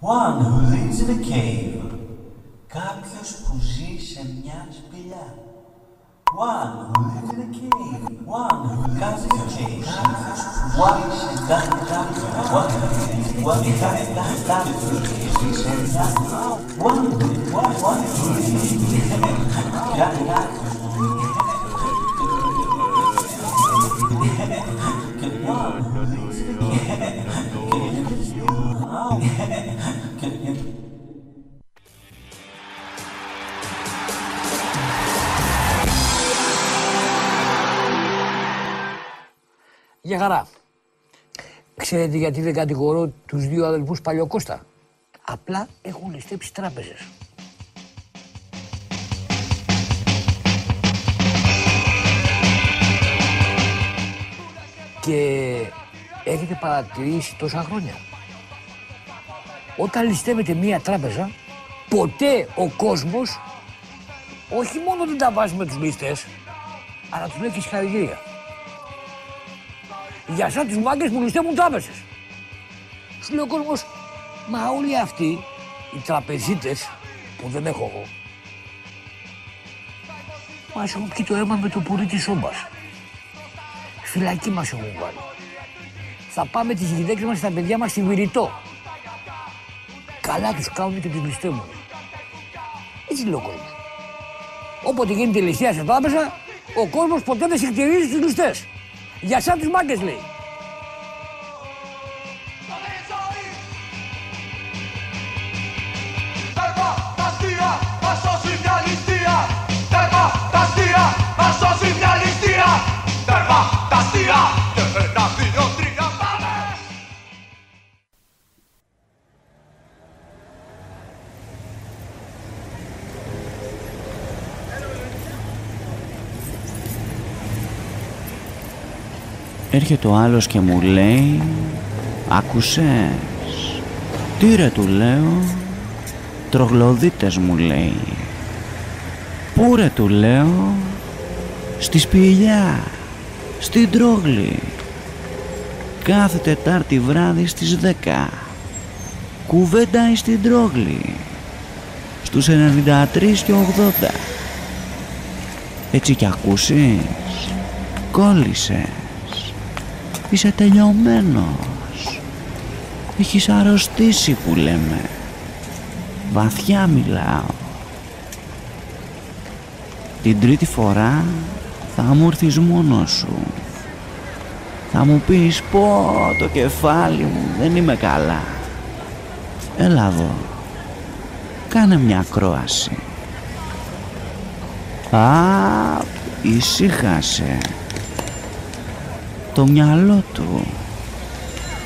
One who lives in a cave. Κάποιος που ζει σε μια σπηλιά. One who lives in a cave. One who lives in a cave. Κάποιος που ζει σε κάποιος. One who lives in a cave. Κάποιος που ζει σε μια One who one who lives in a cave. Για χαρά. Ξέρετε γιατί δεν κατηγορώ τους δύο αδελφούς Παλιοκώστα. Απλά έχουν ληστέψει τράπεζες. Και έχετε παρατηρήσει τόσα χρόνια; Όταν ληστεύεται μία τράπεζα, ποτέ ο κόσμος όχι μόνο δεν τα βάζει με τους ληστές, αλλά τους λέει και συγχαρητήρια για σαν τους μάγκες που ληστεύουν τράπεζες. Σου λέει ο κόσμος, μα όλοι αυτοί οι τραπεζίτες που δεν έχω εγώ, μας έχουν πιει το αίμα με το πουρί της σόμπας. Φυλακή μας έχουν βάλει. Θα πάμε τις γυναίκες μας και τα παιδιά μας στη Βηρητό. Καλά τους κάνουν και τους ληστεύουν. Έτσι λέει ο κόσμος. Όποτε γίνεται ληστεία σε τράπεζα, ο κόσμος ποτέ δεν συγχειρίζει τους ληστές. Για σαν τους μάγκες λέει. Τέρμα τα αστεία, θα σώσει μια ληστεία. Τέρμα τα Έρχεται ο άλλος και μου λέει Άκουσες; Τι ρε του λέω; Τρογλωδίτες μου λέει. Πού ρε του λέω; Στη σπηλιά Στην τρόγλη. Κάθε Τετάρτη βράδυ στις 10 Κουβέντα στην τρόγλη. Στους 93 και 80 Έτσι κι ακούσεις; Κόλλησες Είσαι τελειωμένος Έχεις αρρωστήσει που λέμε. Βαθιά μιλάω. Την τρίτη φορά θα μου έρθεις μόνος σου. Θα μου πεις πω το κεφάλι μου δεν είμαι καλά Έλα εδώ. Κάνε μια κρόαση Α, ησύχασε το μυαλό του.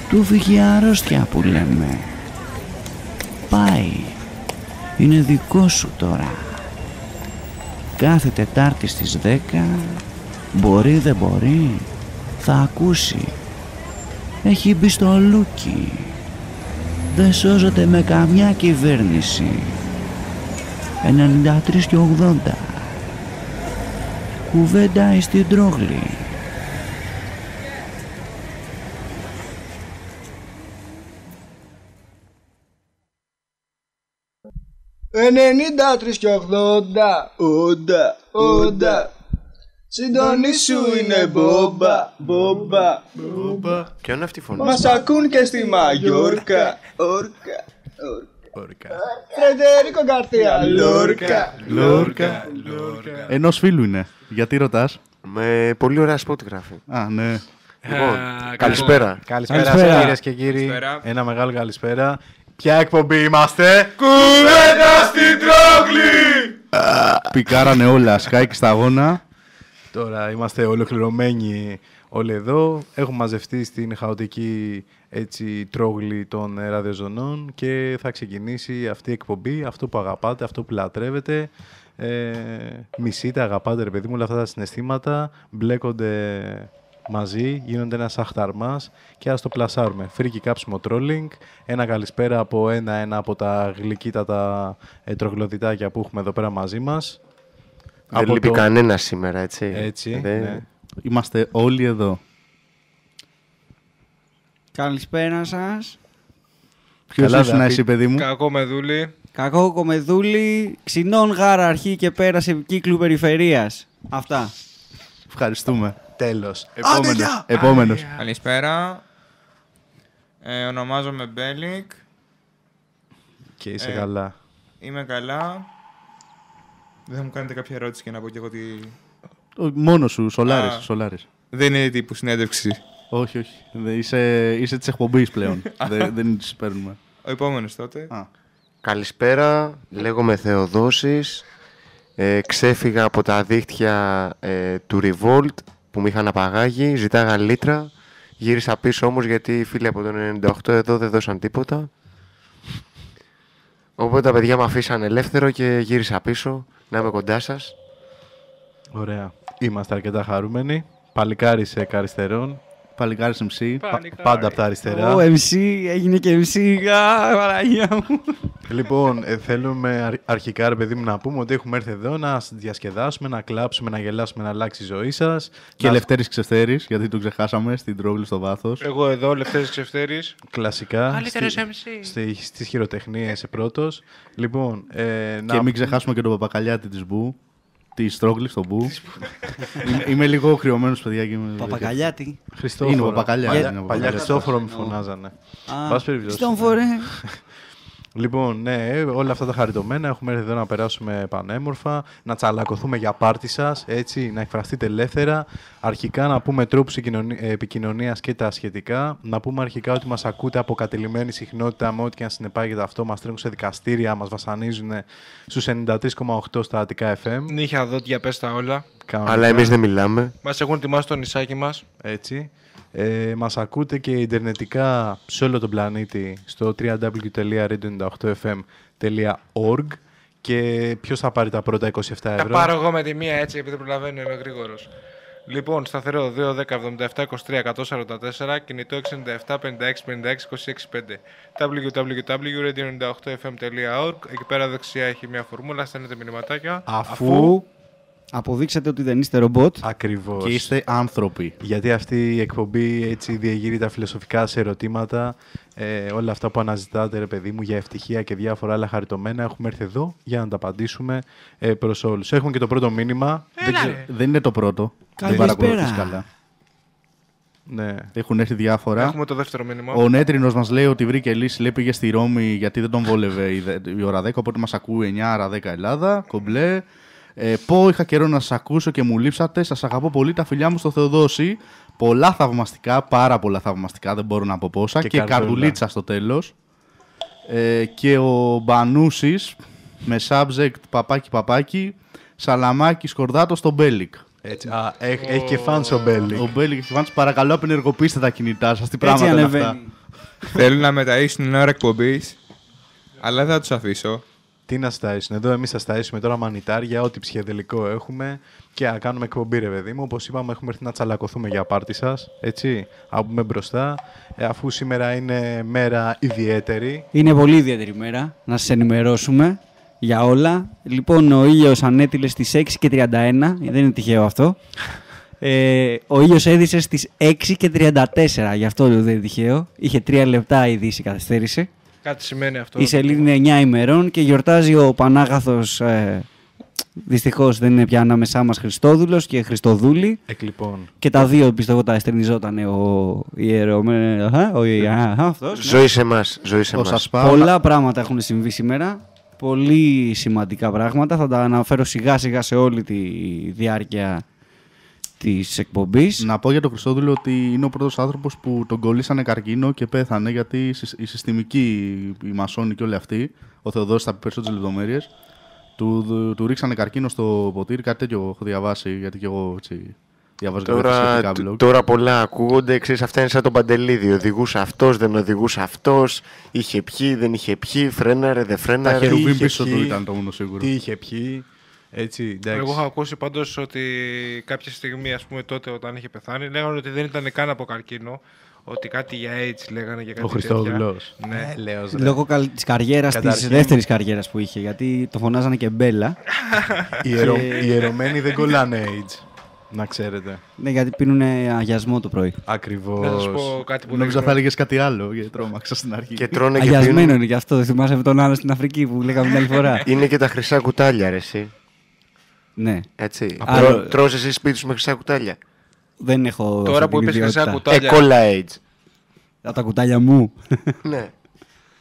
Του φύγει αρρώστια που λέμε. Πάει. Είναι δικό σου τώρα. Κάθε Τετάρτη στις 10 μπορεί δεν μπορεί θα ακούσει. Έχει μπει στο λούκι. Δεν σώζεται με καμιά κυβέρνηση. 93 και 80 κουβέντα στην τρόγλη Ενενήντα τρεις και ογδόντα Όντα, όντα Συντονί σου είναι μπόμπα, μπόμπα Ποιο είναι αυτή η φωνή; Μας ακούν και στη Μαγιόρκα Όρκα, Όρκα. Φρεντερίκο Γκαρτία Λόρκα Λόρκα. Ενός φίλου είναι. Γιατί ρωτάς; Με πολύ ωραία σπότ γράφει. Α, ναι. Λοιπόν, καλησπέρα. Καλησπέρα, Καλησπέρα. σας κυρίες και κύριοι. Καλησπέρα. Ένα μεγάλο καλησπέρα. Ποια εκπομπή είμαστε; Κουβέντα στην τρόγλη! Πικάρανε όλα. Σκάκι στα αγώνα. Τώρα είμαστε ολοκληρωμένοι όλοι εδώ. Έχουμε μαζευτεί στην χαοτική έτσι, τρώγλη των ε, ραδιοζωνών και θα ξεκινήσει αυτή η εκπομπή, αυτό που αγαπάτε, αυτό που λατρεύετε. Ε, μισείτε, αγαπάτε ρε παιδί μου, όλα αυτά τα συναισθήματα μπλέκονται μαζί, γίνονται ένα αχταρμάς και ας το πλασάρουμε. Φρίκη κάψιμο trolling, ένα καλησπέρα από ένα-ένα από τα γλυκύτατα ε, τρογλωδιτάκια που έχουμε εδώ πέρα μαζί μας. Δεν Από λείπει το- κανένας σήμερα, έτσι. Έτσι, Δεν- ναι. Είμαστε όλοι εδώ. Καλησπέρα σας. Ποιος Καλά, ήσουν Δάπη. εσύ, παιδί μου; Κακό με δούλη. Κακό κομμεδούλη, ξινών γάρα αρχή και πέρασε κύκλου περιφερείας. Αυτά. Ευχαριστούμε. Τέλος. Επόμενος. Επόμενος. Καλησπέρα. Ε, ονομάζομαι Μπέλικ. Και είσαι Ε, καλά. Είμαι καλά. Δεν θα μου κάνετε κάποια ερώτηση και να πω και εγώ τι... Ο- Μόνος σου, Σολάρης. Α. Σολάρης. Δεν είναι τύπου συνέντευξη. Όχι, όχι. Δεν- Είσαι, είσαι της εκπομπής πλέον. δεν, δεν τι παίρνουμε. Ο επόμενος τότε. Α. Καλησπέρα, λέγομαι Θεοδόσης. Ε, ξέφυγα από τα δίχτυα ε, του Revolt που με είχαν απαγάγει, ζητάγα λίτρα. Γύρισα πίσω όμως γιατί οι φίλοι από το 98 εδώ δεν δώσαν τίποτα. Οπότε τα παιδιά με αφήσαν ελεύθερο και γύρισα πίσω να είμαι κοντά σας. Ωραία. Είμαστε αρκετά χαρούμενοι. Παλικάρι σε καριστερών. Παλικάρι MC. Πα- πάντα από τα αριστερά. Ο MC έγινε και MC. Α, Παναγία μου. Λοιπόν, ε, θέλουμε αρ- αρχικά, ρε παιδί μου, να πούμε ότι έχουμε έρθει εδώ να σας διασκεδάσουμε, να κλάψουμε, να γελάσουμε, να αλλάξει η ζωή σας. Και Λευτέρης Ξεφτέρης, γιατί τον ξεχάσαμε στην τρόγλη στο βάθος. Εγώ εδώ, Λευτέρης Ξεφτέρης. Κλασικά. Καλύτερος στη- MC. Στη, στις χειροτεχνίες πρώτος. Λοιπόν, ε, Και μην ξεχάσουμε και τον Παπακαλιάτη της Μπου. Τη Τρόγλη στο Μπου. είμαι, είμαι λίγο χρεωμένο, παιδιά. Και είμαι... Παπακαλιάτη. Χριστόφορο. Είναι ο Παπακαλιάτη. Παλιά, είναι ο παλιά Παπακαλιάτης. Χριστόφορο με φωνάζανε. Α, Πας περιπτώσει. Χριστόφορε. Λοιπόν, ναι, ε, όλα αυτά τα χαριτωμένα έχουμε έρθει εδώ να περάσουμε πανέμορφα, να τσαλακωθούμε για πάρτι σας, έτσι, να εκφραστείτε ελεύθερα. Αρχικά να πούμε τρόπους επικοινωνία και τα σχετικά. Να πούμε αρχικά ότι μας ακούτε από κατελημένη συχνότητα με ό,τι και αν συνεπάγεται αυτό. Μας τρέχουν σε δικαστήρια, μας βασανίζουν στους 93,8 στα Αττικά FM. Νύχια δόντια, πες τα όλα. Κανονικά. Αλλά εμείς δεν μιλάμε. Μας έχουν τιμάσει το νησάκι μας. Έτσι. Ε, μας ακούτε και ιντερνετικά σε όλο τον πλανήτη στο www.radio98fm.org και ποιος θα πάρει τα πρώτα 27 Θα ευρώ; πάρω εγώ με τη μία έτσι, επειδή προλαβαίνω, είμαι γρήγορος. Λοιπόν, σταθερό 2, 10, 77, 23, 144, κινητό 67, 56, 56, 26, 5. www.radio98fm.org Εκεί πέρα δεξιά έχει μια φορμούλα, στέλνετε μηνυματάκια. Αφού Αποδείξατε ότι δεν είστε ρομπότ. ακριβώς. Και είστε άνθρωποι. Γιατί αυτή η εκπομπή έτσι διεγείρει τα φιλοσοφικά σε ερωτήματα, ε, όλα αυτά που αναζητάτε, ρε παιδί μου, για ευτυχία και διάφορα άλλα χαριτωμένα, έχουμε έρθει εδώ για να τα απαντήσουμε ε, προς όλους. Έχουμε και το πρώτο μήνυμα. Δεν, ξε- δεν είναι το πρώτο. Δεν Καλησπέρα. παρακολουθείς καλά. Ναι. Έχουν έρθει διάφορα. Έχουμε το δεύτερο μήνυμα. Ο Νέτρινος μας λέει ότι βρήκε λύση. Λέει πήγε στη Ρώμη γιατί δεν τον βόλευε η, δε- η ώρα 10. Οπότε μας ακούει 9 ώρα 10 Ελλάδα. Κομπλέ. Ε, πω είχα καιρό να σας ακούσω και μου λείψατε. Σας αγαπώ πολύ. Τα φιλιά μου στο Θεοδόση. Πολλά θαυμαστικά, πάρα πολλά θαυμαστικά. Δεν μπορώ να πω πόσα. Και Και, καρδούλα. καρδουλίτσα στο τέλος. Ε, και ο Μπανούσης με subject παπάκι παπάκι. Σαλαμάκι σκορδάτο στο Μπέλικ. Έτσι. Α, έχει, έχει και φαν ο Μπέλι. Ο Μπέλικ έχει φαν, ε, παρακαλώ απενεργοποιήστε τα κινητά σας. Τι Έτσι πράγματα είναι αυτά. ανεβαίνει. Θέλουν να μας ταΐσουν την ώρα εκπομπής, αλλά δεν θα τους αφήσω. Τι να στάσουν. Εδώ εμείς θα στάσουμε τώρα μανιτάρια, ό,τι ψυχεδελικό έχουμε και να κάνουμε εκπομπή, ρε παιδί μου. Όπως είπαμε, έχουμε έρθει να τσαλακωθούμε για πάρτη σας. Έτσι. Να πούμε μπροστά. Ε, αφού σήμερα είναι μέρα ιδιαίτερη. Είναι πολύ ιδιαίτερη μέρα να σας ενημερώσουμε για όλα. Λοιπόν, ο ήλιος ανέτειλε στις 6 και 31, δεν είναι τυχαίο αυτό. Ε, ο ήλιος έδισε στις 6 και 34, γι' αυτό λέω δεν είναι τυχαίο. Είχε 3 λεπτά η Δύση καθυστέρηση. Κάτι σημαίνει αυτό. Η σελήνη είναι 9 ημερών και γιορτάζει ο Πανάγαθος, ε, δυστυχώς δεν είναι πια ανάμεσά μας Χριστόδουλος και Χριστοδούλη. Εκλειπών. Και τα δύο πιστεύω τα εστερνιζόταν ο ιερωμένος. Ο Ιε- αυτός, ναι. Ζωή σε εμάς, ζωή σε Ο εμάς. Σασπάου. Πολλά πράγματα έχουν συμβεί σήμερα. Πολύ σημαντικά πράγματα. Θα τα αναφέρω σιγά σιγά σε όλη τη διάρκεια της εκπομπής. Να πω για τον Χριστόδουλο ότι είναι ο πρώτος άνθρωπος που τον κολλήσανε καρκίνο και πέθανε γιατί η συ- η συστημική, η μασόνοι και όλοι αυτοί, ο Θεοδόση θα πει περισσότερες λεπτομέρειες, του, του ρίξανε καρκίνο στο ποτήρι. Κάτι τέτοιο έχω διαβάσει γιατί και εγώ έτσι, διαβάζω κάποια Τώρα, σχετικά τ- blog. τώρα πολλά ακούγονται, ξέρεις, αυτά είναι σαν τον Παντελίδη. Οδηγούσε αυτός, δεν οδηγούσε αυτός, είχε πιει, δεν είχε πιει, φρέναρε, δεν Τα φρέναρε. χερουβίμ είχε πίσω του πιει, ήταν το μόνο σίγουρο. Τι είχε πιει. Έτσι, εντάξει. Εγώ είχα ακούσει πάντως ότι κάποια στιγμή, ας πούμε, τότε όταν είχε πεθάνει, λέγανε ότι δεν ήταν καν από καρκίνο. Ότι κάτι για AIDS λέγανε για κάτι Ο Χριστόδουλο. Ναι. λέω. ρε. Λόγω καλ... της καριέρας, της Καταρχήν- δεύτερης καριέρας που είχε, γιατί το φωνάζανε και Μπέλα. Οι ιερο- Και- οι ιερωμένοι δεν κολλάνε AIDS. Να ξέρετε. Ναι, γιατί πίνουν αγιασμό το πρωί. Ακριβώς. Να σας πω κάτι που Νόμιζα δεν θα έλεγες κάτι άλλο, γιατί τρόμαξα στην αρχή. Και τρώνε και Αγιασμένο πίνουν. είναι γι' αυτό. Δεν θυμάσαι με τον άλλο στην Αφρική που λέγαμε την άλλη φορά. Είναι και τα χρυσά κουτάλια, ρε, εσύ. Ναι. Έτσι. Άλλο- Τρώ, τρως εσύ σπίτι σου με χρυσά κουτάλια. Δεν έχω. Τώρα αυτή που την είπες χρυσά ιδιότητα. κουτάλια. Ε, κόλλα AIDS. Από τα κουτάλια μου. ναι.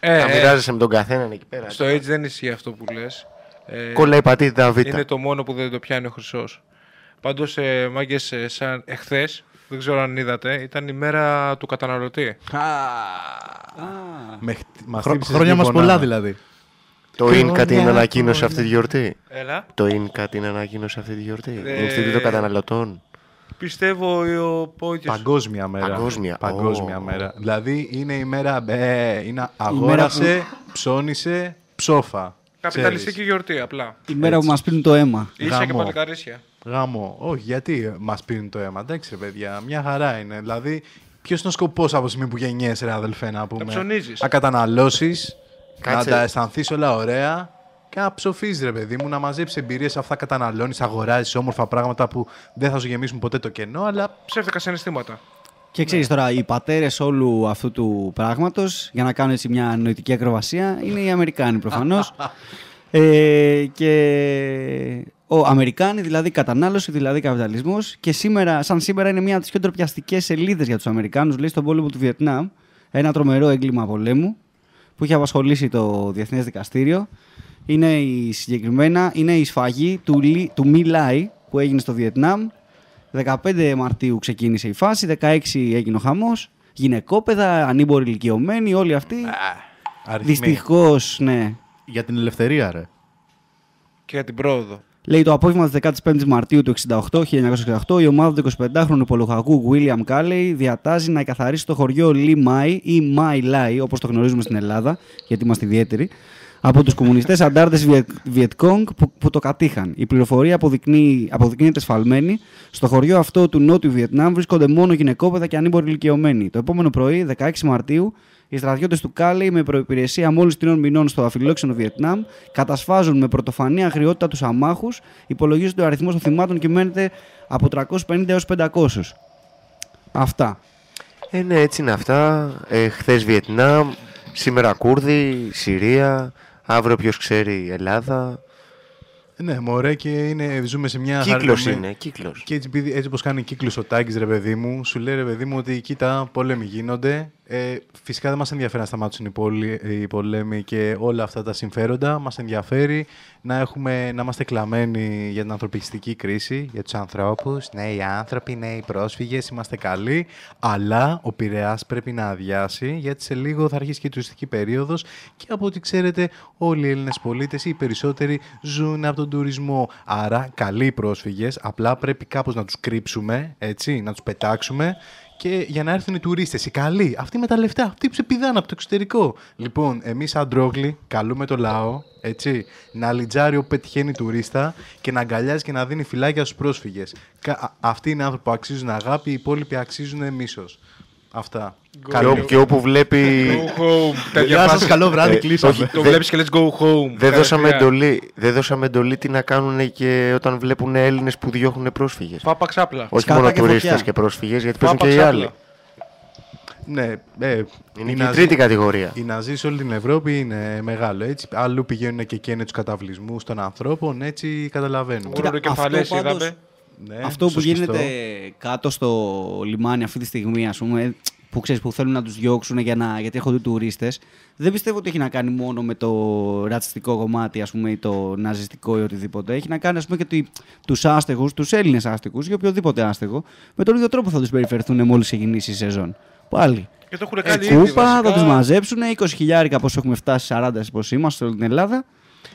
Ε, Θα ε, μοιράζεσαι με τον καθέναν εκεί πέρα. Στο AIDS δεν ισχύει αυτό που λες. Ε, Κόλλα υπατήτητα Β. Είναι το μόνο που δεν το πιάνει ο χρυσός. Πάντως, ε, μάγκες, ε, σαν εχθές, δεν ξέρω αν είδατε, ήταν η μέρα του καταναλωτή. Με χτ- μας Χρο- χτύπησες Χρόνια λίγο μας πολλά να- δηλαδή. Το ΙΝΚΑ την ανακοίνωσε αυτή τη γιορτή; Έλα. Το ΙΝΚΑ την ανακοίνωσε αυτή τη γιορτή; Ε, Ινστιτούτο Καταναλωτών; Πιστεύω ο Πόητης. Παγκόσμια μέρα. Παγκόσμια. Παγκόσμια Ω. μέρα. Δηλαδή είναι η μέρα. Ε, είναι αγόρασε, ψώνισε, ψόφα. Καπιταλιστική Ξέρεις. γιορτή, απλά. Η μέρα που μας πίνουν το αίμα. Ίσα και Γαμό. παλικαρίσια. Γάμο. Όχι, γιατί μας πίνουν το αίμα. Εντάξει, ρε παιδιά, μια χαρά είναι. Δηλαδή, ποιος είναι ο σκοπός από τη στιγμή που γεννιέσαι, ρε αδελφέ, να πούμε; ψωνίζεις. Να καταναλώσεις, να Κάτσε. τα αισθανθείς όλα ωραία και να ψοφείς, ρε παιδί μου, να μαζέψεις εμπειρίες. Αυτά καταναλώνεις, αγοράζεις όμορφα πράγματα που δεν θα σου γεμίσουν ποτέ το κενό, αλλά Ψεύτικα συναισθήματα. Και ξέρεις τώρα, οι πατέρες όλου αυτού του πράγματος, για να κάνουν έτσι μια νοητική ακροβασία, είναι οι Αμερικάνοι προφανώς. ε, και ο Αμερικάνοι, δηλαδή κατανάλωση, δηλαδή καπιταλισμός. Και σήμερα, σαν σήμερα, είναι μια από τις πιο ντροπιαστικές σελίδες για τους Αμερικάνους, λέει στον πόλεμο του Βιετνάμ. Ένα τρομερό έγκλημα πολέμου που έχει απασχολήσει το Διεθνές Δικαστήριο. Είναι η συγκεκριμένα είναι η σφαγή του, Λι- του Μι Λάι που έγινε στο Βιετνάμ 15 Μαρτίου ξεκίνησε η φάση, 16 έγινε ο χαμός. Γυναικόπαιδα, ανήμποροι ηλικιωμένοι, όλοι αυτοί. αριθμοί. Δυστυχώς, ναι. Για την ελευθερία, ρε. Και για την πρόοδο. Λέει το απόγευμα της 15η Μαρτίου του 68, 1968, η ομάδα του 25χρονου υπολογακού William Calley διατάζει να εκαθαρίσει το χωριό Lee Mai ή Mai Lai, όπως το γνωρίζουμε στην Ελλάδα, γιατί είμαστε ιδιαίτεροι, από τους κομμουνιστές αντάρτες Vietcong που, που το κατήχαν. Η πληροφορία αποδεικνύει, αποδεικνύεται σφαλμένη. Στο χωριό αυτό του Νότιου Βιετνάμ βρίσκονται μόνο γυναικόπαιδα και ανήμποροι ηλικιωμένοι. Το επόμενο πρωί, 16 Μαρτίου, οι στρατιώτες του Κάλεϊ με προπηρεσία μόλις τριών μηνών στο αφιλόξενο Βιετνάμ κατασφάζουν με πρωτοφανή αγριότητα τους αμάχους. Υπολογίζεται ο αριθμός των θυμάτων κυμαίνεται από 350 έως 500. Αυτά. Ε, ναι, έτσι είναι αυτά. Ε, Χθες Βιετνάμ, σήμερα Κούρδοι, Συρία, αύριο ποιος ξέρει Ελλάδα. Ναι, μωρέ, και είναι, ζούμε σε μια Κύκλος χαρούμενη- είναι, κύκλος. Και έτσι, επειδή- έτσι όπως κάνει κύκλος ο Τάγκης, ρε παιδί μου, σου λέει ρε παιδί μου ότι κοίτα, πόλεμοι γίνονται. Ε, φυσικά δεν μας ενδιαφέρει να σταμάτησουν οι, πόλοι, οι πολέμοι και όλα αυτά τα συμφέροντα. Μας ενδιαφέρει να, έχουμε, να είμαστε κλαμμένοι για την ανθρωπιστική κρίση, για τους ανθρώπους. Ναι, οι άνθρωποι, ναι, οι πρόσφυγες, είμαστε καλοί. Αλλά ο Πειραιάς πρέπει να αδειάσει, γιατί σε λίγο θα αρχίσει και η τουριστική περίοδος και από ό,τι ξέρετε όλοι οι Έλληνες πολίτες ή οι περισσότεροι ζουν από τον τουρισμό. Άρα καλοί οι πρόσφυγες, απλά πρέπει κάπως να τους κρύψουμε, έτσι, να τους πετάξουμε και για να έρθουν οι τουρίστες, οι καλοί, αυτοί με τα λεφτά, αυτοί που σε πηδάνε από το εξωτερικό. Λοιπόν, εμείς σαν τρόγλοι καλούμε το λαό, έτσι, να λιτζάρει όπου πετυχαίνει τουρίστα και να αγκαλιάζει και να δίνει φυλάκια στους πρόσφυγες. Κα- α- Αυτοί είναι άνθρωποι που αξίζουν αγάπη, οι υπόλοιποι αξίζουν μίσος. Αυτά. Και, ό- και όπου βλέπει. Go home. Τέτοια Γεια σας, φάση. καλό βράδυ, Ε, κλείσαμε. όχι, Το δε- βλέπεις και let's go home. Δεν δώσαμε, Κατευθείαν. εντολή, δεν δώσαμε εντολή τι να κάνουν και όταν βλέπουν Έλληνες που διώχνουν πρόσφυγες. Πάπα ξάπλα. Όχι Σκάτα μόνο και τουρίστες φωτιά. και πρόσφυγες, γιατί παίζουν Πάπα και οι ξάπλα. άλλοι. Ναι, ε, Είναι οι και η Ναζί- τρίτη κατηγορία. Οι Ναζί σε όλη την Ευρώπη είναι μεγάλο. Έτσι. Αλλού πηγαίνουν και καίνε τους καταβλισμούς των ανθρώπων. Έτσι καταλαβαίνουμε. Κοίτα, κεφαλές αυτό πάντως- είδαμε. Ναι, Αυτό στο που σκιστό. γίνεται κάτω στο λιμάνι αυτή τη στιγμή, ας πούμε, που ξέρεις που θέλουν να τους διώξουν για να, γιατί έρχονται τουρίστες, δεν πιστεύω ότι έχει να κάνει μόνο με το ρατσιστικό κομμάτι, ας πούμε, ή το ναζιστικό ή οτιδήποτε. Έχει να κάνει, ας πούμε, και ότι τους άστεγους, τους Έλληνες άστεγους ή οποιοδήποτε άστεγο, με τον ίδιο τρόπο θα τους περιφερθούν μόλις ξεκινήσει η σεζόν. Πάλι. Και το έχουν Ε, κάνει ήδη, κούπα, βασικά. θα τους μαζέψουν, 20 χιλιάρικα πώς έχουμε φτάσει, 40 πώς είμαστε σε όλη την Ελλάδα.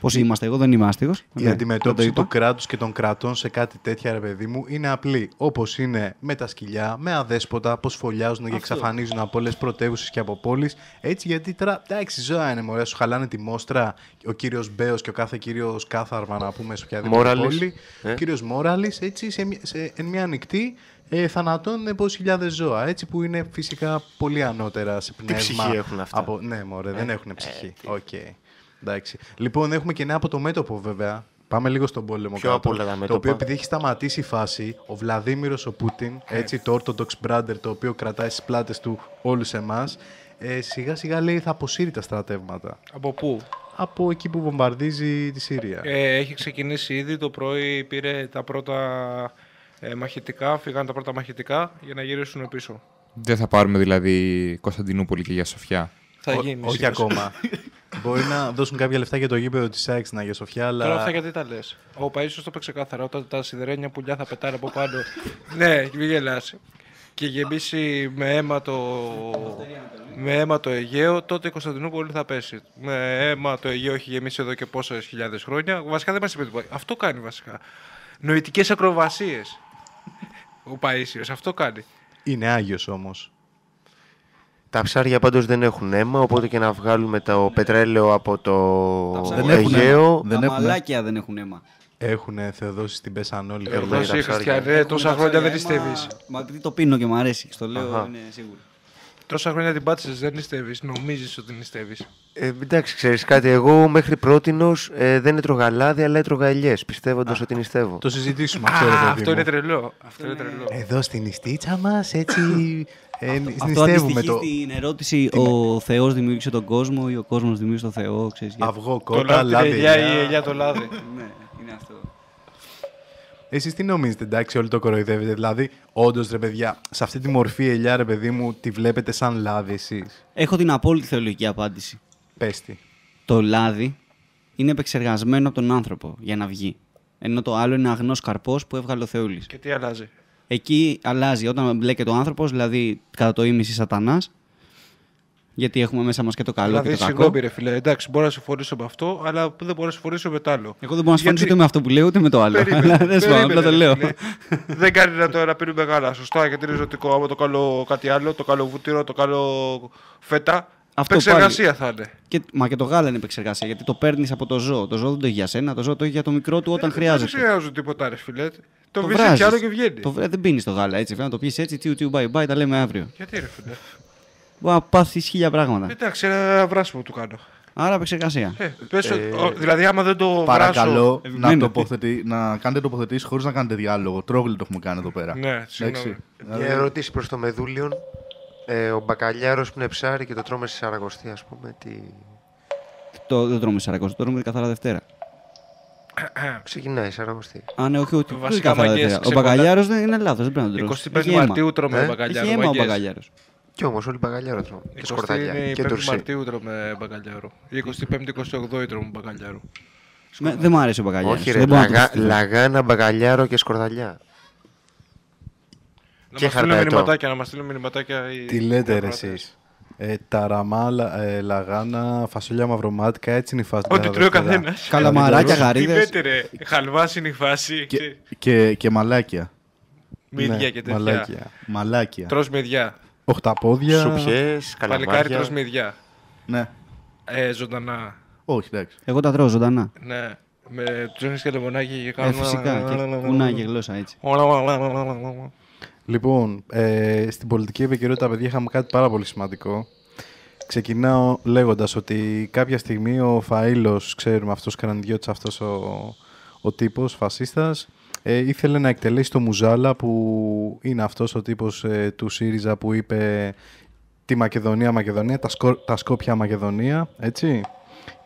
Πώς είμαστε, εγώ δεν είμαι άστεγος. Η Ναι, αντιμετώπιση δεν το του κράτους και των κρατών σε κάτι τέτοια, ρε παιδί μου, είναι απλή. Όπως είναι με τα σκυλιά, με αδέσποτα, πώς φωλιάζουν και εξαφανίζουν από όλε πρωτεύουσες και από πόλεις. Έτσι, γιατί τώρα, εντάξει, ζώα είναι μωρέ, σου χαλάνε τη μόστρα. Ο κύριος Μπέος και ο κάθε κύριος Κάθαρμα, να πούμε, σε οποιαδήποτε Μόραλης. πόλη. Ε. Ο κύριος Μόραλης, έτσι, σε, μια- σε, εν μια νυκτί. Ε, θανατώνουν πόσοι χιλιάδες ζώα, έτσι που είναι φυσικά πολύ ανώτερα σε πνεύμα. ψυχή έχουν αυτά; Από... Ναι, μωρέ, δεν έχουν ψυχή. Οκ. Εντάξει. Λοιπόν, έχουμε και νέα από το μέτωπο βέβαια. Πάμε λίγο στον πόλεμο Πιο κάτω, απ' όλα τα Το μέτωπα. οποίο επειδή έχει σταματήσει η φάση, ο Βλαδίμηρος ο Πούτιν, έτσι το Orthodox Brother, το οποίο κρατάει στις πλάτες του όλους εμάς, ε, σιγά σιγά λέει θα αποσύρει τα στρατεύματα. Από πού; Από εκεί που βομβαρδίζει τη Συρία. Ε, έχει ξεκινήσει ήδη. Το πρωί πήρε τα πρώτα ε, μαχητικά, φύγαν τα πρώτα μαχητικά για να γυρίσουν πίσω. Δεν θα πάρουμε δηλαδή Κωνσταντινούπολη και για Σοφιά. Θα Ό- γίνει. όχι σίγουρα. ακόμα. Μπορεί να δώσουν κάποια λεφτά για το γήπεδο της ΑΕΚ στην Αγία Σοφιά, αλλά. Τώρα αυτά γιατί τα λες; Ο Παίσιο το είπε ξεκάθαρα. Όταν τα σιδερένια πουλιά θα πετάνε από πάνω. ναι, μην γελάς. Και γεμίσει με αίμα το, με αίμα το Αιγαίο, τότε η Κωνσταντινούπολη θα πέσει. Με αίμα το Αιγαίο έχει γεμίσει εδώ και πόσες χιλιάδες χρόνια. Βασικά δεν μας είπε τίποτα. Αυτό κάνει βασικά. Νοητικές ακροβασίες. Ο Παίσιο, αυτό κάνει. Είναι Άγιος όμως. Τα ψάρια πάντως δεν έχουν αίμα, οπότε και να βγάλουμε το πετρέλαιο από το ψάρια έχουν Αιγαίο. αίμα. Δεν τα έχουν. μαλάκια δεν έχουν αίμα. Έχουν Θεοδόση στην πέσαν όλοι. Έχουμε Εδώ τα εσύ ψάρια. Χριστιανέ, τόσα Έχουμε χρόνια τα δεν ψάρια νηστεύει. αίμα. Μα επειδή το πίνω και μου αρέσει, στο λέω Αχα. είναι σίγουρο. Τόσα χρόνια την πάτησες, δεν νηστεύει. Νομίζεις ότι νηστεύει. Ε, εντάξει, ξέρεις κάτι, εγώ μέχρι πρότινος ε, δεν έτρωγα λάδι, αλλά έτρωγα ελιές, πιστεύοντας ότι νηστεύω. Το συζητήσουμε αυτό, ρε Α, παιδί αυτό μου. είναι τρελό. Αυτό είναι τρελό. Εδώ στην νηστίτσα μας, έτσι, ε, Αυτό νηστεύουμε αντιστοιχεί το στην ερώτηση ο Θεός δημιούργησε τον κόσμο ή ο κόσμος δημιούργησε τον Θεό, ξέρεις. γιατί- αυγό, Το κότα, λάδι, την λάδι. ελιά ή η ελιά. ελιά το λάδι. Ναι, είναι αυτό. Εσείς τι νομίζετε, εντάξει, όλοι το κοροϊδεύετε. Δηλαδή, όντως ρε παιδιά, σε αυτή τη μορφή ελιά, ρε παιδί μου, τη βλέπετε σαν λάδι εσείς; Έχω την απόλυτη θεολογική απάντηση. Πες τη. Το λάδι είναι επεξεργασμένο από τον άνθρωπο για να βγει. Ενώ το άλλο είναι αγνός καρπός που έβγαλε ο Θεούλης. Και τι αλλάζει; Εκεί αλλάζει όταν μπλέκεται ο άνθρωπος, δηλαδή κατά το ίμιση σατανάς, γιατί έχουμε μέσα μας και το καλό Δηλαδή, και το κακό. συγγνώμη, ρε φίλε. Εντάξει, μπορώ να συμφωνήσω με αυτό, αλλά δεν μπορώ να συμφωνήσω με το άλλο. Εγώ δεν μπορώ να συμφωνήσω Γιατί- ούτε με αυτό που λέω ούτε με το άλλο. Περίμενε, Αλλά δεν σου περίμενε, απλά το ρε λέω. φίλε. δεν κάνει να το να πίνουμε γάλα. Σωστά, γιατί είναι ζωτικό. Άμα το καλό κάτι άλλο, το καλό βούτυρο, το καλό φέτα. Αυτό επεξεργασία θα είναι. Και, μα και το γάλα είναι επεξεργασία, γιατί το παίρνεις από το ζώο. Το ζώο δεν το έχει για σένα, το ζώο το έχει για το μικρό του όταν Δεν χρειάζεται. χρειάζονται τίποτα, ρε φίλε. Το, Το βρίσκεις βράζεις. κι άλλο και βγαίνει. Το, βρε- δεν πίνεις το γάλα έτσι. Πρέπει να το πεις έτσι, τσιου τσιου, bye bye, τα λέμε αύριο. Γιατί, ρε φίλε. Μπορεί να πάθεις χίλια πράγματα. Εντάξει, ένα βράσιμο του κάνω. Άρα επεξεργασία. Ε, πες, ο- δηλαδή, άμα δεν το Παρακαλώ βράσω... να, Μένετε. τοποθετεί, να κάνετε τοποθετήσεις χωρίς να κάνετε διάλογο. Τρόγλι το έχουμε κάνει εδώ πέρα. Ναι, συγγνώμη. Εντάξει. Μια ερώτηση προς το Μεδούλιον. Ε, ο μπακαλιάρος που είναι ψάρι και το τρώμε στη Σαραγωστή, ας πούμε, τι... Το, δεν τρώμε Σαρακώστο, το τρώμε καθαρά Δευτέρα. Ξεκινάει η Σαραγωστή. Α, ναι, όχι, όχι. όχι Βασικά, καθαρά μαγκές, Δευτέρα. Ο ξεβολά- μπακαλιάρος δεν είναι λάθος, δεν πρέπει να τον τρώσει. 25 Μαρτίου τρώμε Ε; μπακαλιάρο. Έχει αίμα ο μάγκες. μπακαλιάρος. Κι όμως όλοι μπακαλιάρο τρώμε. Και 20 σκορδαλιά. είναι η Και 5η τουρσί. Μαρτίου τρώμε μπακαλιάρο. Η 25η-28η τρώμε μπακαλιάρο. Δεν μου αρέσει ο μπακαλιάρος. Όχι ρε, λαγά, λαγάνα, μπακαλιάρο και σκορδαλιά. Να Και μας στείλουν χαρταετό. μηνυματάκια, να μας στείλουν μηνυματάκια. οι- Τι οι λέτε ρε ακροατές. εσείς; Ε, ταραμά, λα- ε, λαγάνα, φασολιά μαυρομάτικα, έτσι είναι η φάση. Ό,τι κάθε τρώει ο Δευτέρα. καθένας. Καλαμαράκια, Τι γαρίδες. λέτε ρε, χαλβάς είναι η φάση. Και, και, και μαλάκια. Μύδια Ναι, και τέτοια. μαλάκια. Μαλάκια. Τρως μυδιά. Οχταπόδια. Σουπιές, Παλικάρι καλαμάρια. τρως μυδιά. Ναι. Ε, ζωντανά. Όχι, εντάξει. Εγώ τα τρώω ζωντανά. Ναι. Με τζόνις και λεμονάκι και Ε, κάνουμε... φυσικά. Και κουνάει και γλώσσα έτσι. Λοιπόν, ε, στην πολιτική επικαιρότητα, παιδιά, είχαμε κάτι πάρα πολύ σημαντικό. Ξεκινάω λέγοντας ότι κάποια στιγμή ο Φαΐλος, ξέρουμε αυτός Καραντιώτης, αυτός ο, ο τύπος φασίστας, ε, ήθελε να εκτελέσει το Μουζάλα που είναι αυτός ο τύπος ε, του ΣΥΡΙΖΑ που είπε τη Μακεδονία, Μακεδονία, τα, σκο, τα Σκόπια Μακεδονία, έτσι.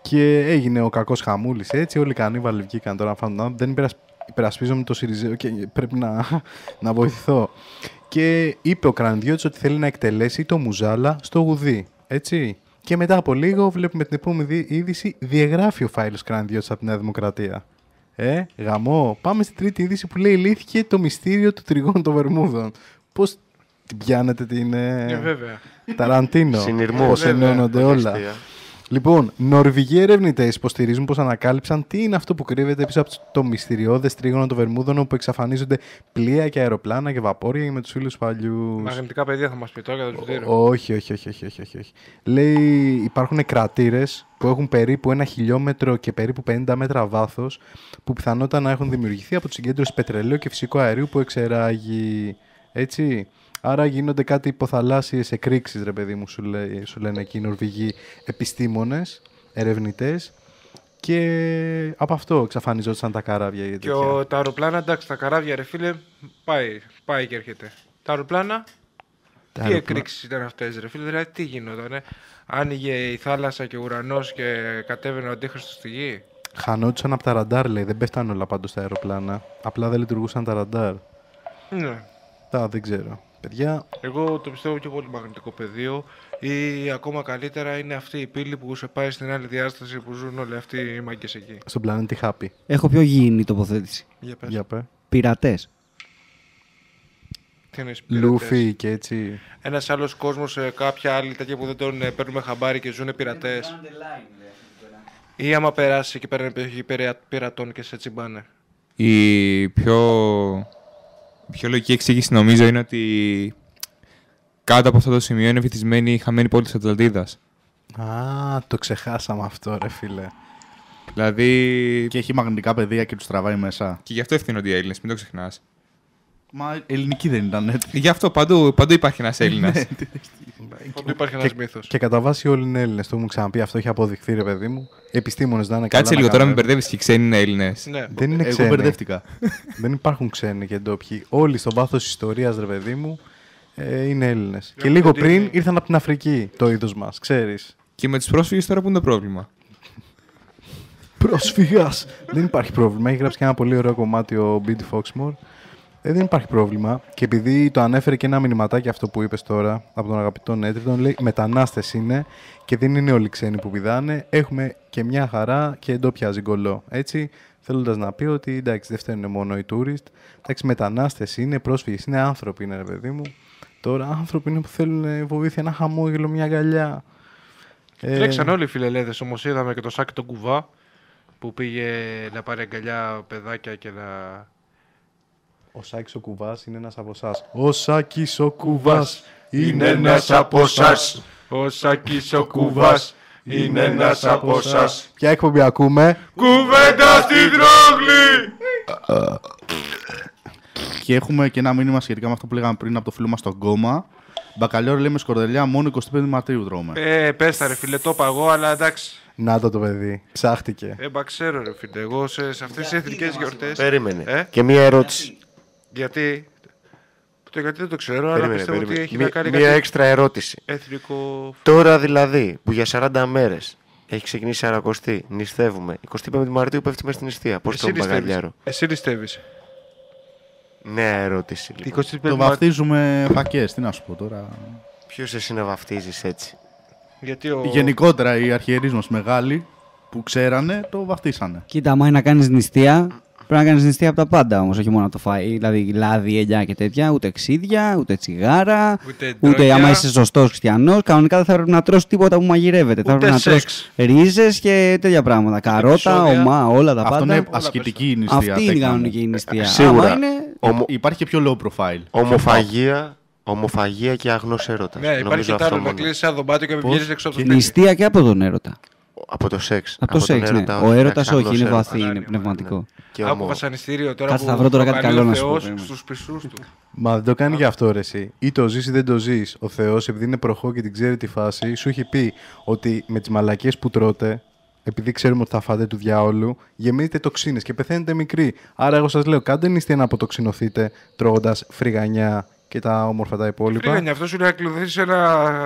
Και έγινε ο κακός χαμούλης, έτσι. Όλοι οι κανίβαλοι βγήκαν τώρα να φάνε. Δεν υπερασ... υπερασπίζομαι το ΣΥΡΙΖΑ και πρέπει να, να βοηθηθώ. Και είπε ο Κρανδιώτης ότι θέλει να εκτελέσει το Μουζάλα στο Γουδί, έτσι. Και μετά από λίγο βλέπουμε την επόμενη δι- είδηση, διαγράφει ο Φάιλος Κρανδιώτης από τη Νέα Δημοκρατία. Ε, γαμό. Πάμε στην τρίτη είδηση που λέει λύθηκε το μυστήριο του τριγώνου των Βερμούδων. Πώς την πιάνετε την... ε, Ε, βέβαια. Ταραντίνο; Συνειρμός. Πώς Βέβαια, ενώνονται πολύ όλα; αστεία. Λοιπόν, Νορβηγοί ερευνητές υποστηρίζουν πως ανακάλυψαν τι είναι αυτό που κρύβεται πίσω από το μυστηριώδες τρίγωνο των Βερμούδων όπου εξαφανίζονται πλοία και αεροπλάνα και βαπόρια με τους φίλους παλιούς. Μαγνητικά παιδιά θα μας πει τώρα για το ψητήριο. Όχι, όχι, όχι, όχι, όχι, όχι, όχι. Λέει υπάρχουν κρατήρες που έχουν περίπου ένα χιλιόμετρο και περίπου 50 μέτρα βάθος που πιθανότατα να έχουν δημιουργηθεί από τη συγκέντρωση πετρελαίου και φυσικού αερίου που εξεράγει. Έτσι. Άρα γίνονται κάτι υποθαλάσσιες εκρήξεις, ρε παιδί μου, σου, λέει, σου λένε εκεί οι Νορβηγοί επιστήμονες, ερευνητές Και από αυτό εξαφανιζόταν τα καράβια. Και, Και ο, τα αεροπλάνα, εντάξει, τα καράβια, ρε φίλε, πάει, πάει και έρχεται. Τα αεροπλάνα, Τα τι αεροπλά- εκρήξεις ήταν αυτές, ρε φίλε, δηλαδή τι γινόταν. Άνοιγε η θάλασσα και ο ουρανός και κατέβαινε ο αντίχρηστος στη γη; Χανόντουσαν από τα ραντάρ, λέει. Δεν πέφτανε όλα πάντως στα αεροπλάνα. Απλά δεν λειτουργούσαν τα ραντάρ. Ναι. Τα δεν ξέρω. Παιδιά, Εγώ το πιστεύω και εγώ το μαγνητικό πεδίο ή ακόμα καλύτερα είναι αυτή η πύλη που σε πάει στην άλλη διάσταση που ζουν όλοι αυτοί οι μάγκες εκεί. στον πλανήτη Happy. Έχω πιο γήινη τοποθέτηση. Για πες. Για πέ. Πειρατές. Τι είναι Λούφι και έτσι. Ένας άλλος κόσμος σε κάποια άλλη τέτοια που δεν τον ε, παίρνουμε χαμπάρι και ζουν πειρατές. Ή άμα περάσει και παίρνει περιοχή πειρα- πειρατών και σε τσιμπάνε. Η πιο, η πιο λογική εξήγηση νομίζω είναι ότι κάτω από αυτό το σημείο είναι βυθισμένη η χαμένη πόλη της Ατλαντίδας. Α, το ξεχάσαμε αυτό, ρε φίλε. Δηλαδή... Και έχει μαγνητικά πεδία και τους τραβάει μέσα. Και γι' αυτό ευθύνονται οι Έλληνες, μην το ξεχνάς. Μα ελληνική δεν ήταν έτσι. Γι' αυτό παντού, παντού υπάρχει ένας Έλληνας. Ναι, Παντού υπάρχει ένας και, μύθος. και κατά βάση όλοι είναι Έλληνες. Το έχουμε ξαναπεί αυτό, έχει αποδειχθεί, ρε παιδί μου. Επιστήμονες να είναι καλά. Κάτσε να λίγο τώρα, μην κάνουν. μπερδεύεις και οι ξένοι είναι Έλληνες. Ναι. Δεν είναι Εγώ ξένοι. μπερδεύτηκα. Δεν υπάρχουν ξένοι και ντόπιοι. Όλοι στο βάθος της ιστορίας, ρε παιδί μου, ε, είναι Έλληνες. Και λίγο ότι πριν είναι- ήρθαν από την Αφρική το είδος μας, ξέρεις. Και με τους πρόσφυγες τώρα που είναι το πρόβλημα; Πρόσφυγας! δεν υπάρχει πρόβλημα. Έχει γράψει και ένα πολύ ωραίο κομμάτι ο Μπίντι Foxmore. Ε, δεν υπάρχει πρόβλημα. Και επειδή το ανέφερε και ένα μηνυματάκι αυτό που είπες τώρα από τον αγαπητό Νέτριτον, λέει μετανάστες είναι και δεν είναι όλοι ξένοι που πηδάνε. Έχουμε και μια χαρά και ντόπια ζυγκολό. Έτσι, θέλοντας να πει ότι εντάξει, δεν φταίνουν μόνο οι tourist. Εντάξει, μετανάστες είναι, πρόσφυγες είναι, άνθρωποι είναι, ρε παιδί μου. Τώρα άνθρωποι είναι που θέλουν βοήθεια, ένα χαμόγελο, μια αγκαλιά. Ε, Τρέξαν όλοι οι φιλελέδες όμως. Είδαμε και το σάκι τον κουβά που πήγε να πάρει αγκαλιά παιδάκια και να. Ο Σάκης ο Κουβάς είναι ένας από εσάς. Ο Σάκης ο Κουβάς είναι ένας από εσάς. Ο Σάκης ο Κουβάς είναι ένας από εσάς. Ποια εκπομπή ακούμε; Κουβέντα στη δρόγλη! Και έχουμε και ένα μήνυμα σχετικά με αυτό που λέγαμε πριν από το φίλο μας στον κόμμα. Μπακαλιόρο λέμε σκορδελιά μόνο 25 Μαρτίου τρώμε. Ε, πες τα ρε φίλε, το είπα εγώ, αλλά εντάξει. Να το το παιδί. Ψάχτηκε. Ε, μπα ξέρω ρε φίλε, εγώ σε, σε αυτές τις εθνικές γιορτές... Περίμενε. Ε, Και μία ερώτηση. Γιατί... Το γιατί δεν το ξέρω, αλλά Περίμενε, πιστεύω ότι περίμενε. έχει Μία- να κάνει μία κάτι έξτρα ερώτηση. εθνικό... Τώρα δηλαδή που για 40 μέρες έχει ξεκινήσει η Αρακοστή, νηστεύουμε. 25 Μαρτίου πέφτει μέσα στην νηστεία. Πώς το Εσύ νηστεύεις. μπαγκαλιάρο. Εσύ νηστεύεις. Νέα ερώτηση. Λοιπόν. 25 Το Μαρτίου. βαφτίζουμε φακές, τι να σου πω τώρα. Ποιος εσύ να βαφτίζεις έτσι; Γιατί ο... Γενικότερα οι αρχιερείς μας μεγάλοι που ξέρανε το βαφτίσανε. Κοίτα, άμα είναι να κάνεις νηστεία, πρέπει να κάνεις νηστεία από τα πάντα όμως, όχι μόνο από το φαΐ. Δηλαδή λάδι, ελιά και τέτοια, ούτε ξύδια, ούτε τσιγάρα, Ούτε ούτε ντρόκια. άμα είσαι σωστός χριστιανός. Κανονικά δεν θα έπρεπε να τρώσει τίποτα που μαγειρεύεται. θα Ούτε έπρεπε να σεξ. τρώσει ρίζες και τέτοια πράγματα. Καρότα, επεισόδια. ομά, όλα τα Αυτό πάντα. είναι ασκητική η νηστεία. Αυτή είναι η τέκνα μου. κανονική νηστεία. Σίγουρα. Άμα είναι. Ομο- Υπάρχει και πιο low profile. Ομοφαγία, ομοφαγία και αγνό έρωτας. Ναι, υπάρχει και τ' άλλο να κλείσεις ένα δωμάτιο και να Πώς; βγαίνεις έξω από το Και σπίτι. Νηστεία και από τον έρωτα. Από το σεξ. Από το τον σεξ, ναι. έρωτα, Ο έρωτας εντάξει, όχι, αγνός είναι έρωτας. βαθύ, είναι Παράνοια, πνευματικό. Και Άκου ομο- βασανιστήριο τώρα Κάτσε, που θα βρω τώρα κάτι προκαλεί καλό ο να σου πω, Θεός περίμενε. στους πισούς του. Μα δεν το κάνει για αυτό ρε εσύ. Ή το ζεις ή δεν το ζεις. Ο Θεός επειδή είναι προχώ και την ξέρει τη φάση, σου έχει πει ότι με τις μαλακίες που τρώτε, επειδή ξέρουμε ότι θα φάτε του διάολου, γεμίζετε τοξίνες και πεθαίνετε μικροί. Άρα εγώ σας λέω, κάντε νηστεία να αποτοξινωθείτε τρώγοντας φρυγανιά και τα όμορφα τα υπόλοιπα. Φρίγανια, αυτός σου λέει να κλειδωθεί σε ένα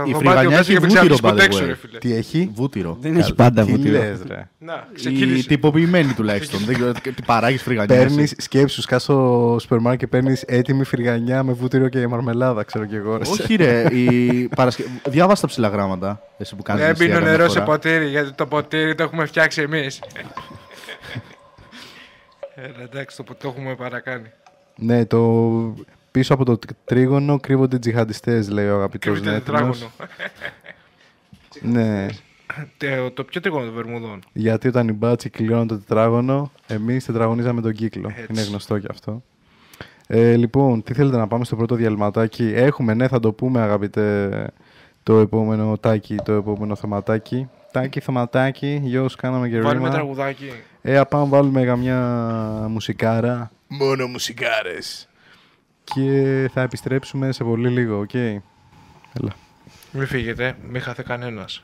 Η δωμάτιο φρυγανιά μέσα έχει και μην βούτυρο, ξέρει by the ποτέ έξω, way. ρε φίλε. Τι έχει; Βούτυρο. Δεν έχει πάντα Τι βούτυρο. λες ρε. Να, Η ξεκίνησε. τυποποιημένη τουλάχιστον. Δεν ξέρω τι παράγεις φρυγανιάς. Παίρνεις εσύ. σκέψου, σκά στο σούπερ μάρκετ και παίρνεις έτοιμη φρυγανιά με βούτυρο και μαρμελάδα, ξέρω κι εγώ. ρε. Όχι, ρε. Η παρασκε... Διάβασα τα ψηλά γράμματα. Εσύ που κάνεις. Δεν πίνω νερό σε ποτήρι, γιατί το ποτήρι το έχουμε φτιάξει εμείς. Ε, εντάξει, το, το έχουμε παρακάνει. Ναι, το πίσω από το τρίγωνο κρύβονται τζιχαντιστές, λέει ο αγαπητός Κρύβεται τετράγωνο. Ναι, Τε- το πιο τρίγωνο των Βερμουδών. γιατί όταν οι μπάτσοι κλειώνουν το τετράγωνο, εμείς τετραγωνίζαμε τον κύκλο. Έτσι. Είναι γνωστό κι αυτό. Ε, λοιπόν, τι θέλετε να πάμε στο πρώτο διαλυματάκι; Έχουμε, ναι, θα το πούμε, αγαπητέ, το επόμενο τάκι, το επόμενο θεματάκι. Τάκι, θεματάκι, γιος, κάναμε και Βάλουμε ρήμα. τραγουδάκι. Ε, πάμε βάλουμε καμιά μουσικάρα. Μόνο μουσικάρες. Και θα επιστρέψουμε σε πολύ λίγο, οκ; Έλα. Μην φύγετε, μην χαθεί κανένας.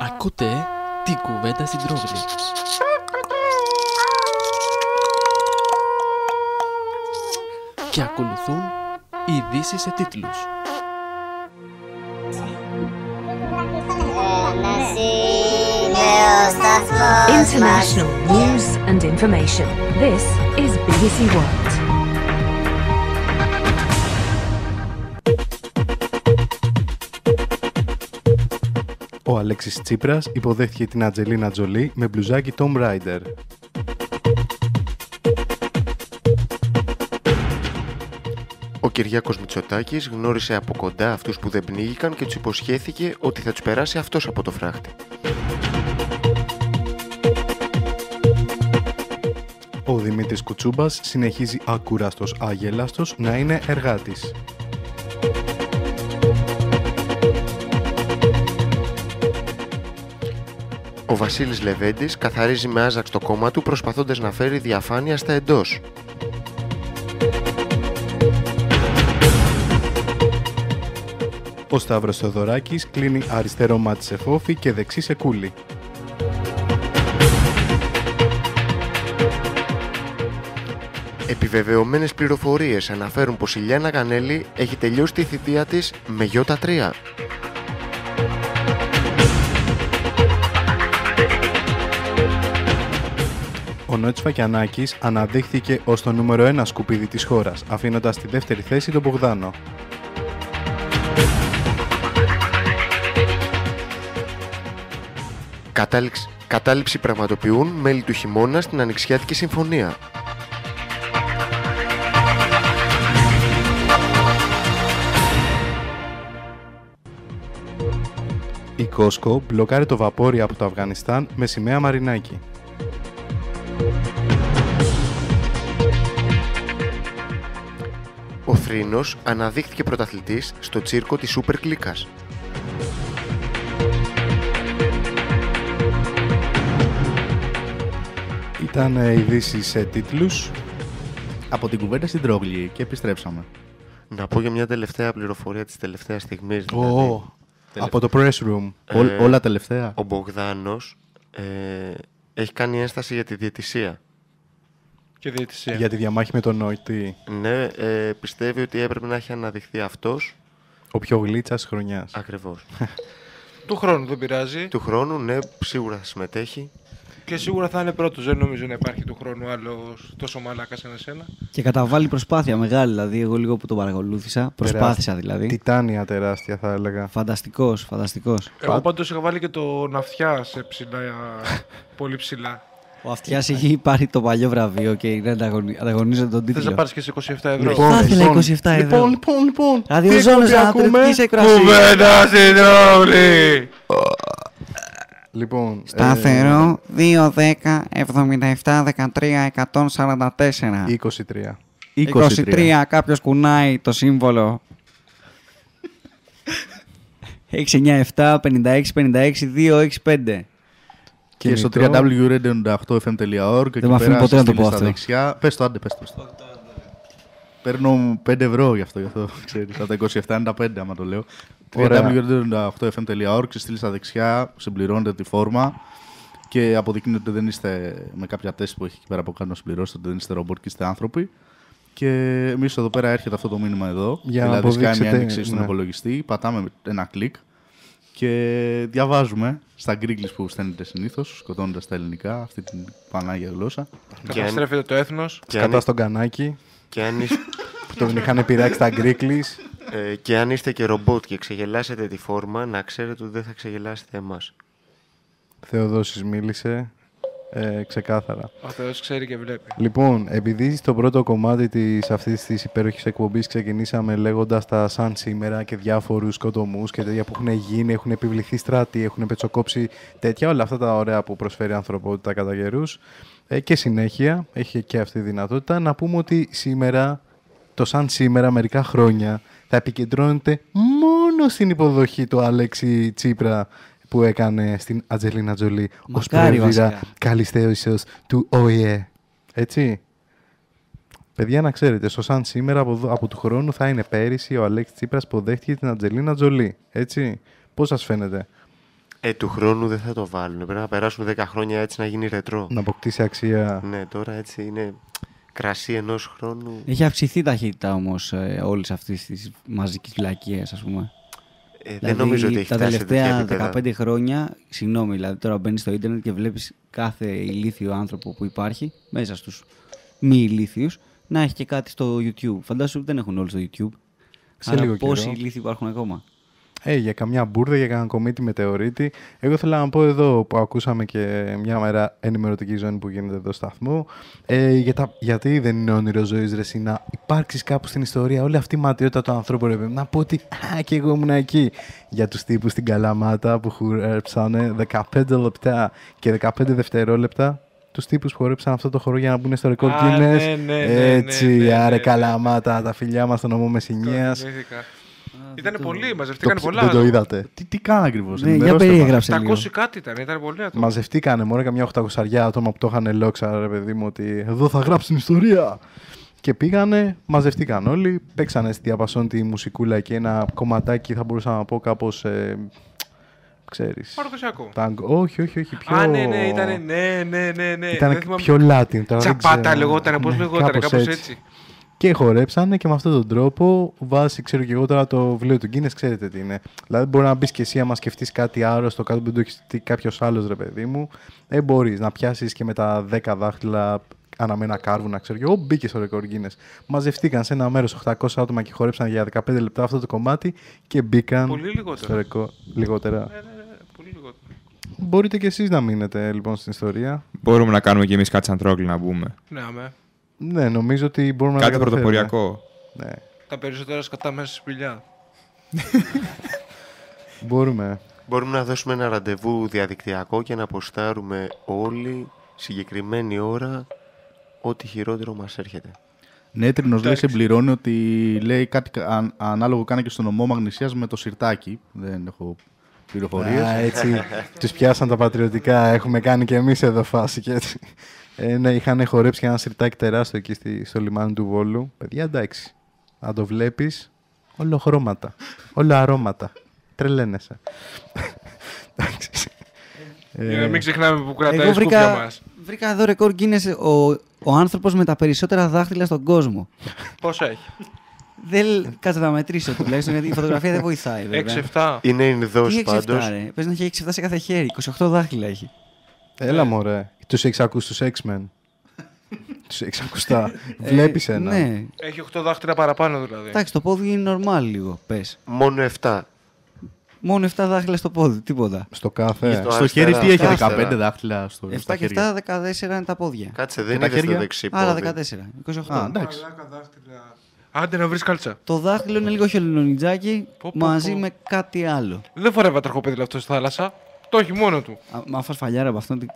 Ακούτε την κουβέντα στην τρώγλη. Και ακολουθούν ειδήσεις σε τίτλους. International news and information. This is BBC World. Ο Αλέξης Τσίπρας υποδέχθηκε την Ατζελίνα Τζολί με μπλουζάκι Tom Rider. Ο Κυριάκος Μητσοτάκης γνώρισε από κοντά αυτούς που δεν πνίγηκαν και τους υποσχέθηκε ότι θα τους περάσει αυτός από το φράχτη. Ο Δημήτρης Κουτσούμπας συνεχίζει ακούραστος αγέλαστος να είναι εργάτης. Ο Βασίλης Λεβέντης καθαρίζει με άζαξ το κόμμα του προσπαθώντας να φέρει διαφάνεια στα εντός. Ο Σταύρος Θεοδωράκης κλείνει αριστερό μάτι σε φόφη και δεξί σε κούλι. Επιβεβαιωμένες πληροφορίες αναφέρουν πως η Λιάννα Κανέλη έχει τελειώσει τη θητεία της με γιώτα 3. Ο Νότης Φακιανάκης αναδείχθηκε ως το νούμερο 1 σκουπίδι της χώρας, αφήνοντας στη δεύτερη θέση τον Μπογδάνο. Κατάληξη, κατάληψη πραγματοποιούν μέλη του χειμώνα στην Ανοιξιάτικη Συμφωνία. Η Κόσκο μπλοκάρει το βαπόρι από το Αφγανιστάν με σημαία μαρινάκι. Ο Θρήνος αναδείχθηκε πρωταθλητής στο τσίρκο της Σούπερ Κλίκας. Ήταν ε, ειδήσει σε τίτλους. Από την κουβέντα στην τρόγλη και επιστρέψαμε. Να πω για μια τελευταία πληροφορία της τελευταίας στιγμής. Ω, δηλαδή. Από το press room. Ό- όλα τελευταία. Ο Μπογδάνος ε, έχει κάνει ένσταση για τη διαιτησία. Και διαιτησία. Για τη διαμάχη με τον Νόητη. Ναι, ε, πιστεύει ότι έπρεπε να έχει αναδειχθεί αυτός. Ο πιο γλίτσας της χρονιάς. Ακριβώς. Του χρόνου δεν πειράζει. του χρόνου, ναι, σίγουρα θα συμμετέχει. Και σίγουρα θα είναι πρώτος. Δεν νομίζω να υπάρχει του χρόνου άλλο τόσο μαλάκας σαν εσένα. Και καταβάλει προσπάθεια μεγάλη, δηλαδή. Εγώ λίγο που τον παρακολούθησα. Προσπάθησα δηλαδή. Τιτάνια τεράστια θα έλεγα. Φανταστικός, φανταστικός. Εγώ πάντως είχα βάλει και το ναυτιά σε ψηλά, πολύ ψηλά. Ο Αυτιά έχει πάρει το παλιό βραβείο και είναι ανταγωνι... ανταγωνίζεται τον τίτλο. Θες να πάρεις και σε 27 ευρώ. Λοιπόν, θα ήθελα 27 ευρώ. Λοιπόν, λοιπόν, λοιπόν. Ραδιοζώνες Τι εκπομπή ακούμε; ανατρεπτικής έκφρασης. Κουβέντα στην τρόγλη. Λοιπόν, Σταθερό 2, 10, 77, 13, 144. 23. 23. Κάποιος κουνάει το σύμβολο. 697 56 56 265. Και στο Κινητό. www.radio98fm.org και Δεν μ' αφήνει ποτέ να το πω στα αυτό. δεξιά. Πες το, άντε, πες το. Παίρνω 5 ευρώ γι' αυτό, γι' αυτό ξέρεις. Από τα 27 είναι τα 5, άμα το λέω. Ωραία. www.radio98fm.org και στείλει στα δεξιά, συμπληρώνετε τη φόρμα και αποδεικνύετε ότι δεν είστε με κάποια τεστ που έχει εκεί πέρα από κάτω να συμπληρώσετε ότι δεν είστε ρομπότ και είστε άνθρωποι. Και εμείς εδώ πέρα έρχεται αυτό το μήνυμα εδώ. Για να δηλαδή, σκάει μια αποδείξετε, ένδειξη στον ναι. υπολογιστή, πατάμε ένα κλικ και διαβάζουμε στα γκρίγκλις που στέλνετε συνήθως, σκοτώνοντας τα ελληνικά, αυτή την πανάγια γλώσσα. Καταστρέφεται το έθνος. Και αν, Κατά στον κανάκι. και αν είστε, που τον είχαν πειράξει τα γκρίκλις. Ε, και αν είστε και ρομπότ και ξεγελάσετε τη φόρμα, να ξέρετε ότι δεν θα ξεγελάσετε εμάς. Θεοδόσης μίλησε ε, ξεκάθαρα. Ο Θεός ξέρει και βλέπει. Λοιπόν, επειδή στο πρώτο κομμάτι της αυτής της υπέροχης εκπομπής ξεκινήσαμε λέγοντας τα σαν σήμερα και διάφορους σκοτωμούς και τέτοια που έχουν γίνει, έχουν επιβληθεί στράτη, έχουν πετσοκόψει τέτοια, όλα αυτά τα ωραία που προσφέρει η ανθρωπότητα κατά καιρούς. Ε, και συνέχεια, έχει και αυτή τη δυνατότητα, να πούμε ότι σήμερα, το σαν σήμερα, μερικά χρόνια, θα επικεντρώνεται μόνο στην υποδοχή του Αλέξη Τσίπρα που έκανε στην Ατζελίνα Τζολί ως Μακάρι, πρόεδρα βασικά. καλής θεώρησης του ΟΗΕ. Έτσι. Παιδιά, να ξέρετε, στο σαν σήμερα από, εδώ- από του χρόνου θα είναι πέρυσι ο Αλέξης Τσίπρας που δέχτηκε την Ατζελίνα Τζολί. Έτσι. Πώς σας φαίνεται; Ε, του χρόνου δεν θα το βάλουν. Πρέπει να περάσουν 10 χρόνια έτσι να γίνει ρετρό. Να αποκτήσει αξία. Ναι, τώρα έτσι είναι κρασί ενός χρόνου. Έχει αυξηθεί η ταχύτητα όμως ε, όλης αυτής της μαζικής βλακία, ας πούμε. Ε, δεν νομίζω ότι έχει τα φτάσει σε τέτοια τελευταία επίπεδα. 15 χρόνια, συγγνώμη, δηλαδή τώρα μπαίνεις στο ίντερνετ και βλέπεις κάθε ηλίθιο άνθρωπο που υπάρχει μέσα στους μη ηλίθιους να έχει και κάτι στο YouTube. Φαντάσου δεν έχουν όλοι στο YouTube. Σε Άρα λίγο πόσοι καιρό. ηλίθιοι υπάρχουν ακόμα; Ε, για καμιά μπουρδα, για κανένα κομίτι μετεωρίτη. Εγώ θέλω να πω εδώ που ακούσαμε και μια μέρα ενημερωτική ζώνη που γίνεται εδώ στο σταθμό. Ε, για τα, γιατί δεν είναι όνειρο ζωής, ρε, εσύ, να υπάρξεις κάπου στην ιστορία όλη αυτή η ματιότητα του ανθρώπου, ρε, παιδί μου, να πω ότι α, και εγώ ήμουν εκεί. Για τους τύπους στην Καλαμάτα που χουρέψανε 15 λεπτά και 15 δευτερόλεπτα. Τους τύπους που χορέψαν αυτό το χώρο για να μπουν στο ρεκόρ Α, Guinness. ναι, ναι, ναι, Έτσι, ναι, ναι, άρε ναι. Καλαμάτα, τα φιλιά μας στον νομό Μεσσηνίας. Θυμήθηκα. Ήταν πολλοί, Το, μαζευτήκαν πολλά. δεν το άτομα. είδατε. Τι, τι κάνα ακριβώς. Ναι, για περιέγραψε λίγο. 700 κάτι ήταν, ήταν πολύ άτομα. Μαζευτήκανε μόνο καμιά 800 άτομα που το είχαν λόξα, ρε παιδί μου, ότι εδώ θα γράψουν ιστορία. Και πήγανε, μαζευτήκαν όλοι, παίξανε στη διαπασόν τη μουσικούλα και ένα κομματάκι, θα μπορούσα να πω κάπως, ε, ξέρεις... Παραδοσιακό. τάγκο. Όχι, όχι, όχι, πιο... Α, ναι, ναι, ήταν, ναι, ναι, ναι, ναι. Ήταν Δεν θυμάμαι- πιο Latin. Τώρα δεν Τσαπάτα ξέρω. λεγότανε, πώς Ναι, λεγότανε, κάπως έτσι. Και χορέψανε και με αυτόν τον τρόπο, βάσει, ξέρω και εγώ τώρα το βιβλίο του Guinness, ξέρετε τι είναι. Δηλαδή, μπορεί να μπεις και εσύ, άμα σκεφτείς κάτι άρρωστο, κάτι που δεν το έχεις σκεφτεί κάποιος άλλος, ρε παιδί μου, ε, μπορείς να πιάσεις και με τα 10 δάχτυλα αναμένα κάρβουνα, ξέρω και εγώ, μπήκε στο ρεκόρ Guinness. Μαζευτήκαν σε ένα μέρος 800 άτομα και χορέψαν για 15 λεπτά αυτό το κομμάτι και μπήκαν Πολύ λιγότερο. στο ρεκόρ. Λιγότερα. Ναι, ναι, ναι, πολύ λιγότερο. Μπορείτε και εσείς να μείνετε λοιπόν στην ιστορία. Μπορούμε να κάνουμε κι εμείς κάτι σαν τρόγλι να μπούμε. Ναι, αμέ. Ναι, νομίζω ότι μπορούμε Κάτι να τα καταφέρουμε. πρωτοποριακό. Ναι, Τα περισσότερα σκατά μέσα στη σπηλιά. μπορούμε. Μπορούμε να δώσουμε ένα ραντεβού διαδικτυακό και να αποστάρουμε όλοι συγκεκριμένη ώρα ό,τι χειρότερο μας έρχεται. Νέτρινος λέει Εντάξει. συμπληρώνει ότι λέει κάτι κα- αν- ανάλογο κάνα και στο νομό Μαγνησίας με το σιρτάκι. Δεν έχω πληροφορίες. Α, έτσι, τους πιάσαν τα πατριωτικά. Έχουμε κάνει και εμείς εδώ φάση και έτσι. Ε, ναι, είχαν χορέψει και ένα σιρτάκι τεράστιο εκεί στη, στο λιμάνι του Βόλου. Παιδιά, εντάξει. Αν το βλέπεις, όλο χρώματα. Όλο αρώματα. Τρελαίνεσαι. Εντάξει. Για να μην ξεχνάμε που κρατάει Εγώ η σκούπια βρήκα, μας. βρήκα εδώ ρεκόρ Guinness ο, ο άνθρωπος με τα περισσότερα δάχτυλα στον κόσμο. Πόσα έχει; Δεν κάτσε να μετρήσω τουλάχιστον γιατί η φωτογραφία δεν βοηθάει. βέβαια. 6-7. Είναι Ινδός Τι 6-7 πάντως. ρε. Πες να έχει 6-7 σε κάθε χέρι. 28 δάχτυλα έχει. Έλα μωρέ. Τους έχεις ακούσει τους X-Men. τους έχεις ακουστά. Βλέπεις Ε, ένα. Ναι. Έχει 8 δάχτυλα παραπάνω δηλαδή. Εντάξει, το πόδι είναι normal λίγο. Πες. Μόνο 7. Μόνο 7 δάχτυλα στο πόδι, τίποτα. Στο κάθε. Στο στο χέρι τι αριστερά, έχει, στα 15 αριστερά. δάχτυλα στο, 7 στα και χέρια. 7, 14 είναι τα πόδια. Κάτσε, δεν τα είδες το χέρια; δεξί Άρα πόδι. 14. 28. Α, εντάξει. Μαλάκα δάχτυλα. Άντε να βρεις κάλτσα. Το δάχτυλο είναι λίγο χελονιτζάκι Πω, πω, μαζί πω. με κάτι άλλο. Δεν φορεύει τροχοπέδιλο αυτό στη θάλασσα. Το έχει μόνο του. Α, Μα φας φαλιάρα από αυτόν.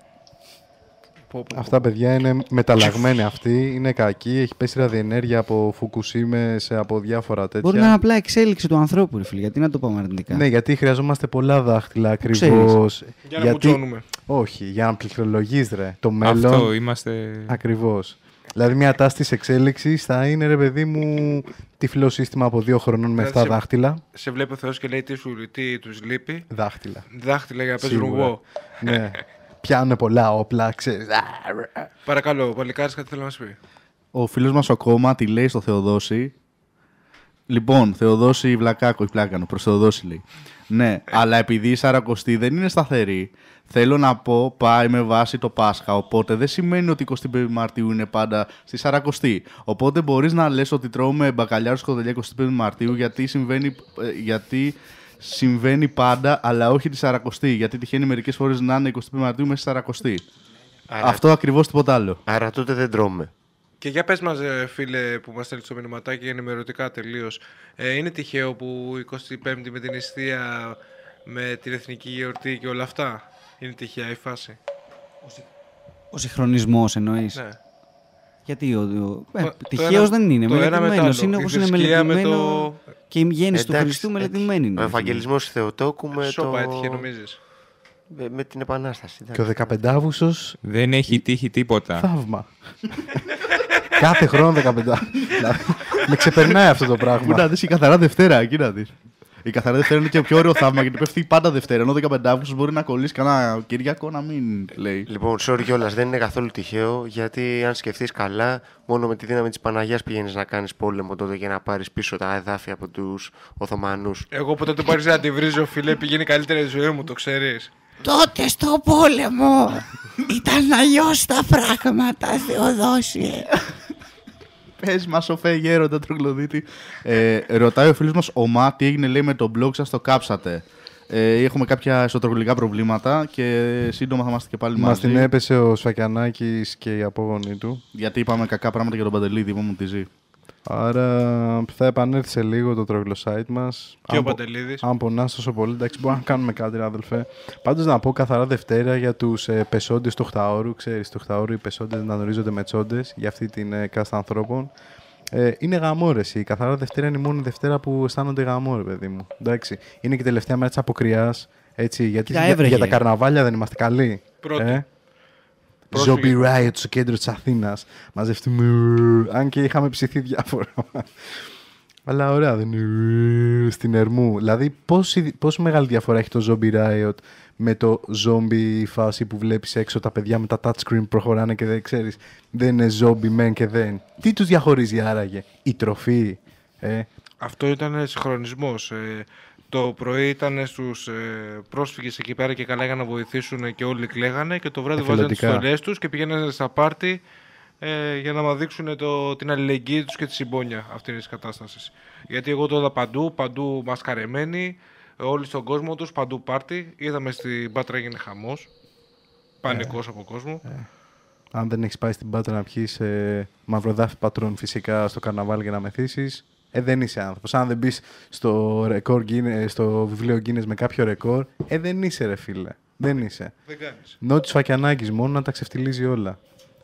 Τι- Πω, πω, πω. Αυτά παιδιά είναι μεταλλαγμένοι αυτοί, είναι κακοί, έχει πέσει ραδιενέργεια από Φουκουσίμες, από διάφορα τέτοια. Μπορεί να είναι απλά εξέλιξη του ανθρώπου, ρε φίλε. Γιατί να το πάμε αρνητικά; Ναι, γιατί χρειαζόμαστε πολλά δάχτυλα ξέρεις. ακριβώς. Για να μουτσώνουμε. Όχι, για να πληκτρολογείς ρε. Το μέλλον. Αυτό είμαστε. Ακριβώς. Δηλαδή, μια τάση τη εξέλιξης θα είναι, ρε παιδί μου, τυφλό σύστημα από δύο χρονών με 7 Δηλαδή, σε- δάχτυλα. Σε βλέπει ο Θεός και λέει τι, σου, τι τους λείπει. Δάχτυλα. Δάχτυλα για να παίζουν Σίγουρα. ρουμπό. ναι. Πιάνουν πολλά όπλα, ξέρεις. Παρακαλώ, παλικάρι κάτι θέλω να σου πει. Ο φίλος μας ο Κόμμα τη λέει στο Θεοδόση. Λοιπόν, Θεοδόση Βλακάκο, όχι πλάκανο, προς Θεοδόση λέει. Ναι, αλλά επειδή η Σαρακοστή δεν είναι σταθερή, θέλω να πω πάει με βάση το Πάσχα. Οπότε δεν σημαίνει ότι 25 Μαρτίου είναι πάντα στη Σαρακοστή. Οπότε μπορείς να λες ότι τρώμε μπακαλιάρο σκοτελιά 25 Μαρτίου γιατί συμβαίνει, ε, γιατί συμβαίνει πάντα, αλλά όχι τη Σαρακοστή. Γιατί τυχαίνει μερικές φορές να είναι 25 Μαρτίου μέσα στη Σαρακοστή. Άρα- Αυτό ακριβώς τίποτα άλλο. Άρα τότε δεν τρώμε. Και για πες μας, ε, φίλε, που μας στέλνεις το μηνυματάκι ενημερωτικά τελείως. Ε, είναι τυχαίο που 25η με την Ιστία, με την Εθνική Γιορτή και όλα αυτά; Είναι τυχαία η φάση; Ο συγχρονισμός εννοείς; Ναι. Γιατί ο. ο ε, Το- το τυχαίο ένα- δεν είναι. το ένα μετά Μελετημένος άλλο. είναι Η όπως είναι θρησκεία με μελετημένο. το- Και η γέννηση του Εντάξει, Χριστού έτσι. μελετημένη είναι. Ο ρε φίλε. Ευαγγελισμός Θεοτόκου με, το... Σώπα έτυχε νομίζεις. με, με την Επανάσταση. Και ο 15άβουσο Δεν έχει τύχει τίποτα. θαύμα. Κάθε χρόνο 15. Δηλαδή, με ξεπερνάει αυτό το Πού να πράγμα. δεις η καθαρά Δευτέρα, εκεί να δεις. Η καθαρά Δευτέρα είναι και πιο ωραίο θαύμα γιατί πέφτει πάντα Δευτέρα. Ενώ 15 Αύγουστος μπορεί να κολλήσει κανένα Κυριακό να μην λέει. Λοιπόν, sorry κιόλας, δεν είναι καθόλου τυχαίο γιατί αν σκεφτείς καλά, μόνο με τη δύναμη της Παναγία πηγαίνεις να κάνεις πόλεμο τότε για να πάρεις πίσω τα εδάφια από τους Οθωμανούς. Εγώ ποτέ το πάρει να τη βρίζω, φίλε, πηγαίνει καλύτερα η ζωή μου, το ξέρεις. Τότε στο πόλεμο ήταν αλλιώς τα πράγματα, Θεοδόσιε. Πες μας, ο Φέ γέροντα τρογλωδίτη. Ε, ρωτάει ο φίλος μας, ο Μα, τι έγινε λέει με το blog σας, το κάψατε. Ε, έχουμε κάποια εσωτερικά προβλήματα και σύντομα θα είμαστε και πάλι Μας μαζί. την έπεσε ο Σφακιανάκης και οι απόγονοι του. Γιατί είπαμε κακά πράγματα για τον Παντελίδη, είπαμε ότι ζει. Άρα θα επανέλθει σε λίγο το τρόγλο site μας. Και ο Παντελίδης. Αν πονάς τόσο πολύ, εντάξει, μπορούμε να κάνουμε κάτι, ρε αδελφέ. Πάντως να πω καθαρά Δευτέρα για τους ε, πεσόντες του 8ωρου. Ξέρεις, το 8ωρο οι πεσόντες να γνωρίζονται με τσόντες για αυτή την ε, κάστα ανθρώπων. Ε, είναι γαμόρεση. Η καθαρά Δευτέρα είναι η μόνη Δευτέρα που αισθάνονται γαμό, ρε παιδί μου. Εντάξει. Είναι και η τελευταία μέρα της αποκριάς. Έτσι, γιατί Κοίτα, για, έβρεχε. για τα καρναβάλια δεν είμαστε καλοί. Πρώτη. Ε; Πρόσφυγε. Zombie Riot στο κέντρος της Αθήνας. Μαζευτούμε. Αν και είχαμε ψηθεί διάφορα. Αλλά ωραία δεν είναι. Στην Ερμού. Δηλαδή, πόση, πόση μεγάλη διαφορά έχει το Zombie Riot με το zombie φάση που βλέπεις έξω τα παιδιά με τα touchscreen προχωράνε και δεν ξέρεις δεν είναι zombie μεν και δεν. Τι τους διαχωρίζει άραγε, η τροφή, ε, Αυτό ήταν συγχρονισμός. Ε, το πρωί ήταν στους ε, πρόσφυγες εκεί πέρα και καλά για να βοηθήσουν και όλοι κλαίγανε. Και το βράδυ βάζανε τις Εθελοντικά. στολές τους και πηγαίνανε στα πάρτι ε, για να μα δείξουν το, την αλληλεγγύη τους και τη συμπόνια αυτής της κατάστασης. Γιατί εγώ το είδα παντού, παντού μασκαρεμένοι, όλοι στον κόσμο τους, παντού πάρτι. Είδαμε στην Πάτρα έγινε χαμός. Πανικός από κόσμο. αν δεν έχεις πάει στην Πάτρα να πιεις ε, μαυροδάφι πατρών φυσικά στο καρναβάλι για να μεθύσεις, ε, δεν είσαι άνθρωπος. Αν δεν μπεις στο, ρεκόρ Guinness- στο βιβλίο Guinness με κάποιο ρεκόρ, ε, δεν είσαι ρε φίλε. Δεν είσαι. Δεν κάνεις. Νότης Φακιανάκης μόνο να τα ξεφτιλίζει όλα.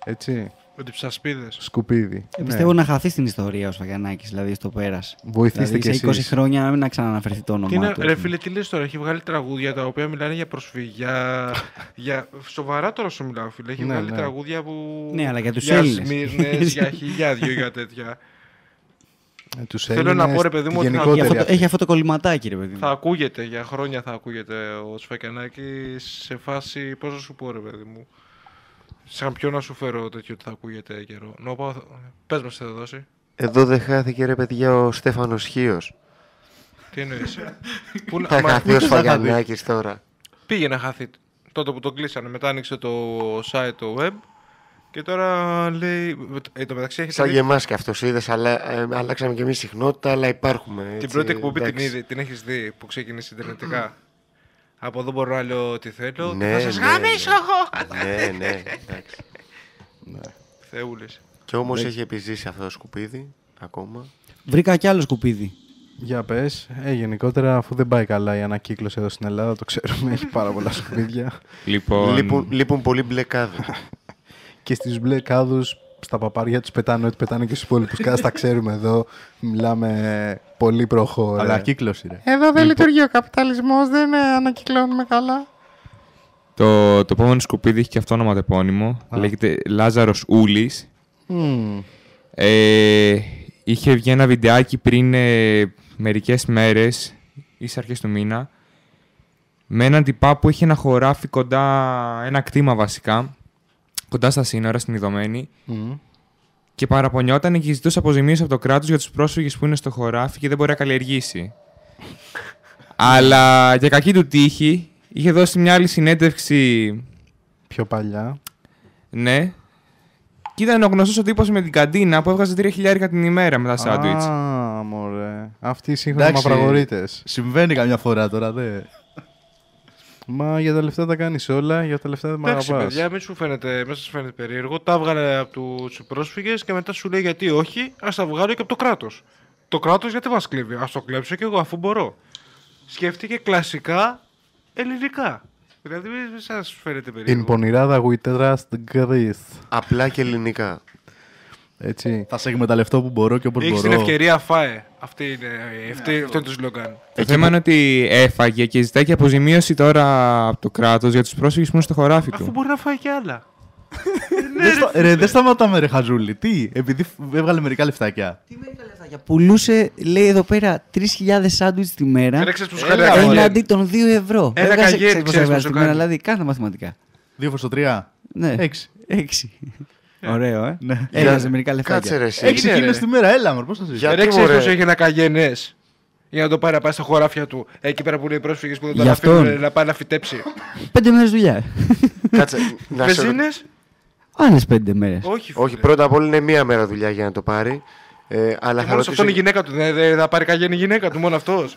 Έτσι. Με τις ψασπίδες. Σκουπίδι. Ε, Ναι. πιστεύω να χαθεί στην ιστορία ο Σφαγιανάκης, δηλαδή στο πέρας. Βοηθήστε δηλαδή, κι σε 20 εσείς. χρόνια να μην να ξαναναφερθεί το Τι όνομά είναι, του. ρε φίλε, τι λες τώρα, έχει βγάλει τραγούδια τα οποία μιλάνε για προσφυγιά. για... Σοβαρά τώρα σου μιλάω, φίλε. Έχει Ναι, βγάλει ναι. τραγούδια που. Ναι, αλλά για τους για Έλληνες. Σμύρνες, για χιλιάδιο, για τέτοια. Ε, τους Θέλω να Έλληνες, πω, ρε παιδί μου, ότι θα- γενικότερη Έχει αυτό, αυτή. έχει αυτό το κολληματάκι, ρε παιδί μου. θα ακούγεται, για χρόνια θα ακούγεται ο Σφακιανάκη σε φάση. Πώς να σου πω, ρε παιδί μου. Σαν ποιο να σου φέρω τέτοιο ότι θα ακούγεται καιρό. Να πάω. Πες μας, θα δώσει. Εδώ δεν χάθηκε ρε παιδιά ο Στέφανος Χίος. Τι εννοείς; Πού να- Θα μα- χαθεί ο Σφαγιανάκης τώρα. Πήγε να χαθεί τότε που το κλείσανε. Μετά άνοιξε το site το web και τώρα λέει. Εν τω μεταξύ έχει Σαν δει- και εμάς κι αυτός είδες, αλλά, ε, αλλάξαμε κι εμείς συχνότητα, αλλά υπάρχουμε. την έτσι, πρώτη εκπομπή την, εντάξει. είδε, την έχεις δει που ξεκίνησε ιντερνετικά; Από εδώ μπορώ να λέω ό,τι θέλω. Ναι, θα σας ναι, γαμίσω ναι. εγώ. Ναι, ναι, εντάξει. Θεούλες. Κι όμως Ναι. έχει επιζήσει αυτό το σκουπίδι ακόμα. Βρήκα κι άλλο σκουπίδι. Για πες. Ε, γενικότερα, αφού δεν πάει καλά η ανακύκλωση εδώ στην Ελλάδα, το ξέρουμε, έχει πάρα πολλά σκουπίδια. Λοιπόν, Λείπουν, λείπουν πολύ μπλε κάδου. και στις μπλε κάδους, στα παπάρια τους πετάνε ό,τι πετάνε και στους υπόλοιπους κάδους, τα ξέρουμε εδώ. Μιλάμε πολύ προχώρα. Αλλά κύκλωση, ρε. Εδώ δεν Λοιπόν. λειτουργεί ο καπιταλισμός, δεν ε, ανακυκλώνουμε καλά. το, το επόμενο σκουπίδι έχει και αυτό όνομα επώνυμο. Λέγεται Λάζαρος Ούλης. Μμμ. Ε, είχε βγει ένα βιντεάκι πριν ε, μερικές μέρες ή σε αρχές του μήνα με έναν τυπά που είχε ένα χωράφι κοντά, ένα κτήμα βασικά, κοντά στα σύνορα, στην Ιδωμένη Μμ. και παραπονιόταν και ζητούσε αποζημίωση από το κράτος για τους πρόσφυγες που είναι στο χωράφι και δεν μπορεί να καλλιεργήσει. Αλλά για κακή του τύχη είχε δώσει μια άλλη συνέντευξη Πιο παλιά. ναι. Και ήταν ο γνωστός ο τύπος με την καντίνα που έβγαζε 3 χιλιάρικα την ημέρα με τα σάντουιτς. Α, μωρέ. Αυτοί οι σύγχρονοι Εντάξει, μαυραγορείτες. Συμβαίνει καμιά φορά τώρα, δε. Μα για τα λεφτά τα κάνεις όλα, για τα λεφτά δεν μ' Εντάξει, αγαπάς. παιδιά, μην σου φαίνεται, μην σας φαίνεται περίεργο. Τα έβγαλε από τους πρόσφυγες και μετά σου λέει γιατί όχι, ας τα βγάλω και από το κράτος. Το κράτος γιατί μας κλέβει, ας το κλέψω και εγώ αφού μπορώ. Σκέφτηκε κλασικά ελληνικά. Δηλαδή, μην σας φαίνεται περίεργο. In πονηράδα we trust Greece. Απλά και ελληνικά. Έτσι. Θα σε εκμεταλλευτώ που μπορώ και όπως Έχεις μπορώ. την ευκαιρία, φάε. Αυτή είναι, αυτή, αυτό είναι το σλόγκαν. Το θέμα είναι ότι έφαγε και ζητάει και αποζημίωση τώρα από το κράτος για τους πρόσφυγες που είναι στο χωράφι Αφού του. μπορεί να φάει και άλλα. Δεν στα- Ρε, δεν σταματάμε ρε χαζούλη. Τι, επειδή έβγαλε μερικά λεφτάκια. Για πουλούσε, λέει εδώ πέρα, 3.000 σάντουιτς τη μέρα. Ξέρεις πόσο κάνει ένα Έναντι καγιέν. των 2 ευρώ. Ένα Έβγαζε- καγιέν, ξέρεις πόσο ξέρεις έβγαζε πόσο τη μέρα, κάνει. δηλαδή, κάνε μαθηματικά. 2 προς το 3. Ναι. 6. 6. Ωραίο, ε. Ναι. Έβγαζε μερικά λεφτάκια. Κάτσε ρε εσύ. 6 Είναι, κιλές ρε. τη μέρα, έλα μωρ, πώς θα ζήσεις. Γιατί, Δεν ξέρεις μωρέ; πόσο έχει ένα καγενέ. Για να το πάρει να πάει στα χωράφια του. Εκεί πέρα που είναι οι πρόσφυγες που δεν τον Γι' αφήνουν αυτόν. να πάει να φυτέψει. Πέντε μέρες δουλειά. Κάτσε, να σε... Πεζίνε. Άλλε πέντε μέρες. Όχι, Όχι, φίλε. πρώτα απ' όλα είναι μία μέρα δουλειά για να το πάρει. Ε, αλλά Και θα μόνος σε ρωτήσω αυτό είναι η γυναίκα του. Δεν δεν θα πάρει καγένει η γυναίκα του, μόνος αυτός.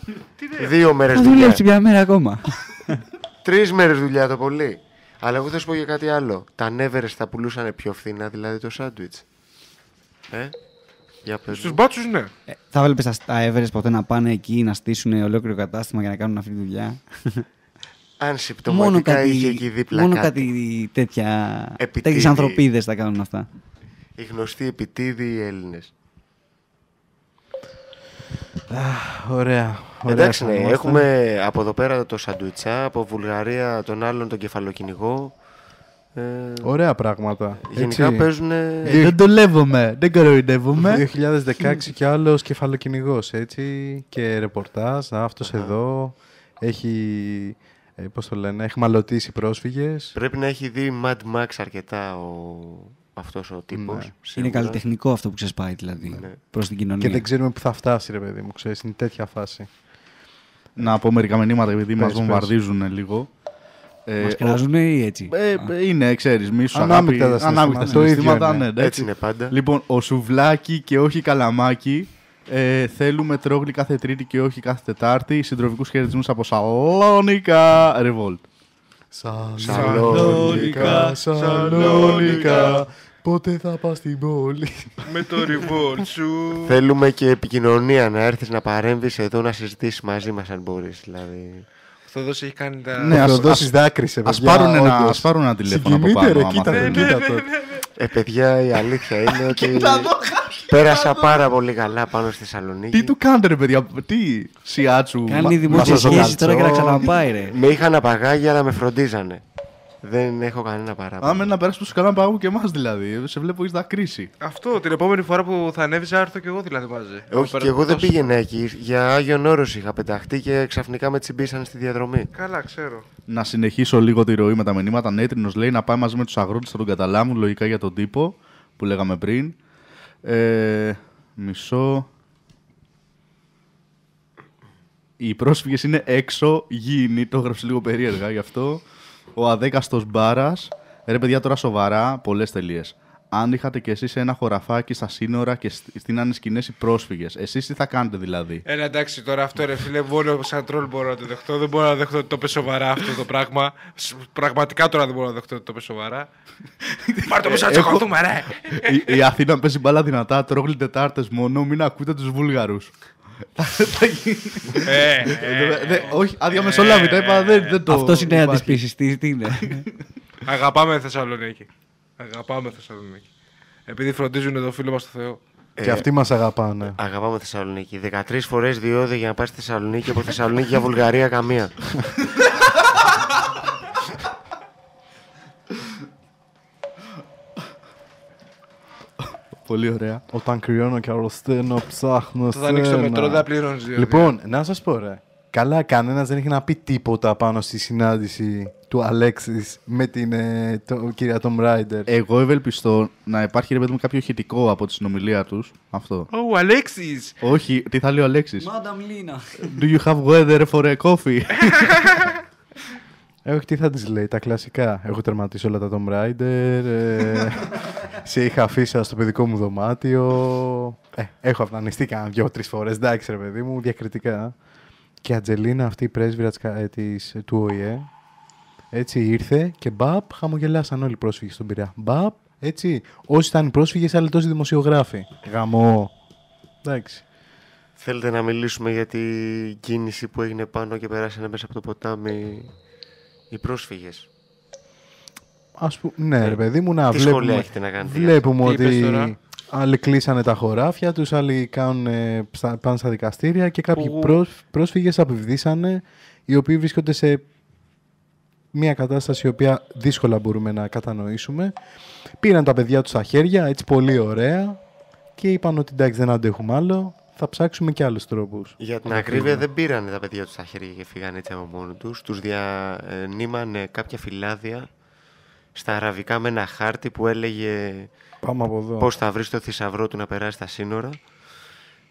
δύο μέρες Θα δουλειά. δουλέψει μια μέρα ακόμα. Τρεις μέρες δουλειά το πολύ. Αλλά εγώ θα σου πω για κάτι άλλο. Τα Neverest θα πουλούσαν πιο φθηνά, δηλαδή το σάντουιτς. Ε, για πες Στους μου. μπάτσους, ναι. Ε, θα έβλεπες τα, τα Everest ποτέ να πάνε εκεί να στήσουν ολόκληρο κατάστημα για να κάνουν αυτή τη δουλειά; Αν μόνο συμπτωματικά είχε εκεί κάτι, δίπλα μόνο κάτι. κάτι τέτοια. Επιτίδη. Τέτοιες ανθρωπίδες θα κάνουν αυτά. Οι γνωστοί επιτίδιοι οι Έλληνες. Ωραία. ωραία Εντάξει, ναι, αισθανόμαστε. έχουμε από εδώ πέρα το σαντουιτσά, από Βουλγαρία τον άλλον τον κεφαλοκυνηγό. Ε, Ωραία πράγματα. Γενικά Έτσι. παίζουν. Ε, δεν δουλεύουμε, δεν κοροϊδεύουμε. 2016 κι άλλος κεφαλοκυνηγός, έτσι, και ρεπορτάζ, αυτός εδώ, έχει, ε, πώς το λένε, έχει μαλωτήσει πρόσφυγες. Πρέπει να έχει δει Mad Max αρκετά ο... αυτός ο τύπος. Ναι. Είναι σίγουρα. καλλιτεχνικό αυτό που ξεσπάει δηλαδή Ναι. προς την κοινωνία. Και δεν ξέρουμε που θα φτάσει, ρε παιδί μου, ξέρεις, είναι τέτοια φάση. Να πω μερικά μηνύματα επειδή Πες, μας πες. βομβαρδίζουν λίγο. Ε, Μας ο- κράζουν ή έτσι; Ε, ε, είναι, ξέρεις, μίσους, Ανάμεικτα αγάπη, τα συναισθήματα, ανάμεικτα το ίδιο συναισθήματα, είναι. ναι, εντάξει. Έτσι είναι πάντα. Λοιπόν, ο Σουβλάκι και όχι Καλαμάκι. Ε, θέλουμε τρόγλι κάθε Τρίτη και όχι κάθε Τετάρτη. Συντροφικούς χαιρετισμούς από Σαλόνικα. Revolt. Σαλόνικα, Σαλόνικα, πότε θα πας στην πόλη; Με το revolt σου. Θέλουμε και επικοινωνία να έρθεις να παρέμβεις εδώ να συζητήσεις μαζί μας αν μπορείς. Δηλαδή. Ο Θοδός έχει κάνει τα. Ναι, Ο ας- Θεοδόσης ας- δάκρυσε, ας παιδιά, πάρουν ένα- όντως. ας πάρουν ένα τηλέφωνο από Συγκινείται, πάνω, ρε, άμα κοίτα το, θέλουν. κοίτα το. Ε, παιδιά, η αλήθεια είναι ότι πέρασα πάρα πολύ καλά πάνω στη Θεσσαλονίκη. Τι του κάνετε, ρε παιδιά, τι σιάτσου. Κάνει μα- δημόσια μας σχέση τώρα και να Καλτσό. ξαναπάει ρε. Με είχαν απαγάγει αλλά με φροντίζανε. Δεν έχω κανένα παράπονο. Άμα είναι να περάσει τόσο καλά πάγου και εμάς δηλαδή. Σε βλέπω έχεις δακρύσει. Αυτό την επόμενη φορά που θα ανέβεις, θα έρθω και εγώ δηλαδή μαζί. Όχι, και εγώ δεν πήγαινα εκεί. Για Άγιον Όρος είχα πεταχτεί και ξαφνικά με τσιμπήσαν στη διαδρομή. Καλά, ξέρω. Να συνεχίσω λίγο τη ροή με τα μηνύματα. Νέτρινο λέει να πάει μαζί με τους αγρότες θα τον καταλάβουν λογικά για τον τύπο που λέγαμε πριν. Ε, μισό. Οι πρόσφυγες είναι έξω γήινοι, το έγραψε λίγο περίεργα γι' αυτό. Ο αδέκαστος μπάρας. Ρε παιδιά τώρα σοβαρά, πολλές τελείες. Αν είχατε κι εσείς ένα χωραφάκι στα σύνορα και στ- στείνανε σκηνές οι πρόσφυγες, εσείς τι θα κάνετε δηλαδή; Έλα εντάξει τώρα αυτό ρε φίλε, μόνο σαν τρόλ μπορώ να το δεχτώ. Δεν μπορώ να δεχτώ ότι το πες σοβαρά αυτό το πράγμα. Σ- Πραγματικά τώρα δεν μπορώ να δεχτώ ότι το πες σοβαρά. Πάρ' το μέσα να Έχω- τσακωθούμε ρε. η, η Αθήνα παίζει μπάλα δυνατά, τρόγλι Τετάρτες μόνο, μην ακούτε τους Βούλγαρους. Ε, Ε, δε- δε- Όχι, αδιαμεσολάβητα, είπα, δεν, δεν το Αυτός είναι υπάρχει. αντισπίσης, τι είναι; Αγαπάμε Θεσσαλονίκη. Αγαπάμε Θεσσαλονίκη. Επειδή φροντίζουν το φίλο μας το Θεό. Και αυτοί μας αγαπάνε. Αγαπάμε Θεσσαλονίκη. 13 φορές διόδια για να πας στη Θεσσαλονίκη, από Θεσσαλονίκη για Βουλγαρία καμία. Πολύ ωραία. Όταν κρυώνω και αρρωσταίνω, ψάχνω Θα ανοίξει το σένα. μετρό, δεν θα πληρώνεις διόδια. Λοιπόν, να σας πω ρε. Καλά, κανένας δεν έχει να πει τίποτα πάνω στη συνάντηση του Αλέξης με την ε, το, κυρία Tom Ράιντερ. Εγώ ευελπιστώ να υπάρχει ρε παιδί μου κάποιο ηχητικό από τη συνομιλία τους. Αυτό. Ω, Αλέξης! Όχι, τι θα λέει ο Αλέξης; Madam Lina. Do you have weather for a coffee? Ε, όχι, τι θα της λέει, τα κλασικά. Έχω τερματίσει όλα τα Tom Raider, ε, σε είχα αφήσει στο παιδικό μου δωμάτιο. Ε, έχω αυνανιστεί κάνα δυο-τρεις φορές, εντάξει ρε παιδί μου, διακριτικά. Και η Ατζελίνα, αυτή η πρέσβυρα της, κα- ε, της, του ΟΗΕ, έτσι ήρθε και μπαπ, χαμογελάσαν όλοι οι πρόσφυγες στον Πειραιά. Μπαπ, έτσι, όσοι ήταν πρόσφυγες, άλλοι τόσοι δημοσιογράφοι. Γαμό. Εντάξει. Θέλετε να μιλήσουμε για την κίνηση που έγινε πάνω και περάσανε μέσα από το ποτάμι; Οι πρόσφυγες. Ας πούμε, ναι, ρε παιδί μου, να τι βλέπουμε, σχόλια έχετε να κάνετε για βλέπουμε αυτό; Τι είπες ότι τώρα; άλλοι κλείσανε τα χωράφια τους, άλλοι κάνουν, ε, στα- πάνε στα δικαστήρια και κάποιοι Που- πρόσ- πρόσφυγες απευδίσανε, οι οποίοι βρίσκονται σε Μια κατάσταση η οποία δύσκολα μπορούμε να κατανοήσουμε. Πήραν τα παιδιά τους στα χέρια, έτσι πολύ ωραία, και είπαν ότι εντάξει δεν αντέχουμε άλλο, θα ψάξουμε και άλλους τρόπους. Για την να ακρίβεια κρύβουμε. δεν πήραν τα παιδιά τους στα χέρια και φύγανε έτσι από μόνοι τους. Τους διανύμανε κάποια φυλάδια στα αραβικά με ένα χάρτη που έλεγε Πάμε από εδώ. πώς θα βρεις το θησαυρό του να περάσει τα σύνορα.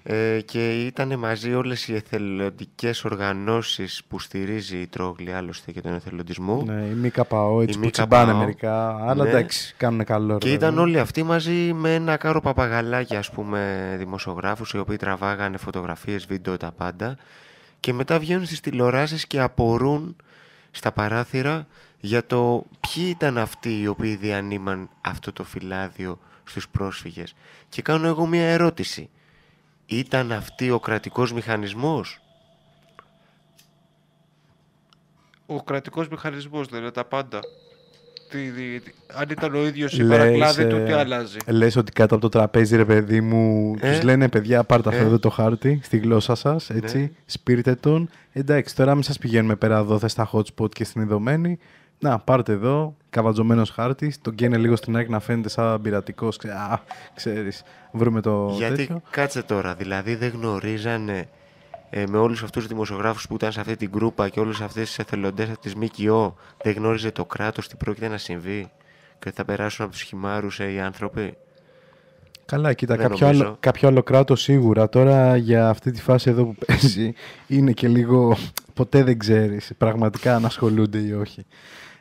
Ε, και ήταν μαζί όλες οι εθελοντικές οργανώσεις που στηρίζει η Τρόγλη άλλωστε και τον εθελοντισμό. Ναι, η ΜΚΟ, έτσι Η που τσιμπάνε ΜΚΟ, μερικά, αλλά ναι. εντάξει, κάνουν καλό Και ρε ήταν παιδί. όλοι αυτοί μαζί με ένα κάρο παπαγαλάκια, ας πούμε, δημοσιογράφους, οι οποίοι τραβάγανε φωτογραφίες, βίντεο, τα πάντα. Και μετά βγαίνουν στις τηλεοράσεις και απορούν στα παράθυρα για το ποιοι ήταν αυτοί οι οποίοι διανύμαν αυτό το φυλάδιο στους πρόσφυγες. Και κάνω εγώ μία ερώτηση. Ήταν αυτή ο κρατικός μηχανισμός; Ο κρατικός μηχανισμός δεν είναι τα πάντα. Τι, τι- τι- αν ήταν ο ίδιος η Λες, παρακλάδη του, ε, τι αλλάζει; Λες ότι κάτω από το τραπέζι, ρε παιδί μου, Ε, τους λένε παιδιά, πάρτε αυτό ε. εδώ το χάρτη στη γλώσσα σας, έτσι, Ναι. σπείρτε τον. Εντάξει, τώρα μην σας πηγαίνουμε πέρα εδώ, θες στα hot spot και στην ειδωμένη. Να, πάρτε εδώ, καβατζωμένος χάρτης, τον καίνε λίγο στην άκρη να φαίνεται σαν πειρατικός, ξέ, α, ξέρεις, βρούμε το Γιατί τέτοιο. κάτσε τώρα, δηλαδή δεν γνωρίζανε ε, με όλους αυτούς τους δημοσιογράφους που ήταν σε αυτή την γκρούπα και όλους αυτές τις εθελοντές από τις ΜΚΟ δεν γνώριζε το κράτος τι πρόκειται να συμβεί και ότι θα περάσουν από τους χυμάρους ε, οι άνθρωποι; Καλά, κοίτα, Δεν κάποιο νομίζω. άλλο, κάποιο άλλο κράτος σίγουρα. Τώρα για αυτή τη φάση εδώ που παίζει είναι και λίγο. Ποτέ δεν ξέρεις πραγματικά αν ασχολούνται ή όχι.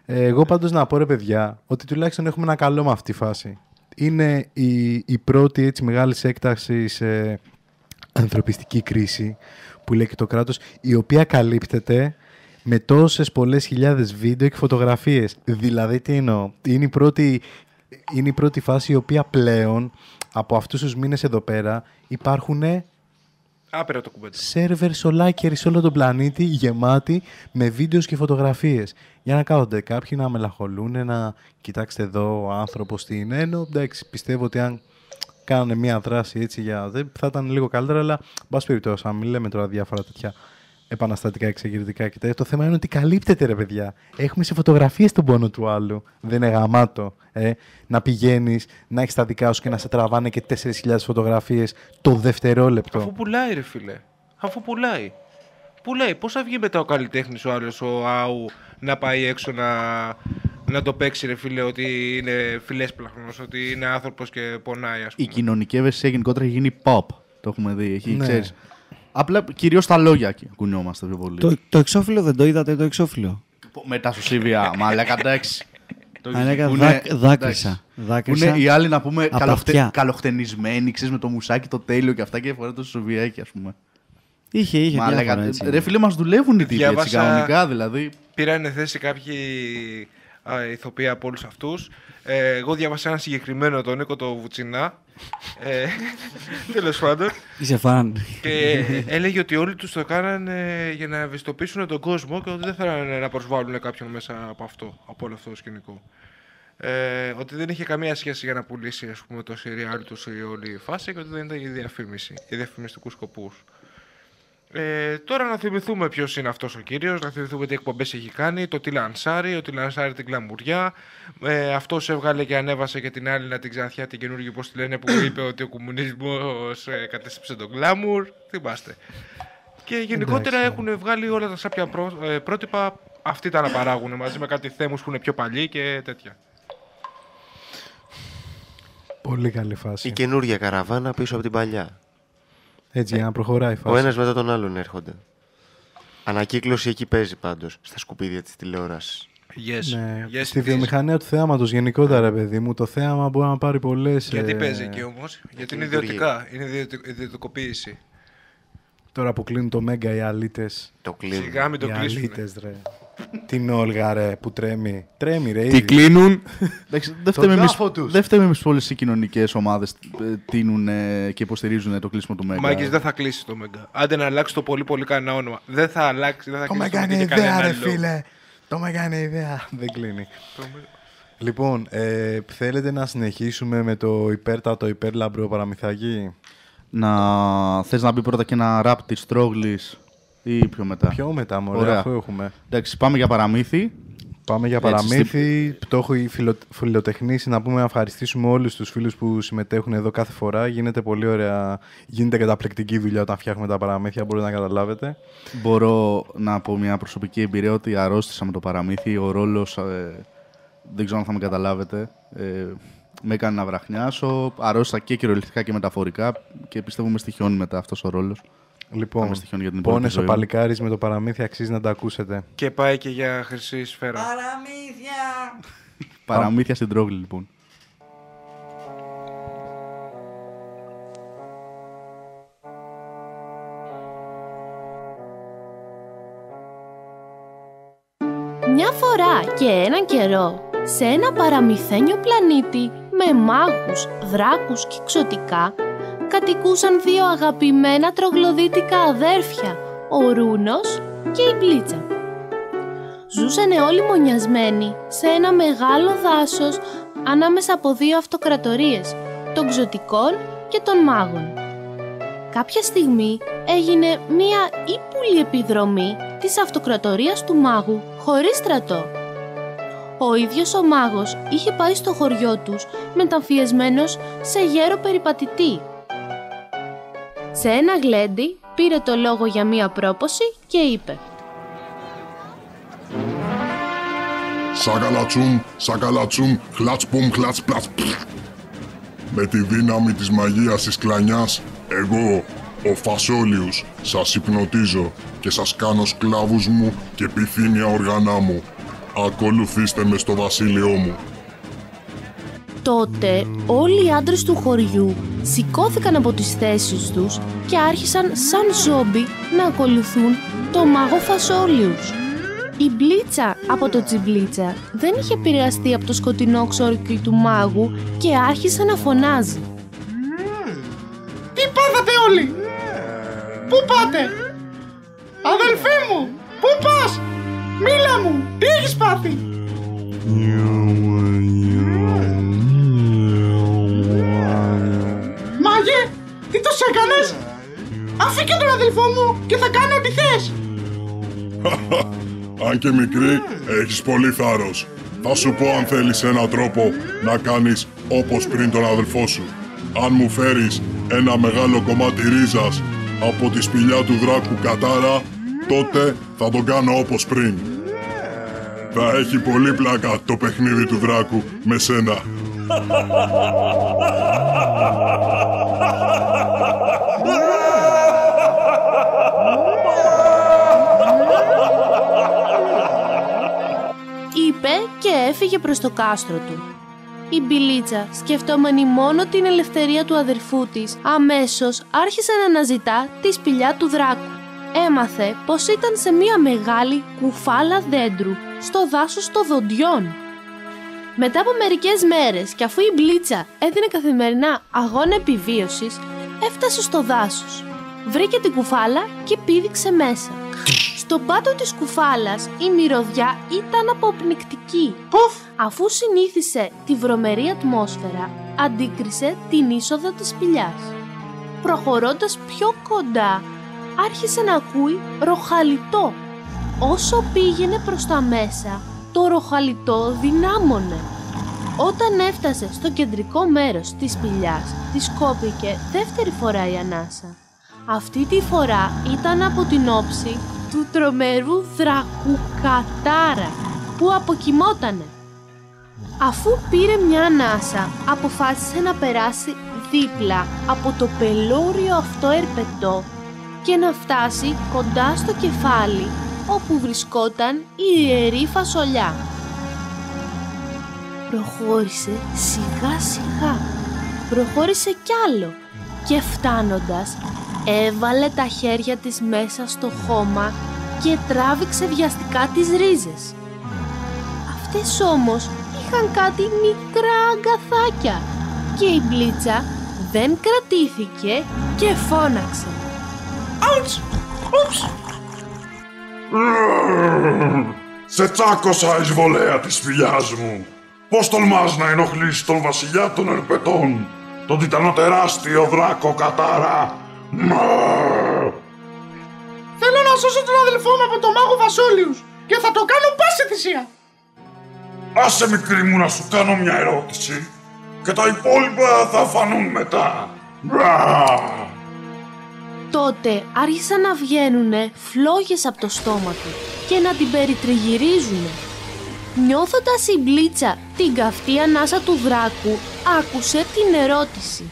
Ε, εγώ πάντως να πω ρε παιδιά ότι τουλάχιστον έχουμε ένα καλό με αυτή τη φάση. Είναι η, η πρώτη έτσι μεγάλης έκτασης σε ανθρωπιστική κρίση που λέει και το κράτος η οποία καλύπτεται με τόσες πολλές χιλιάδες βίντεο και φωτογραφίες. Δηλαδή τι εννοώ. Είναι η πρώτη, είναι η πρώτη φάση η οποία πλέον από αυτούς τους μήνες εδώ πέρα υπάρχουν Άπειρα το κουμπέντε. σερβερ σολάκεροι σε όλο τον πλανήτη γεμάτοι με βίντεος και φωτογραφίες. Για να κάθονται κάποιοι να μελαχολούν, να κοιτάξτε εδώ ο άνθρωπος τι είναι. Ενώ εντάξει, πιστεύω ότι αν κάνανε μια δράση έτσι για. δεν- θα ήταν λίγο καλύτερα, αλλά μπας περιπτώσει, αν μην λέμε τώρα διάφορα τέτοια επαναστατικά, εξεγερτικά και τέτοια. Το θέμα είναι ότι καλύπτεται, ρε παιδιά. Έχουμε σε φωτογραφίες τον πόνο του άλλου. Δεν είναι γαμάτο. Ε; Να πηγαίνεις, να έχεις τα δικά σου και να σε τραβάνε και 4.000 φωτογραφίες το δευτερόλεπτο. Αφού πουλάει, ρε φίλε. Αφού πουλάει. Πουλάει. Πώς θα βγει μετά ο καλλιτέχνης ο άλλος, ο Άου, να πάει έξω να, να το παίξει, ρε φίλε, ότι είναι φιλέσπλαχνος, ότι είναι άνθρωπος και πονάει, ας Η πούμε. κοινωνική ευαισθησία γενικότερα έχει γίνει pop. Το έχουμε δει. Έχει, Ναι. ξέρεις. Απλά κυρίως στα λόγια κουνιόμαστε πιο πολύ. Το, το εξώφυλλο δεν το είδατε, το εξώφυλλο; Μετά στο Σίβια, μαλάκα εντάξει. Το Μαλάκα, που είναι- δάκ- δάκρυσα. εντάξει. Δάκρυσα. Που είναι οι άλλοι να πούμε Απ' τα καλοχτε, αυτιά. καλοχτενισμένοι, ξέρεις, με το μουσάκι το τέλειο και αυτά και φορά το σουβιάκι, ας πούμε. Είχε, είχε Μαλάκα, διάφορα έτσι. ρε φίλε, μας δουλεύουν οι τύποι έτσι Διάβασα- κανονικά, δηλαδή. Πήραν θέση κάποιοι α, ηθοποιοί από όλους αυτούς. Ε, εγώ διάβασα ένα συγκεκριμένο, τον Νίκο το Βουτσινά. Ε, Τέλος πάντων. Είσαι φαν. Και έλεγε ότι όλοι τους το κάνανε για να ευαισθητοποιήσουν τον κόσμο και ότι δεν θέλανε να προσβάλλουν κάποιον μέσα από αυτό, από όλο αυτό το σκηνικό. Ε, ότι δεν είχε καμία σχέση για να πουλήσει ας πούμε, το σεριάλ τους η όλη η φάση και ότι δεν ήταν για διαφήμιση, για διαφημιστικούς σκοπούς. Ε, τώρα να θυμηθούμε ποιος είναι αυτός ο κύριος, να θυμηθούμε τι εκπομπές έχει κάνει, το Τιλανσάρι, ο Τιλανσάρι την κλαμουριά. Ε, αυτός έβγαλε και ανέβασε και την άλλη να την ξανθιά την καινούργια, πώ τη λένε, που είπε ότι ο κομμουνισμός ε, κατέστρεψε τον γκλάμουρ. Θυμάστε. Και γενικότερα Εντάξει. έχουν βγάλει όλα τα σάπια πρό- ε, πρότυπα αυτοί τα να παράγουν μαζί με κάτι θέμους που είναι πιο παλιοί και τέτοια. Πολύ καλή φάση. Η καινούργια καραβάνα πίσω από την παλιά. Έτσι, για να προχωράει η φάση. Ο ένας μετά τον άλλον έρχονται. Ανακύκλωση εκεί παίζει πάντως, στα σκουπίδια της τηλεόρασης. Yes. Ναι, Yes, στη it is. βιομηχανία του θέαματος γενικότερα, ρε παιδί μου, το θέαμα μπορεί να πάρει πολλές... Γιατί ε, παίζει εκεί όμως, Γιατί είναι λειτουργεί. ιδιωτικά, είναι ιδιωτικ- ιδιωτικοποίηση. Τώρα που κλείνουν το Μέγκα οι αλήτες. Το κλείνουν. Σιγά μην το οι κλείσουνε. αλήτες, ρε. Την Όλγα, ρε, που τρέμει; Τρέμει, ρε, Τι ήδη. κλείνουν; Εντάξει, δεν Το φταίμε εμείς- τάφο τους. δεν φταίμε εμείς που όλες οι κοινωνικές ομάδες τίνουν ε, και υποστηρίζουν το κλείσιμο του Μέγκα. Μάγκης δεν θα κλείσει το Μέγκα. Άντε να αλλάξει το πολύ πολύ κανένα όνομα. Δεν θα αλλάξει, δεν θα Το κλείσει Μέγκα είναι για ιδέα, κανένα ρε λόγο. φίλε. Το Μέγκα είναι ιδέα. Δεν κλείνει. Λοιπόν, ε, θέλετε να συνεχίσουμε με το υπέρτατο υπέρλαμπρο παραμυθάκι; Να θες να μπει πρώτα και ένα ραπ της Τρόγλης ή πιο μετά. Πιο μετά, μωρέ, Ωραία. αφού έχουμε. Εντάξει, πάμε για παραμύθι. Πάμε για Έτσι, παραμύθι. Το έχω η φιλο... φιλοτεχνήσει να πούμε να ευχαριστήσουμε όλους τους φίλους που συμμετέχουν εδώ κάθε φορά. Γίνεται πολύ ωραία. Γίνεται καταπληκτική δουλειά όταν φτιάχνουμε τα παραμύθια, μπορείτε να καταλάβετε. Μπορώ να πω μια προσωπική εμπειρία ότι αρρώστησα με το παραμύθι. Ο ρόλος. δεν ξέρω αν θα με καταλάβετε. Ε, με έκανε να βραχνιάσω. Αρρώστησα και κυριολεκτικά και μεταφορικά. Και πιστεύω με στοιχειώνει μετά αυτός ο ρόλος. Λοιπόν, με στοιχειώνει για την υπόλοιπη Πόνες ο ζωή μου. παλικάρης με το παραμύθι αξίζει να τα ακούσετε. Και πάει και για χρυσή σφαίρα. Παραμύθια στην τρόγλη, λοιπόν. Μια φορά και έναν καιρό, σε ένα παραμυθένιο πλανήτη με μάγους, δράκους και εξωτικά, κατοικούσαν δύο αγαπημένα τρογλωδίτικα αδέρφια, ο Ρούνος και η Μπλίτσα. Ζούσανε όλοι μονιασμένοι σε ένα μεγάλο δάσος ανάμεσα από δύο αυτοκρατορίες, των ξωτικών και των μάγων. Κάποια στιγμή έγινε μία ύπουλη επιδρομή της αυτοκρατορίας του μάγου χωρίς στρατό. Ο ίδιος ο μάγος είχε πάει στο χωριό τους μεταμφιεσμένος σε γέρο περιπατητή. Σε ένα γλέντι πήρε το λόγο για μία πρόποση και είπε Σακαλατσούμ, σακαλατσούμ, χλατς πουμ, χλατς πλατς. Με τη δύναμη της μαγείας της κλανιάς, εγώ, ο Φασόλιους, σας υπνοτίζω και σας κάνω σκλάβους μου και πυθύνια οργανά μου. Ακολουθήστε με στο βασίλειό μου. Τότε όλοι οι άντρες του χωριού σηκώθηκαν από τις θέσεις τους και άρχισαν σαν ζόμπι να ακολουθούν το μάγο Φασόλιους. Η Μπλίτσα από το Τσιμπλίτσα δεν είχε επηρεαστεί από το σκοτεινό ξόρκι του μάγου και άρχισε να φωνάζει. Τι πάθατε όλοι! Πού πάτε! Αδελφέ μου! Πού πας! Μίλα μου! Τι έχεις πάθει! Τι το έκανες! Αφήκε τον αδελφό μου και θα κάνω ό,τι θες! Αν και μικρή, έχεις πολύ θάρρος. Θα σου πω αν θέλεις έναν τρόπο να κάνεις όπως πριν τον αδελφό σου. Αν μου φέρεις ένα μεγάλο κομμάτι ρίζας από τη σπηλιά του δράκου Κατάρα, τότε θα τον κάνω όπως πριν. Θα έχει πολύ πλάκα το παιχνίδι του δράκου με σένα. και έφυγε προς το κάστρο του. Η Μπιλίτσα, σκεφτόμενη μόνο την ελευθερία του αδερφού της, αμέσως άρχισε να αναζητά τη σπηλιά του δράκου. Έμαθε πως ήταν σε μία μεγάλη κουφάλα δέντρου, στο δάσος των δοντιών. Μετά από μερικές μέρες και αφού η Μπλίτσα έδινε καθημερινά αγώνα επιβίωσης, έφτασε στο δάσος. Βρήκε την κουφάλα και πήδηξε μέσα. Στον πάτο της κουφάλας η μυρωδιά ήταν αποπνικτική. Αφού συνήθισε τη βρωμερή ατμόσφαιρα, αντίκρισε την είσοδο της σπηλιάς. Προχωρώντας πιο κοντά, άρχισε να ακούει ροχαλιτό. Όσο πήγαινε προς τα μέσα, το ροχαλιτό δυνάμωνε. Όταν έφτασε στο κεντρικό μέρος της σπηλιάς, της κόπηκε δεύτερη φορά η ανάσα. Αυτή τη φορά ήταν από την όψη του τρομερού δράκου Κατάρα που αποκοιμότανε. Αφού πήρε μια ανάσα, αποφάσισε να περάσει δίπλα από το πελώριο αυτό ερπετό και να φτάσει κοντά στο κεφάλι όπου βρισκόταν η ιερή φασολιά. Προχώρησε σιγά σιγά, προχώρησε κι άλλο και φτάνοντας έβαλε τα χέρια της μέσα στο χώμα και τράβηξε βιαστικά τις ρίζες. Αυτές όμως είχαν κάτι μικρά αγκαθάκια και η μπλίτσα δεν κρατήθηκε και φώναξε. Άουτς! Ούψ! Σε τσάκωσα εισβολέα της φιλιάς μου. Πώς τολμάς να ενοχλείς τον βασιλιά των ερπετών, τον τιτανοτεράστιο δράκο Κατάρα; Μα! Θέλω να σώσω τον αδελφό μου από το μάγο Βασόλιους και θα το κάνω πάση θυσία. Άσε μικρή μου να σου κάνω μια ερώτηση και τα υπόλοιπα θα φανούν μετά. Μπρα! Τότε άρχισαν να βγαίνουν φλόγες από το στόμα του και να την περιτριγυρίζουν. Νιώθοντας η μπλίτσα την καυτή ανάσα του δράκου, άκουσε την ερώτηση.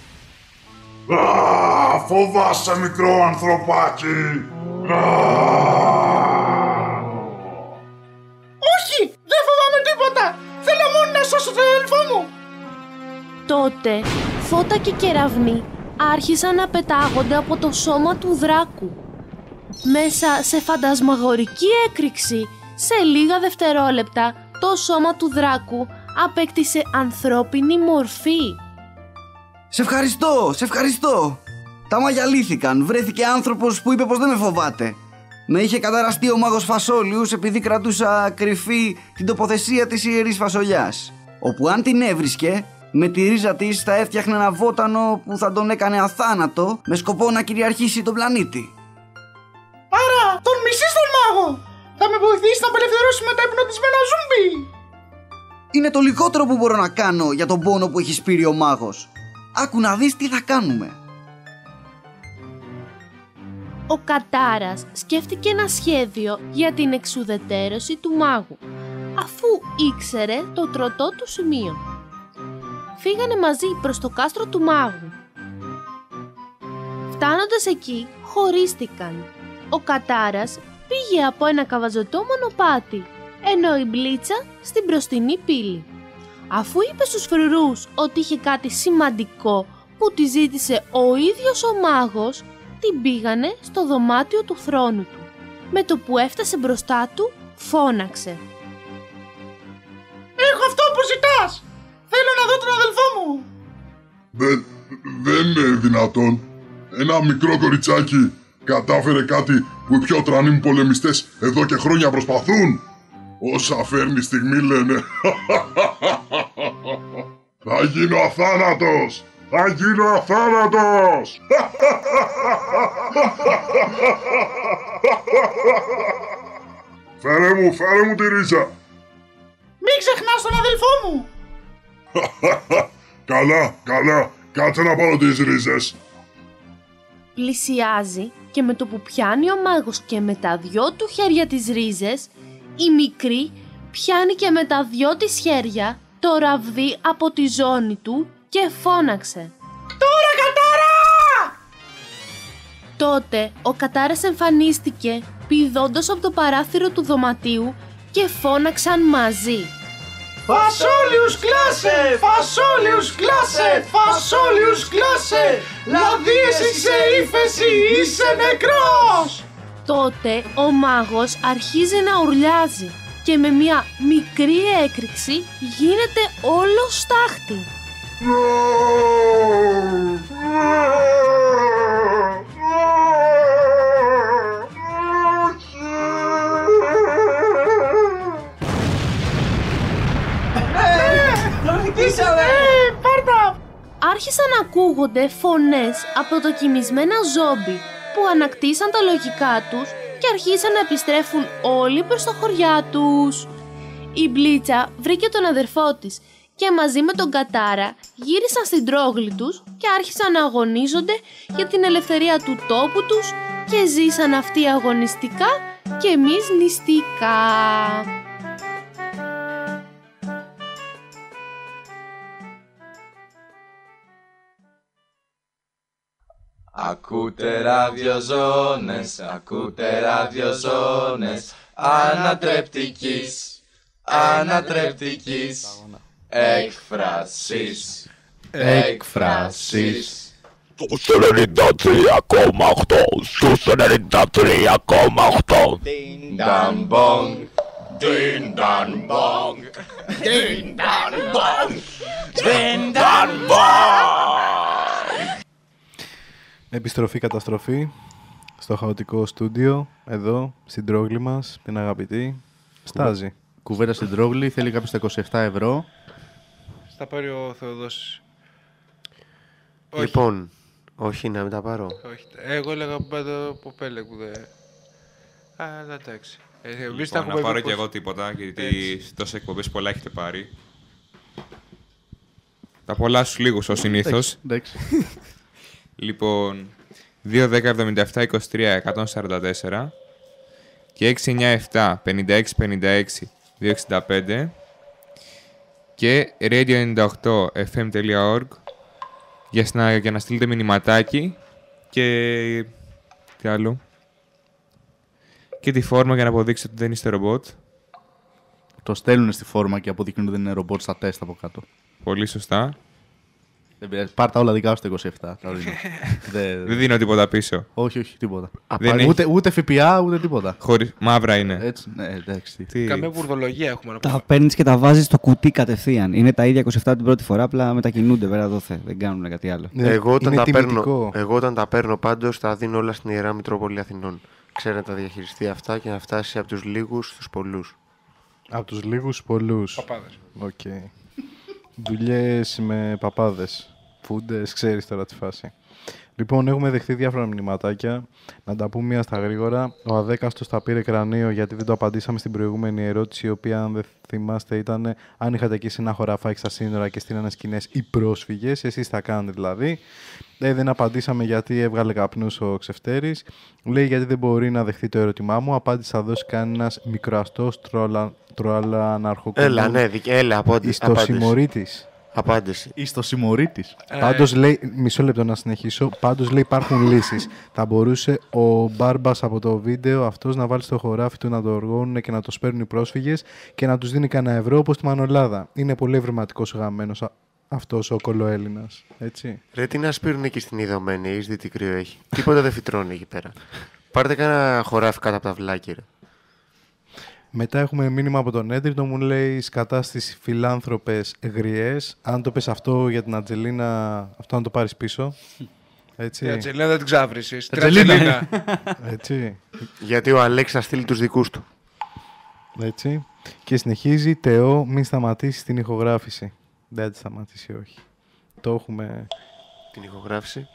Α, φοβάσαι μικρό ανθρωπάκι. Όχι! Δεν φοβάμαι τίποτα! Θέλω μόνο να σώσω τον αδελφό μου! Τότε φώτα και κεραυνοί άρχισαν να πετάγονται από το σώμα του δράκου. Μέσα σε φαντασμαγορική έκρηξη, σε λίγα δευτερόλεπτα, το σώμα του δράκου απέκτησε ανθρώπινη μορφή. Σε ευχαριστώ, σε ευχαριστώ. Τα μάγια λύθηκαν. Βρέθηκε άνθρωπος που είπε πως δεν με φοβάται. Με είχε καταραστεί ο μάγος Φασόλιους επειδή κρατούσα κρυφή την τοποθεσία της ιερής φασολιάς. Όπου αν την έβρισκε, με τη ρίζα της θα έφτιαχνε ένα βότανο που θα τον έκανε αθάνατο με σκοπό να κυριαρχήσει τον πλανήτη. Άρα, τον μισείς τον μάγο! Θα με βοηθήσει να απελευθερώσουμε τα υπνοτισμένα ζούμπι! Είναι το λιγότερο που μπορώ να κάνω για τον πόνο που έχει σπείρει ο μάγος. Άκου να δεις τι θα κάνουμε. Ο Κατάρας σκέφτηκε ένα σχέδιο για την εξουδετέρωση του μάγου, αφού ήξερε το τροτό του σημείο. Φύγανε μαζί προς το κάστρο του μάγου. Φτάνοντας εκεί, χωρίστηκαν. Ο Κατάρας πήγε από ένα καβαζωτό μονοπάτι, ενώ η Μπλίτσα στην μπροστινή πύλη. Αφού είπε στους φρουρούς ότι είχε κάτι σημαντικό που τη ζήτησε ο ίδιος ο μάγος, την πήγανε στο δωμάτιο του θρόνου του. Με το που έφτασε μπροστά του, φώναξε. Έχω αυτό που ζητάς! Θέλω να δω τον αδελφό μου! Δεν, δεν είναι δυνατόν. Ένα μικρό κοριτσάκι κατάφερε κάτι που οι πιο τρανοί μου πολεμιστές εδώ και χρόνια προσπαθούν. Όσα φέρνει η στιγμή λένε. Θα γίνω αθάνατος! Θα γίνω αθάνατος! Φέρε μου, φέρε μου τη ρίζα! Μην ξεχνάς τον αδελφό μου! καλά, καλά, κάτσε να πάρω τις ρίζες. Πλησιάζει και με το που πιάνει ο μάγος και με τα δυο του χέρια τις ρίζες, η μικρή πιάνει και με τα δυο της χέρια το ραβδί από τη ζώνη του και φώναξε. Τώρα κατάρα! Τότε ο Κατάρας εμφανίστηκε πηδώντας από το παράθυρο του δωματίου και φώναξαν μαζί. Φασόλιους κλάσε! Φασόλιους κλάσε! Φασόλιους κλάσε! Λαδίες σε ύφεση, είσαι νεκρός! Τότε ο μάγος αρχίζει να ουρλιάζει και με μια μικρή έκρηξη γίνεται όλο στάχτη. Ε, πάρτα! Άρχισαν να ακούγονται φωνές από το κοιμισμένα ζόμπι που ανακτήσαν τα λογικά τους και αρχίσαν να επιστρέφουν όλοι προς τα χωριά τους. Η Μπλίτσα βρήκε τον αδερφό της και μαζί με τον Κατάρα γύρισαν στην τρόγλη τους και άρχισαν να αγωνίζονται για την ελευθερία του τόπου τους και ζήσαν αυτοί αγωνιστικά και εμείς νηστικά. Ακούτε ραδιοζώνες, ακούτε ραδιοζώνες. Ανατρεπτικής, ανατρεπτικής. Έκφρασης, έκφρασης. Στους 93,8 Στους 93,8 Ding dang bong, ding dang bong Ding dang bong, ding dang bong Επιστροφή καταστροφή στο χαοτικό στούντιο, εδώ, στην τρόγλη μας, την αγαπητή. Στάζει. Κουβέντα στην τρόγλη, θέλει κάποιος τα 27 ευρώ. Θα πάρει ο Θεοδόσης. Όχι. Λοιπόν, όχι να μην τα πάρω. Όχι. Εγώ έλεγα πάντα από πέλε που δεν... Αλλά εντάξει. Ε, εμείς τα Λοιπόν, έχουμε να πάρω δει και πως- εγώ τίποτα, γιατί Έτσι. σε τόσες εκπομπές πολλά έχετε πάρει. Τα πολλά στους λίγους, ως συνήθως. Εντάξει, λοιπόν, 2, 10, 77, 23, 144 και 6, 9, 7, 56, 56, 265 και radio98fm.org για, να, για να στείλετε μηνυματάκι και τι άλλο. Και τη φόρμα για να αποδείξετε ότι δεν είστε ρομπότ. Το στέλνουν στη φόρμα και αποδεικνύουν ότι δεν είναι ρομπότ στα τεστ από κάτω. Πολύ σωστά. Δεν πειράζει. Πάρ' τα όλα δικά σου το 27. τα δίνω. δεν... Δεν δίνω τίποτα πίσω. Όχι, όχι, τίποτα. Δεν έχει- ούτε, ούτε ΦΠΑ, ούτε τίποτα. Χωρίς... Μαύρα είναι. Έτσι, ναι, εντάξει. Τι... Καμία βουρδολογία έχουμε να πούμε. Τα παίρνεις και τα βάζεις στο κουτί κατευθείαν. Είναι τα ίδια 27 την πρώτη φορά, απλά μετακινούνται πέρα δόθε. Δεν κάνουν κάτι άλλο. εγώ, όταν είναι τα παίρνω, τιμητικό. εγώ όταν τα παίρνω πάντως τα δίνω όλα στην Ιερά Μητρόπολη Αθηνών. Ξέρει να τα διαχειριστεί αυτά και να φτάσει από τους λίγους στους πολλούς. Από τους λίγους πολλούς. Παπάδες. Οκ. Δουλειές με παπάδες. Φούντες, ξέρεις τώρα τη φάση. Λοιπόν, έχουμε δεχτεί διάφορα μηνυματάκια. Να τα πούμε μία στα γρήγορα. Ο Αδέκαστος τα πήρε κρανίο γιατί δεν το απαντήσαμε στην προηγούμενη ερώτηση, η οποία, αν δεν θυμάστε, ήταν αν είχατε εκεί σε ένα χωραφάκι στα σύνορα και στείλανε σκηνές οι πρόσφυγες. Εσείς τα κάνετε δηλαδή. Ε, δεν απαντήσαμε γιατί έβγαλε καπνούς ο Ξεφτέρης. Λέει γιατί δεν μπορεί να δεχτεί το ερώτημά μου. Απάντηση θα δώσει κανένας μικροαστός τροαλαναρχοκομmun. Έλα, ναι, δικ- έλα, απάντη- Στο απάντηση. συμμορίτη. Απάντηση. Ή στο συμμορίτης. Πάντως λέει, μισό λεπτό να συνεχίσω. Πάντως λέει υπάρχουν λύσεις. Θα μπορούσε ο Μπάρμπας από το βίντεο αυτός να βάλει στο χωράφι του να το οργώνουν και να το σπέρνουν οι πρόσφυγες και να τους δίνει κανένα ευρώ όπως τη Μανολάδα. Είναι πολύ ευρηματικός ο γαμμένος αυτός ο κολοέλληνας. Έτσι. Ρε, τι να σπείρουν εκεί στην ειδωμένη, έχεις δει τι κρύο έχει. Τίποτα δεν φυτρώνει εκεί πέρα. Πάρτε κανένα χωράφι κάτω από τα βλάκια. Ρε. Μετά έχουμε μήνυμα από τον Έντριτο, μου λέει σκατά στις φιλάνθρωπες γριές. Αν το πες αυτό για την Ατζελίνα, αυτό να το πάρεις πίσω. Έτσι. Η Ατζελίνα δεν την ξάβρισες. Την Ατζελίνα. Ατζελίνα. Έτσι. Γιατί ο Αλέξης θα στείλει τους δικούς του. Έτσι. Και συνεχίζει, Τεό, μην σταματήσεις την ηχογράφηση. Δεν θα τη σταματήσει, όχι. Το έχουμε... Την ηχογράφηση.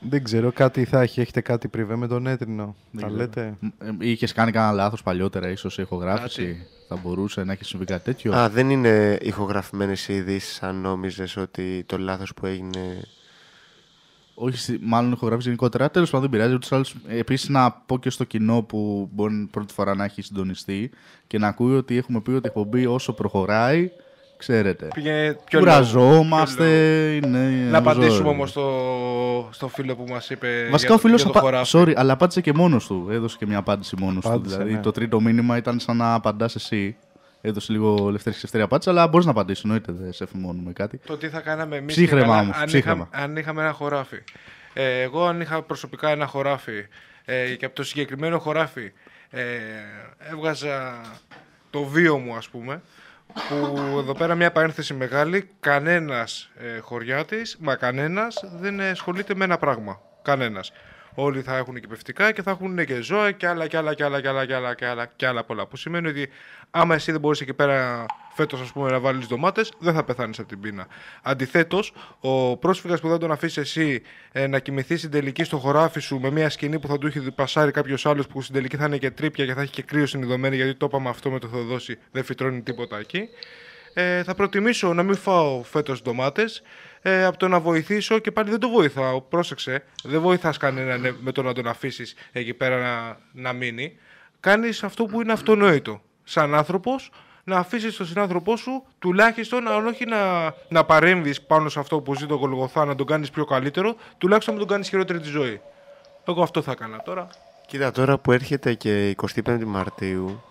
Δεν ξέρω, κάτι θα έχει. Έχετε κάτι πριβέ με τον Έτρινο; Τα λέτε; Είχες κάνει κανένα λάθος παλιότερα, ίσως σε ηχογράφηση. Θα μπορούσε να έχει συμβεί κάτι τέτοιο; Α, δεν είναι ηχογραφημένες οι ειδήσεις αν νόμιζες ότι το λάθος που έγινε... Όχι, στη- μάλλον ηχογράφηση γενικότερα. Τέλος πάντων, δεν πειράζει. Ούτως ή άλλως, Επίσης, να πω και στο κοινό που μπορεί πρώτη φορά να έχει συντονιστεί και να ακούει ότι έχουμε πει ότι η εκπομπή όσο προχωράει, ξέρετε. Πήγαινε πιο Κουραζόμαστε. λίγο. Είναι Να απαντήσουμε ζόρι. όμως στο, στο φίλο που μας είπε. Βασικά για, ο φίλος. για το χωράφι. Sorry, αλλά απάντησε και μόνος του. Έδωσε και μια απάντηση μόνος του. Απάντησε, Δηλαδή ναι. το τρίτο μήνυμα ήταν σαν να απαντάς εσύ. Έδωσε λίγο ελευθερή και απάντηση, αλλά μπορείς να απαντήσεις. Εννοείται, δεν σε εφημώνουμε κάτι. Το τι θα κάναμε εμείς. Ψύχρεμα όμω. αν, Ψύχρεμα. είχα- αν είχαμε ένα χωράφι. Ε, εγώ, αν είχα προσωπικά ένα χωράφι ε, και από το συγκεκριμένο χωράφι ε, έβγαζα το βίο μου, ας πούμε, που εδώ πέρα μια παρένθεση μεγάλη, κανένας ε, χωριάτης, μα κανένας δεν ασχολείται με ένα πράγμα. Κανένας. Όλοι θα έχουν εκπαιδευτικά και θα έχουν και ζώα και άλλα και άλλα και άλλα και άλλα και άλλα και άλλα, και άλλα πολλά. Που σημαίνει ότι άμα εσύ δεν μπορείς εκεί πέρα φέτος ας πούμε να βάλεις ντομάτες, δεν θα πεθάνεις από την πείνα. Αντιθέτως, ο πρόσφυγας που δεν τον αφήσεις εσύ ε, να κοιμηθείς στην τελική στο χωράφι σου με μια σκηνή που θα του έχει πασάρει κάποιος άλλος που στην τελική θα είναι και τρίπια και θα έχει και κρύο συνειδωμένη γιατί το είπαμε αυτό με το Θεοδόση, δεν φυτρώνει τίποτα εκεί. Ε, θα προτιμήσω να μην φάω φέτος ντομάτες ε, από το να βοηθήσω και πάλι δεν το βοηθάω. Πρόσεξε, δεν βοηθάς κανέναν ε, με το να τον αφήσεις εκεί πέρα να, να μείνει. Κάνεις αυτό που είναι αυτονόητο. Σαν άνθρωπος, να αφήσεις τον συνάνθρωπό σου τουλάχιστον, αν όχι να, να παρέμβεις πάνω σε αυτό που ζει τον Γολγοθά, να τον κάνεις πιο καλύτερο, τουλάχιστον να τον κάνεις χειρότερη τη ζωή. Εγώ αυτό θα έκανα τώρα. Κοίτα τώρα που έρχεται και 25η Μαρτίου,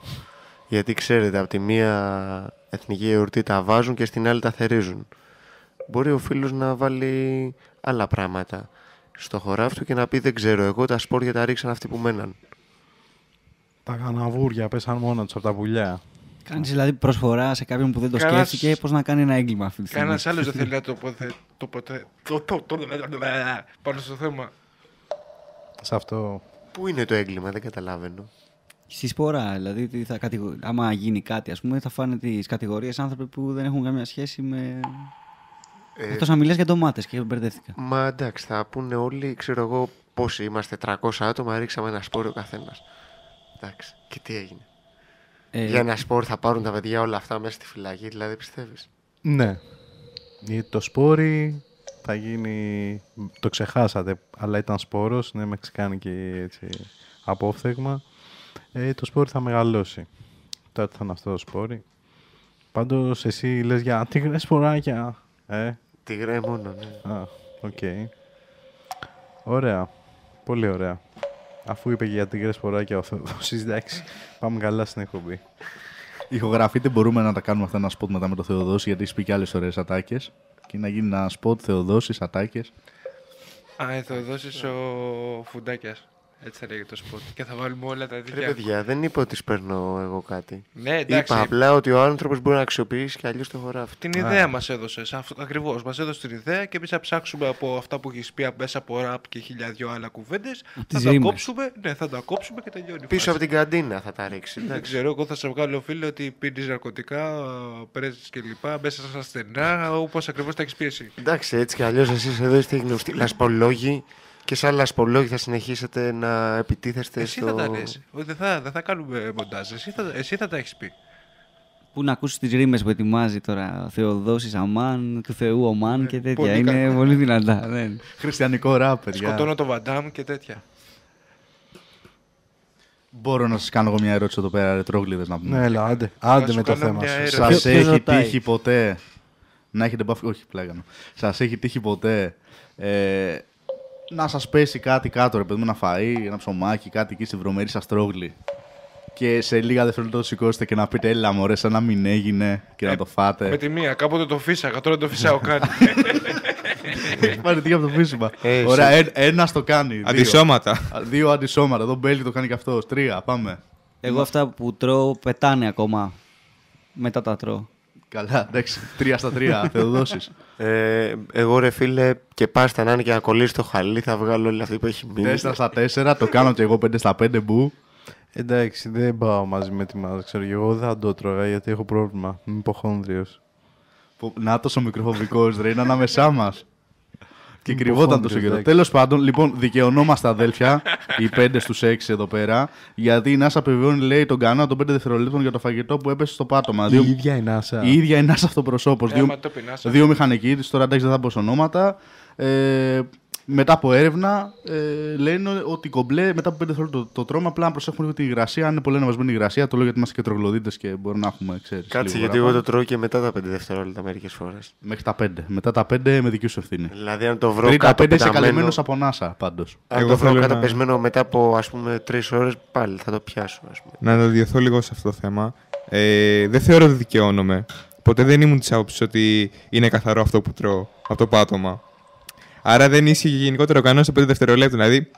γιατί ξέρετε από τη μία εθνική εορτή τα βάζουν και στην άλλη τα θερίζουν. Μπορεί ο φίλος να βάλει άλλα πράγματα στο χωράφι του και να πει δεν ξέρω εγώ τα σπόρια τα ρίξαν αυτοί που μέναν. Τα καναβούρια πέσαν μόνα τους από τα πουλιά. Κάνεις δηλαδή προσφορά σε κάποιον που δεν το Κανένας- σκέφτηκε πώς να κάνει ένα έγκλημα αυτή τη στιγμή; Κανένας άλλος δεν θέλει να το ποθε... το ποθε... το- το- το- πάνω στο θέμα. Σε αυτό. Πού είναι το έγκλημα, δεν καταλαβαίνω. Στη σπορά, δηλαδή τι θα κατηγο... άμα γίνει κάτι, ας πούμε, θα φάνε τις κατηγορίες άνθρωποι που δεν έχουν καμία σχέση με. Ε, Εκτός να μιλάς για ντομάτες και μπερδεύτηκα. Μα εντάξει, θα πούνε όλοι, ξέρω εγώ, πόσοι είμαστε, 300 άτομα, ρίξαμε ένα σπόριο ο καθένας. Εντάξει, και τι έγινε. Ε, Για ένα σπορ θα πάρουν τα παιδιά όλα αυτά μέσα στη φυλακή, δηλαδή πιστεύεις; Ναι. Γιατί το σπόρι θα γίνει... Το ξεχάσατε, αλλά ήταν σπόρος, είναι μεξικάνικη έτσι, απόφθεγμα. Ε, το σπόρι θα μεγαλώσει. Τότε θα είναι αυτό το σπόρι. Πάντως εσύ λες για τίγρες σποράκια. Ε, Τίγρε μόνο, ναι. Α, οκ. Ωραία. Πολύ ωραία. Αφού είπε και για τίγρες σποράκια ο Θεοδόσης, εντάξει, πάμε καλά στην εκπομπή. Ηχογραφείται, μπορούμε να τα κάνουμε αυτά ένα σποτ μετά με το Θεοδόση, γιατί έχει πει και άλλες ωραίες ατάκες. Και να γίνει ένα σποτ Θεοδόσης, ατάκες. Α, θα δώσει ο Φουντάκιας. Έτσι θα λέγεται το σποτ. Και θα βάλουμε όλα τα Ρε δίκαια. παιδιά, δεν είπα ότι σπέρνω εγώ κάτι. Ναι, εντάξει. Είπα απλά ότι ο άνθρωπος μπορεί να αξιοποιήσει και αλλιώς το χωράφι. Την ιδέα μας έδωσε. Ακριβώς. Μας έδωσε την ιδέα και εμείς θα ψάξουμε από αυτά που έχεις πει μέσα από ραπ και χίλια δυο άλλα κουβέντες. Θα τις τα ρίμες. κόψουμε. Ναι, θα τα κόψουμε και τελειώνει. η Πίσω φάση. από την καντίνα θα τα ρίξει. Δεν εντάξει. ξέρω, εγώ θα σε βγάλω φίλε ότι πίνεις ναρκωτικά, πρέζεις κλπ. Μέσα στα στενά, όπως ακριβώς τα έχεις πει εσύ. Εντάξει, έτσι κι αλλιώς εσείς εδώ είστε γνωστοί λασπολόγοι και σαν λασπολόγοι θα συνεχίσετε να επιτίθεστε Εσύ στο... θα τα λες. Όχι, Δεν θα, δεν θα κάνουμε μοντάζ. Εσύ θα, εσύ θα τα έχεις πει. Πού να ακούσεις τις ρήμες που ετοιμάζει τώρα ο Θεοδόσης Αμάν, του Θεού Ομάν και τέτοια. Ε, πολύ Είναι καλό. πολύ δυνατά. Ναι. Χριστιανικό ραπ, παιδιά. Σκοτώνω το Βαντάμ και τέτοια. Μπορώ να σας κάνω εγώ μια ερώτηση εδώ πέρα, ρετρόγλιδε να πούμε. Ναι, έλα, άντε. Άντε με το θέμα σου. Σας Ποιος- ποιος έχει ρωτάει; τύχει ποτέ να έχετε μπαφ... Όχι, πλάγανο. Σας έχει τύχει ποτέ ε, να σας πέσει κάτι κάτω, ρε παιδί μου, ένα φαΐ, ένα ψωμάκι, κάτι εκεί στη βρωμερή σας τρόγλη. Και σε λίγα δευτερόλεπτα το σηκώσετε και να πείτε Έλα, μωρέ, σαν να μην έγινε και να το φάτε. Με τη μία, κάποτε το φύσαγα, τώρα το φυσάω κάτι. Έχει πάρει τύχη από το φύσιμα. Ε, Ωραία, σε- ε, ένας το κάνει. δύο. Αντισώματα. Α, Δύο αντισώματα. Εδώ Μπέλι το κάνει και αυτός. Τρία, πάμε. Εγώ αυτά που τρώω πετάνε ακόμα. Μετά τα τρώω. Καλά, εντάξει. Τρία στα τρία, Θεοδόσης. Ε, εγώ ρε φίλε και πάστα να είναι και να κολλήσεις το χαλί θα βγάλω όλη αυτή που έχει μείνει. Τέσσερα στα τέσσερα, το κάνω και εγώ πέντε στα πέντε μπου. Εντάξει, δεν πάω μαζί με τη μάζα, ξέρω και εγώ δεν θα το τρώγα γιατί έχω πρόβλημα. Είμαι υποχόνδριος. Να τόσο μικροφοβικός, ρε, είναι ανάμεσά μας. Και Είμαι κρυβόταν τόσο υποχόνδριος, καιρό. εντάξει. Τέλος πάντων, λοιπόν, δικαιωνόμαστε αδέλφια, οι πέντε στους έξι εδώ πέρα, γιατί η NASA επιβεβαιώνει, λέει, τον κανόνα των πέντε δευτερολέπτων για το φαγητό που έπεσε στο πάτωμα. Η ίδια η NASA. Η ίδια η NASA αυτοπροσώπο. Ε, δύο, άμα το πει η NASA. δύο μηχανικοί τη, τώρα εντάξει δεν θα πω σε ονόματα. Ε, μετά από έρευνα, ε, λένε ότι κομπλέ μετά από πέντε δευτερόλεπτα το, το τρώμα. Απλά να προσέχουμε λίγο την υγρασία. Αν είναι πολύ ανεβασμένη η υγρασία, το λέω γιατί είμαστε και τρογλωδίτες και μπορεί να έχουμε, ξέρεις, Κάτσε λίγο γιατί εγώ παραπάνω. το τρώω και μετά τα 5 δευτερόλεπτα μερικές φορές. Μέχρι τα 5. Μετά τα 5 με δική σου ευθύνη. Δηλαδή αν το βρω Πριν τα κάτω 5 είσαι πεταμένο- καλυμμένος από NASA πάντως. Αν Εγώ το βρω θέλω κάτω να- πεσμένο μετά από ας πούμε 3 ώρες πάλι θα το πιάσω ας πούμε. Να αναδιωθώ λίγο σε αυτό το θέμα. Ε, δεν θεωρώ ότι δικαιώνομαι. Ποτέ δεν ήμουν της άποψης ότι είναι καθαρό αυτό που τρώω από το πάτωμα. Άρα δεν ίσχυε και γενικότερο κανόνας σε 5 δευτερόλεπτα. Δηλαδή.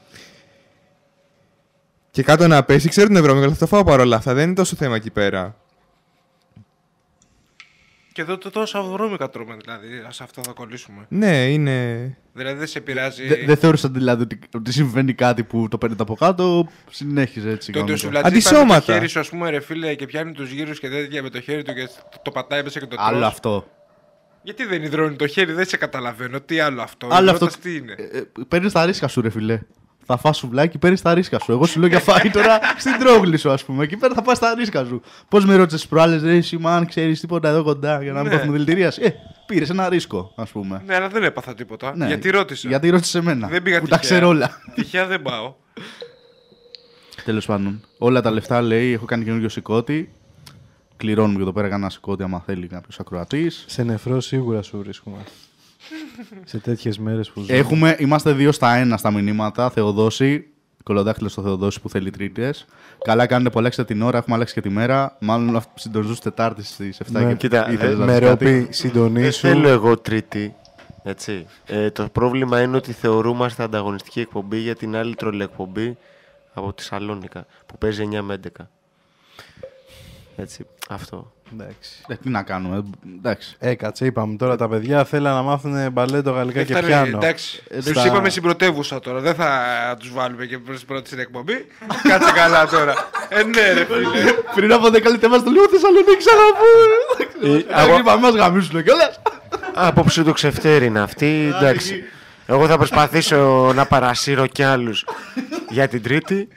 Και κάτω να πέσει, ξέρω την Ευρώπη, θα το φάω παρόλα αυτά. Δεν είναι τόσο θέμα εκεί πέρα. Και εδώ το τόσα βρώμικα τρώμε, δηλαδή. Σε αυτό θα κολλήσουμε. Ναι, είναι. Δηλαδή δεν σε πειράζει. Δεν δεν θεώρησα δηλαδή ότι, ότι συμβαίνει κάτι που το παίρνετε από κάτω, συνέχιζε έτσι. Το ότι ο κανονικά. Σουβλατζής πάει με το χέρι σου, ας πούμε, ρε φίλε, και πιάνει τους γύρους και τέτοια με το χέρι του και το, το πατάει μέσα και το τρως. Άλλο αυτό. Γιατί δεν υδρώνει το χέρι, δεν σε καταλαβαίνω. Τι άλλο αυτό. Άλλο Υδρότας αυτό. Τι είναι; Παίρνεις τα ρίσκα σου, ρε φιλέ. Θα φας σουβλάκι, παίρνεις τα ρίσκα σου. Εγώ σου λέω για φάει τώρα στην τρόγλη σου, ας πούμε. Εκεί πέρα θα πα τα ρίσκα σου. Πώς με ρώτησες προάλλε, ρε, εσύ, αν ξέρεις τίποτα εδώ κοντά για να μην Ναι. πάθουμε δηλητηρίαση. Ε, πήρες ένα ρίσκο, ας πούμε. Ναι, αλλά δεν έπαθα τίποτα. Ναι, Γιατί ρώτησα. Γιατί ρώτησε εμένα. Δεν πήγα που τα τυχαία. ξέρω όλα. Τυχαία δεν πάω. Τέλος πάντων. Όλα τα λεφτά λέει: Έχω κάνει καινούριο σηκώτη. Κληρώνουμε και εδώ πέρα κανένα σηκώτη, άμα θέλει κάποιος ακροατής. Σε νεφρό σίγουρα σου βρίσκουμε. σε τέτοιες μέρες που ζούμε. Έχουμε, είμαστε δύο στα ένα στα μηνύματα. Θεοδόση, κολοδάχτυλος στο Θεοδόση που θέλει τρίτες. Καλά κάνετε που αλλάξετε την ώρα, έχουμε αλλάξει και τη μέρα. Μάλλον συντονίζουν Τετάρτη στις 7 Ναι, και Κοίτα, ήθελες ε, να με πεις κάτι; ρόπι συντονίσου. Δεν θέλω εγώ τρίτη. Έτσι. Ε, το πρόβλημα είναι ότι θεωρούμαστε ανταγωνιστική εκπομπή για την άλλη τρολή εκπομπή από τη Σαλόνικα που παίζει 9 με 11. Έτσι, αυτό. Εντάξει. Ε, τι να κάνουμε, εντάξει. Έκατσε, είπαμε τώρα τα παιδιά θέλουν να μάθουν μπαλέτο γαλλικά και Έφτανε, πιάνο. Εντάξει, Ε, τους στα- είπαμε στην πρωτεύουσα τώρα. Δεν θα τους βάλουμε και προς πρώτη στην εκπομπή. Κάτσε καλά τώρα. Ε, ναι, ρε φίλε. Πριν από 10 λεπτά είμαστε λίγο Θεσσαλονίκη ξαναπούμε. εγώ- είπαμε, μας γαμίσουν κιόλας. Άποψη του ξεφτέρι είναι αυτή. Εντάξει. Εγώ θα προσπαθήσω να παρασύρω κι άλλους για την τρίτη.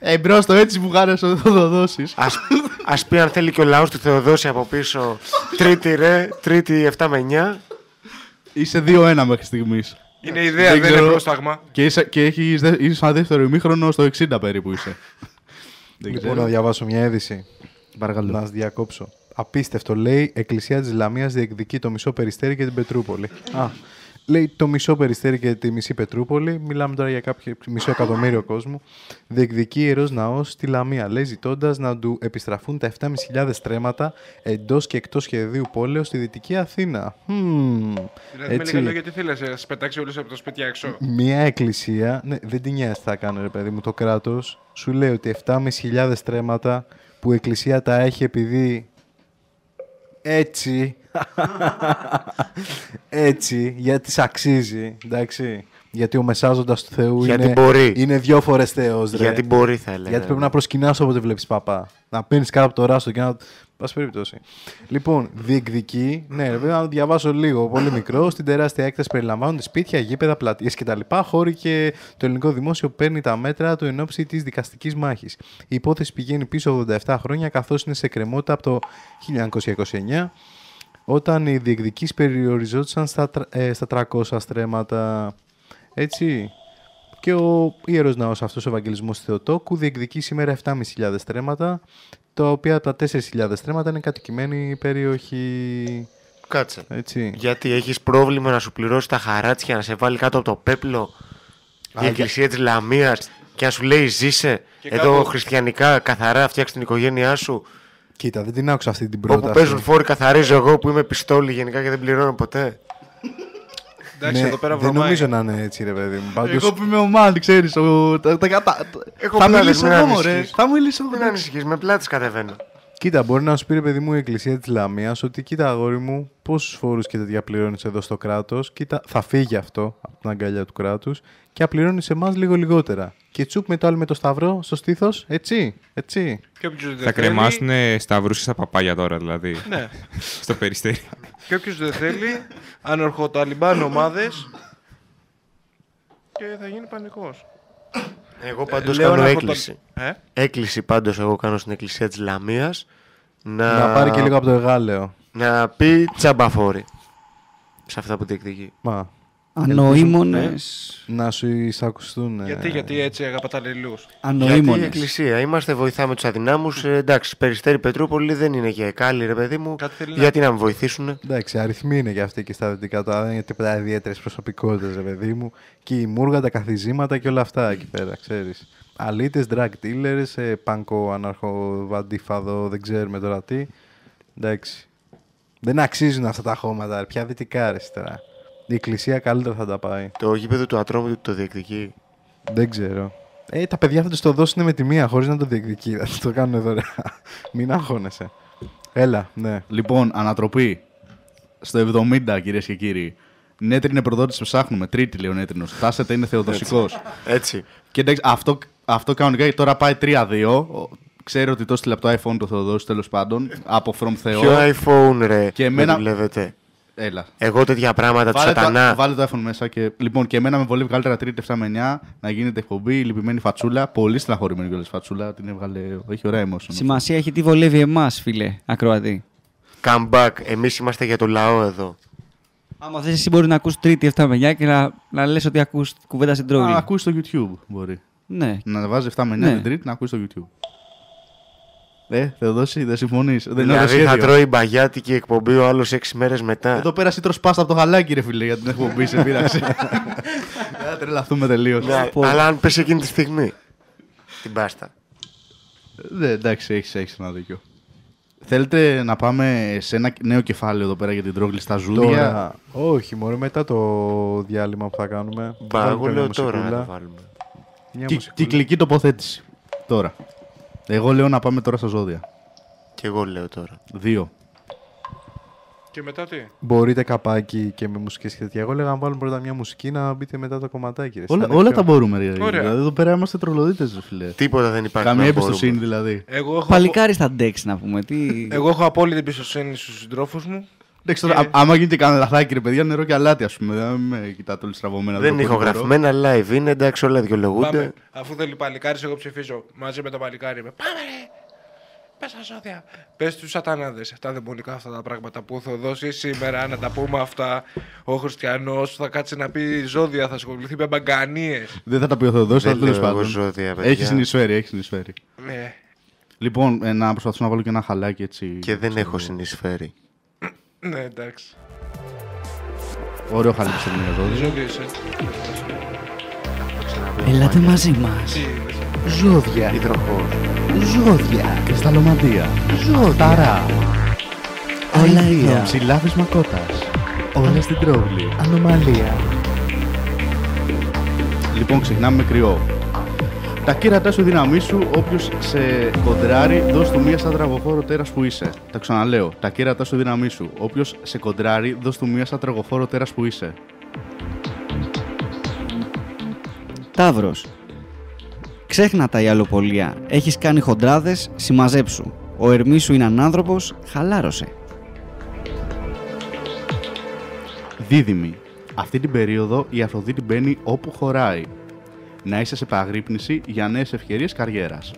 Εμπρό το έτσι που χάρε θα το δώσεις. Ας, Α πει αν θέλει και ο λαός του Θεοδόση από πίσω. Τρίτη ρε, τρίτη 7 με 9. Είσαι 2-1 μέχρι στιγμής. Είναι ιδέα, δεν είναι πρόσταγμα. Και, είσαι, και έχεις, δε- είσαι ένα δεύτερο ημίχρονο στο 60 περίπου είσαι. Δεν Λοιπόν, ξέρω. να διαβάσω μια είδηση. Παρακαλώ. Να σας διακόψω. Απίστευτο, λέει, Εκκλησία της Λαμίας διεκδικεί το μισό περιστέρι και την Πετρούπολη. Α, λέει το μισό περιστέρι και τη μισή Πετρούπολη. Μιλάμε τώρα για κάποιο μισό εκατομμύριο κόσμο. Διεκδικεί ιερός ναός στη Λαμία. Λέει ζητώντας να του επιστραφούν τα 7.500 στρέμματα εντός και εκτός σχεδίου πόλεως στη Δυτική Αθήνα. Μμμ, Δηλαδή, με λίγα λόγια, τι θέλεις, να σα πετάξει όλους από το σπίτι έξω; Μια εκκλησία, ναι, δεν την νοιάζει τι θα κάνει ρε παιδί μου το κράτος, σου λέει ότι 7.500 στρέμματα που η εκκλησία τα έχει επειδή έτσι, έτσι, γιατί της αξίζει, εντάξει. Γιατί ο μεσάζοντας του Θεού Γιατί είναι, μπορεί. είναι δυο φορές Θεός, ρε. Γιατί μπορεί, θα έλεγα. Γιατί πρέπει να προσκυνάς όποτε βλέπεις παπά. Να παίρνεις κάτω από το ράστο και να... Πας περίπτωση. Λοιπόν, διεκδικεί, ναι, ρε, βέβαια, να το διαβάσω λίγο, πολύ μικρό. Στην τεράστια έκταση περιλαμβάνονται σπίτια, γήπεδα, πλατείες κτλ. Χώροι και το ελληνικό δημόσιο παίρνει τα μέτρα του εν ώψη της δικαστικής μάχης. Η υπόθεση πηγαίνει πίσω 87 χρόνια, καθώς είναι σε κρεμότητα από το 1929, όταν οι διεκδικείς περιοριζόντουσαν στα, τρα- ε, στα 300 στρέμματα. Έτσι. Και ο Ιερός Ναός αυτός ο Ευαγγελισμός Θεοτόκου διεκδικεί σήμερα 7.500 στρέμματα, τα οποία από τα 4.000 στρέμματα είναι κατοικημένη περιοχή. Κάτσε. Έτσι. Γιατί έχεις πρόβλημα να σου πληρώσει τα χαράτσια, να σε βάλει κάτω από το πέπλο Α, η εκκλησία της Λαμίας και να σου λέει ζήσε. Και Εδώ κάπου- χριστιανικά, καθαρά, φτιάξει την οικογένειά σου. Κοίτα, δεν την άκουσα αυτή την πρόταση. Όπου παίζουν φόροι, καθαρίζω εγώ που είμαι πιστόλι γενικά και δεν πληρώνω ποτέ. Εντάξει, εδώ πέρα Ναι, δεν βρωμάει. νομίζω να είναι έτσι, ρε παιδί μου. Πάντως, Εγώ που είμαι ο Μάνι, ξέρεις. Τα, τα, τα, τα, Έχω θα πλάτες, μιλήσω μην εγώ, ανησυχείς. ρε. Θα μιλήσω εγώ. Μην ανησυχείς, με πλάτη κατεβαίνω. Κοίτα, μπορεί να σου πει ρε παιδί μου η εκκλησία της Λαμίας ότι κοίτα, αγόρι μου, πόσους φόρου και τέτοια πληρώνεις εδώ στο κράτος. Κοίτα, θα φύγει αυτό από την αγκαλιά του κράτους και απληρώνει σε εμάς λίγο λιγότερα. Και τσουπ με το άλλο με το σταυρό στο στήθος, έτσι, έτσι. Και όποιος δεν Θα θέλει- κρεμάσουν σταυρούς στα παπάγια τώρα, δηλαδή. Ναι. Στο περιστέρι. Και όποιος δεν θέλει, ανορχοταλιμπάν ομάδες. Και θα γίνει πανικός. Εγώ πάντως λέω κάνω να έκκληση. Ε; Έκκληση πάντως εγώ κάνω στην εκκλησία της Λαμίας να... Να πάρει και λίγο από το εγάλεο. Να πει τσαμπαφόρη. Σε αυτά που διεκδικεί. Μα. Ανοήμονες. Να σου εισακουστούν. Γιατί, γιατί έτσι αγαπάτε αλληλούς; Γιατί η εκκλησία. Είμαστε, βοηθάμε τους αδυνάμους. Ε, εντάξει, περιστέρι Πετρούπολη δεν είναι και κάλλη, ρε παιδί μου. θέλει να- Γιατί να με βοηθήσουν. Εντάξει, αριθμοί είναι και αυτοί και στα δυτικά τώρα. Δεν είναι τίποτα ιδιαίτερες προσωπικότητες, ρε παιδί μου. Και η μούργα, τα καθιζήματα και όλα αυτά εκεί πέρα, ξέρεις. Αλίτε, drug dealers, ε, πάνκο, αναρχο, βαντίφαδο, δεν ξέρουμε τώρα τι. Εντάξει. Δεν αξίζουν αυτά τα χώματα, ρε. πια δυτικά ρε τώρα. Η εκκλησία καλύτερα θα τα πάει. Το γήπεδο του Ατρόμητου το διεκδικεί. Δεν ξέρω. Ε, τα παιδιά θα τους το δώσουν με τη μία χωρίς να το διεκδικεί. Θα τους το κάνουν δωρεάν. Μην αγχώνεσαι. Έλα, ναι. Λοιπόν, ανατροπή. Στο 70, κυρίες και κύριοι. Νέτρινε προδότηση ψάχνουμε. Τρίτη λέει ο Νέτρινος. Τάσεται είναι θεοδοσικός. Έτσι. Και εντάξει, αυτό, αυτό κανονικά τώρα πάει 3-2. Ο- Ξέρει ότι το έστειλε από το iPhone το Θεοδόση τέλος πάντων. Από From Θεό. Ποιο iPhone ρε Και δεν εμένα. Δουλεύετε. Έλα. Εγώ τέτοια πράγματα τους Βάλε το, σατανά. βάλε το iPhone μέσα και. Λοιπόν, και εμένα με βολεύει καλύτερα τρίτη 7 με 9 να γίνεται εκπομπή. Η λυπημένη φατσούλα. Πολύ στεναχωρημένη κιόλας φατσούλα. Την έβγαλε. Έχει ωραία emotion. Σημασία έχει τι βολεύει εμάς, φίλε, ακροατή. Come back. Εμείς είμαστε για το λαό εδώ. Άμα θες εσύ μπορεί να ακούς τρίτη 7 με 9 και να, να λες ότι ακούς κουβέντα στην τρόγλη. Να ακούσει στο YouTube μπορεί. Ναι. Να βάζεις 7 με 9 Ναι. την τρίτη να ακούσει στο YouTube. Ε, Θεοδόση, δεν συμφωνείς. Δεν είναι δηλαδή ωραίο θα σχέδιο. τρώει μπαγιάτικη εκπομπή ο άλλος 6 μέρες μετά. Εδώ πέρα εσύ τρως πάστα από το χαλάκι, ρε φίλε, για την εκπομπή, σε πείραξε. Θα τρελαθούμε τελείως. Ναι, αλλά αν πέσει εκείνη τη στιγμή. Την πάστα. Ναι, εντάξει, έχεις έχεις ένα δίκιο. Θέλετε να πάμε σε ένα νέο κεφάλαιο εδώ πέρα για την τρόγλη στα ζούδια. Τώρα, όχι, μόνο μετά το διάλειμμα που θα κάνουμε. Μπα, Βάλουμε εγώ μια λέω τώρα να μουσικούλα. το βάλουμε. Μια Κυ- μουσικούλα. κυκλική τοποθέτηση. Τώρα. Εγώ λέω να πάμε τώρα στα ζώδια. Και εγώ λέω τώρα. Δύο. Και μετά τι; Μπορείτε καπάκι και με μουσικές και τέτοια. Εγώ έλεγα να βάλουμε πρώτα μια μουσική να μπείτε μετά το κομματάκι. ρε. Όλα, Θα είναι όλα πιο- τα μπορούμε, ρε. Ωραία. Δηλαδή, εδώ πέρα είμαστε τρογλωδίτες, ρε φίλε. Τίποτα δεν υπάρχει. Καμία να εμπιστοσύνη μπορούμε. δηλαδή. Εγώ έχω, Παλικάρι στα ντεξ να πούμε. Τι... εγώ έχω απόλυτη εμπιστοσύνη στους συντρόφους μου. Εντάξει, τώρα, α- άμα γίνει και κανένα λαθάκι, ρε παιδιά, νερό και αλάτι, ας πούμε. Δεν με κοιτάτε όλοι στραβωμένα. Δεν είναι το πρώτο καιρό. ηχογραφημένα live. Είναι εντάξει, όλα δικαιολογούνται. Πάμε. Αφού θέλει παλικάρι, εγώ ψηφίζω μαζί με το παλικάρι. Με. Πάμε ρε! Πες τα ζώδια. Πες τους σατανάδες, τα δαιμονικά αυτά τα πράγματα που θα δώσει σήμερα να τα πούμε αυτά. Ο χριστιανός θα κάτσει να πει ζώδια, θα ασχοληθεί με μπαγκανίες. Δεν θα τα πει ο Θεοδός, Δεν αλλά τέλος λέω εγώ πάντων. ζώδια, παιδιά. Έχεις συνεισφέρει, έχεις συνεισφέρει. Ναι. Λοιπόν, ε, να προσπαθήσω να βάλω και ένα χαλάκι έτσι. Και δεν ξέρω έχω εγώ. συνεισφέρει. Ναι, εντάξει. Ωραίο χαλάκι σε μια ζώδια. Ζώδιο είσαι. Ελάτε μαζί μας. Ζώδια. Υδροχός. Ζώδια. Κρυσταλλομαντία. Ζώδια. Ταρά. Όλα Αηδία. εδώ. Ψηλάφισμα κότας. Όλα στην τρόγλη. Ανομαλία. Λοιπόν, ξεκινάμε με κρυό. Τα κύρατά σου δύναμή σου, όποιος σε κοντράρει, δώσ' του μία σαν τραγοφόρο τέρας που είσαι. Τα ξαναλέω. Τα κύρατά σου δύναμή σου, όποιος σε κοντράρει, δώσ' του μία σαν τραγοφόρο τέρας που είσαι. Ταύρος. Ξέχνα τα η αλλοπολία. Έχεις κάνει χοντράδες, συμμαζέψου. Ο Ερμής σου είναι ανάνθρωπος, χαλάρωσε. Δίδυμη. Αυτή την περίοδο η Αφροδίτη μπαίνει όπου χωράει. Να είσαι σε παγρύπνηση για νέες ευκαιρίες καριέρας.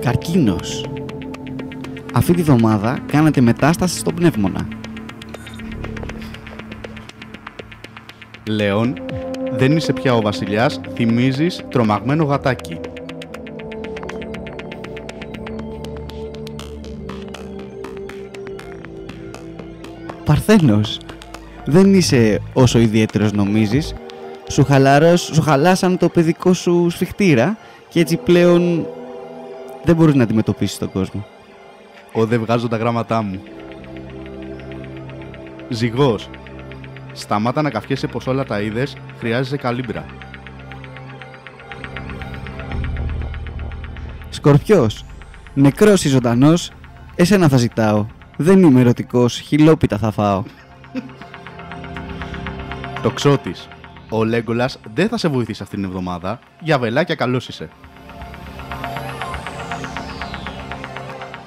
Καρκίνος. Αυτή τη βδομάδα κάνετε μετάσταση στο πνεύμονα. Λέων, δεν είσαι πια ο βασιλιάς, θυμίζεις τρομαγμένο γατάκι. Παρθένος. Δεν είσαι όσο ιδιαίτερος νομίζεις. Σου, χαλαρός, σου χαλάσαν το παιδικό σου σφιχτήρα και έτσι πλέον δεν μπορείς να αντιμετωπίσεις τον κόσμο. Ο δεν βγάζω τα γράμματά μου. Ζυγός. Σταμάτα να καυχέσαι πως όλα τα είδες, χρειάζεσαι καλύμπρα. Σκορπιός. Νεκρός ή ζωντανός, εσένα θα ζητάω. Δεν είμαι ερωτικός, χιλόπιτα θα φάω. Τοξότης. Ο Λέγκολας δεν θα σε βοηθήσει αυτήν την εβδομάδα. Για βελάκια καλός είσαι.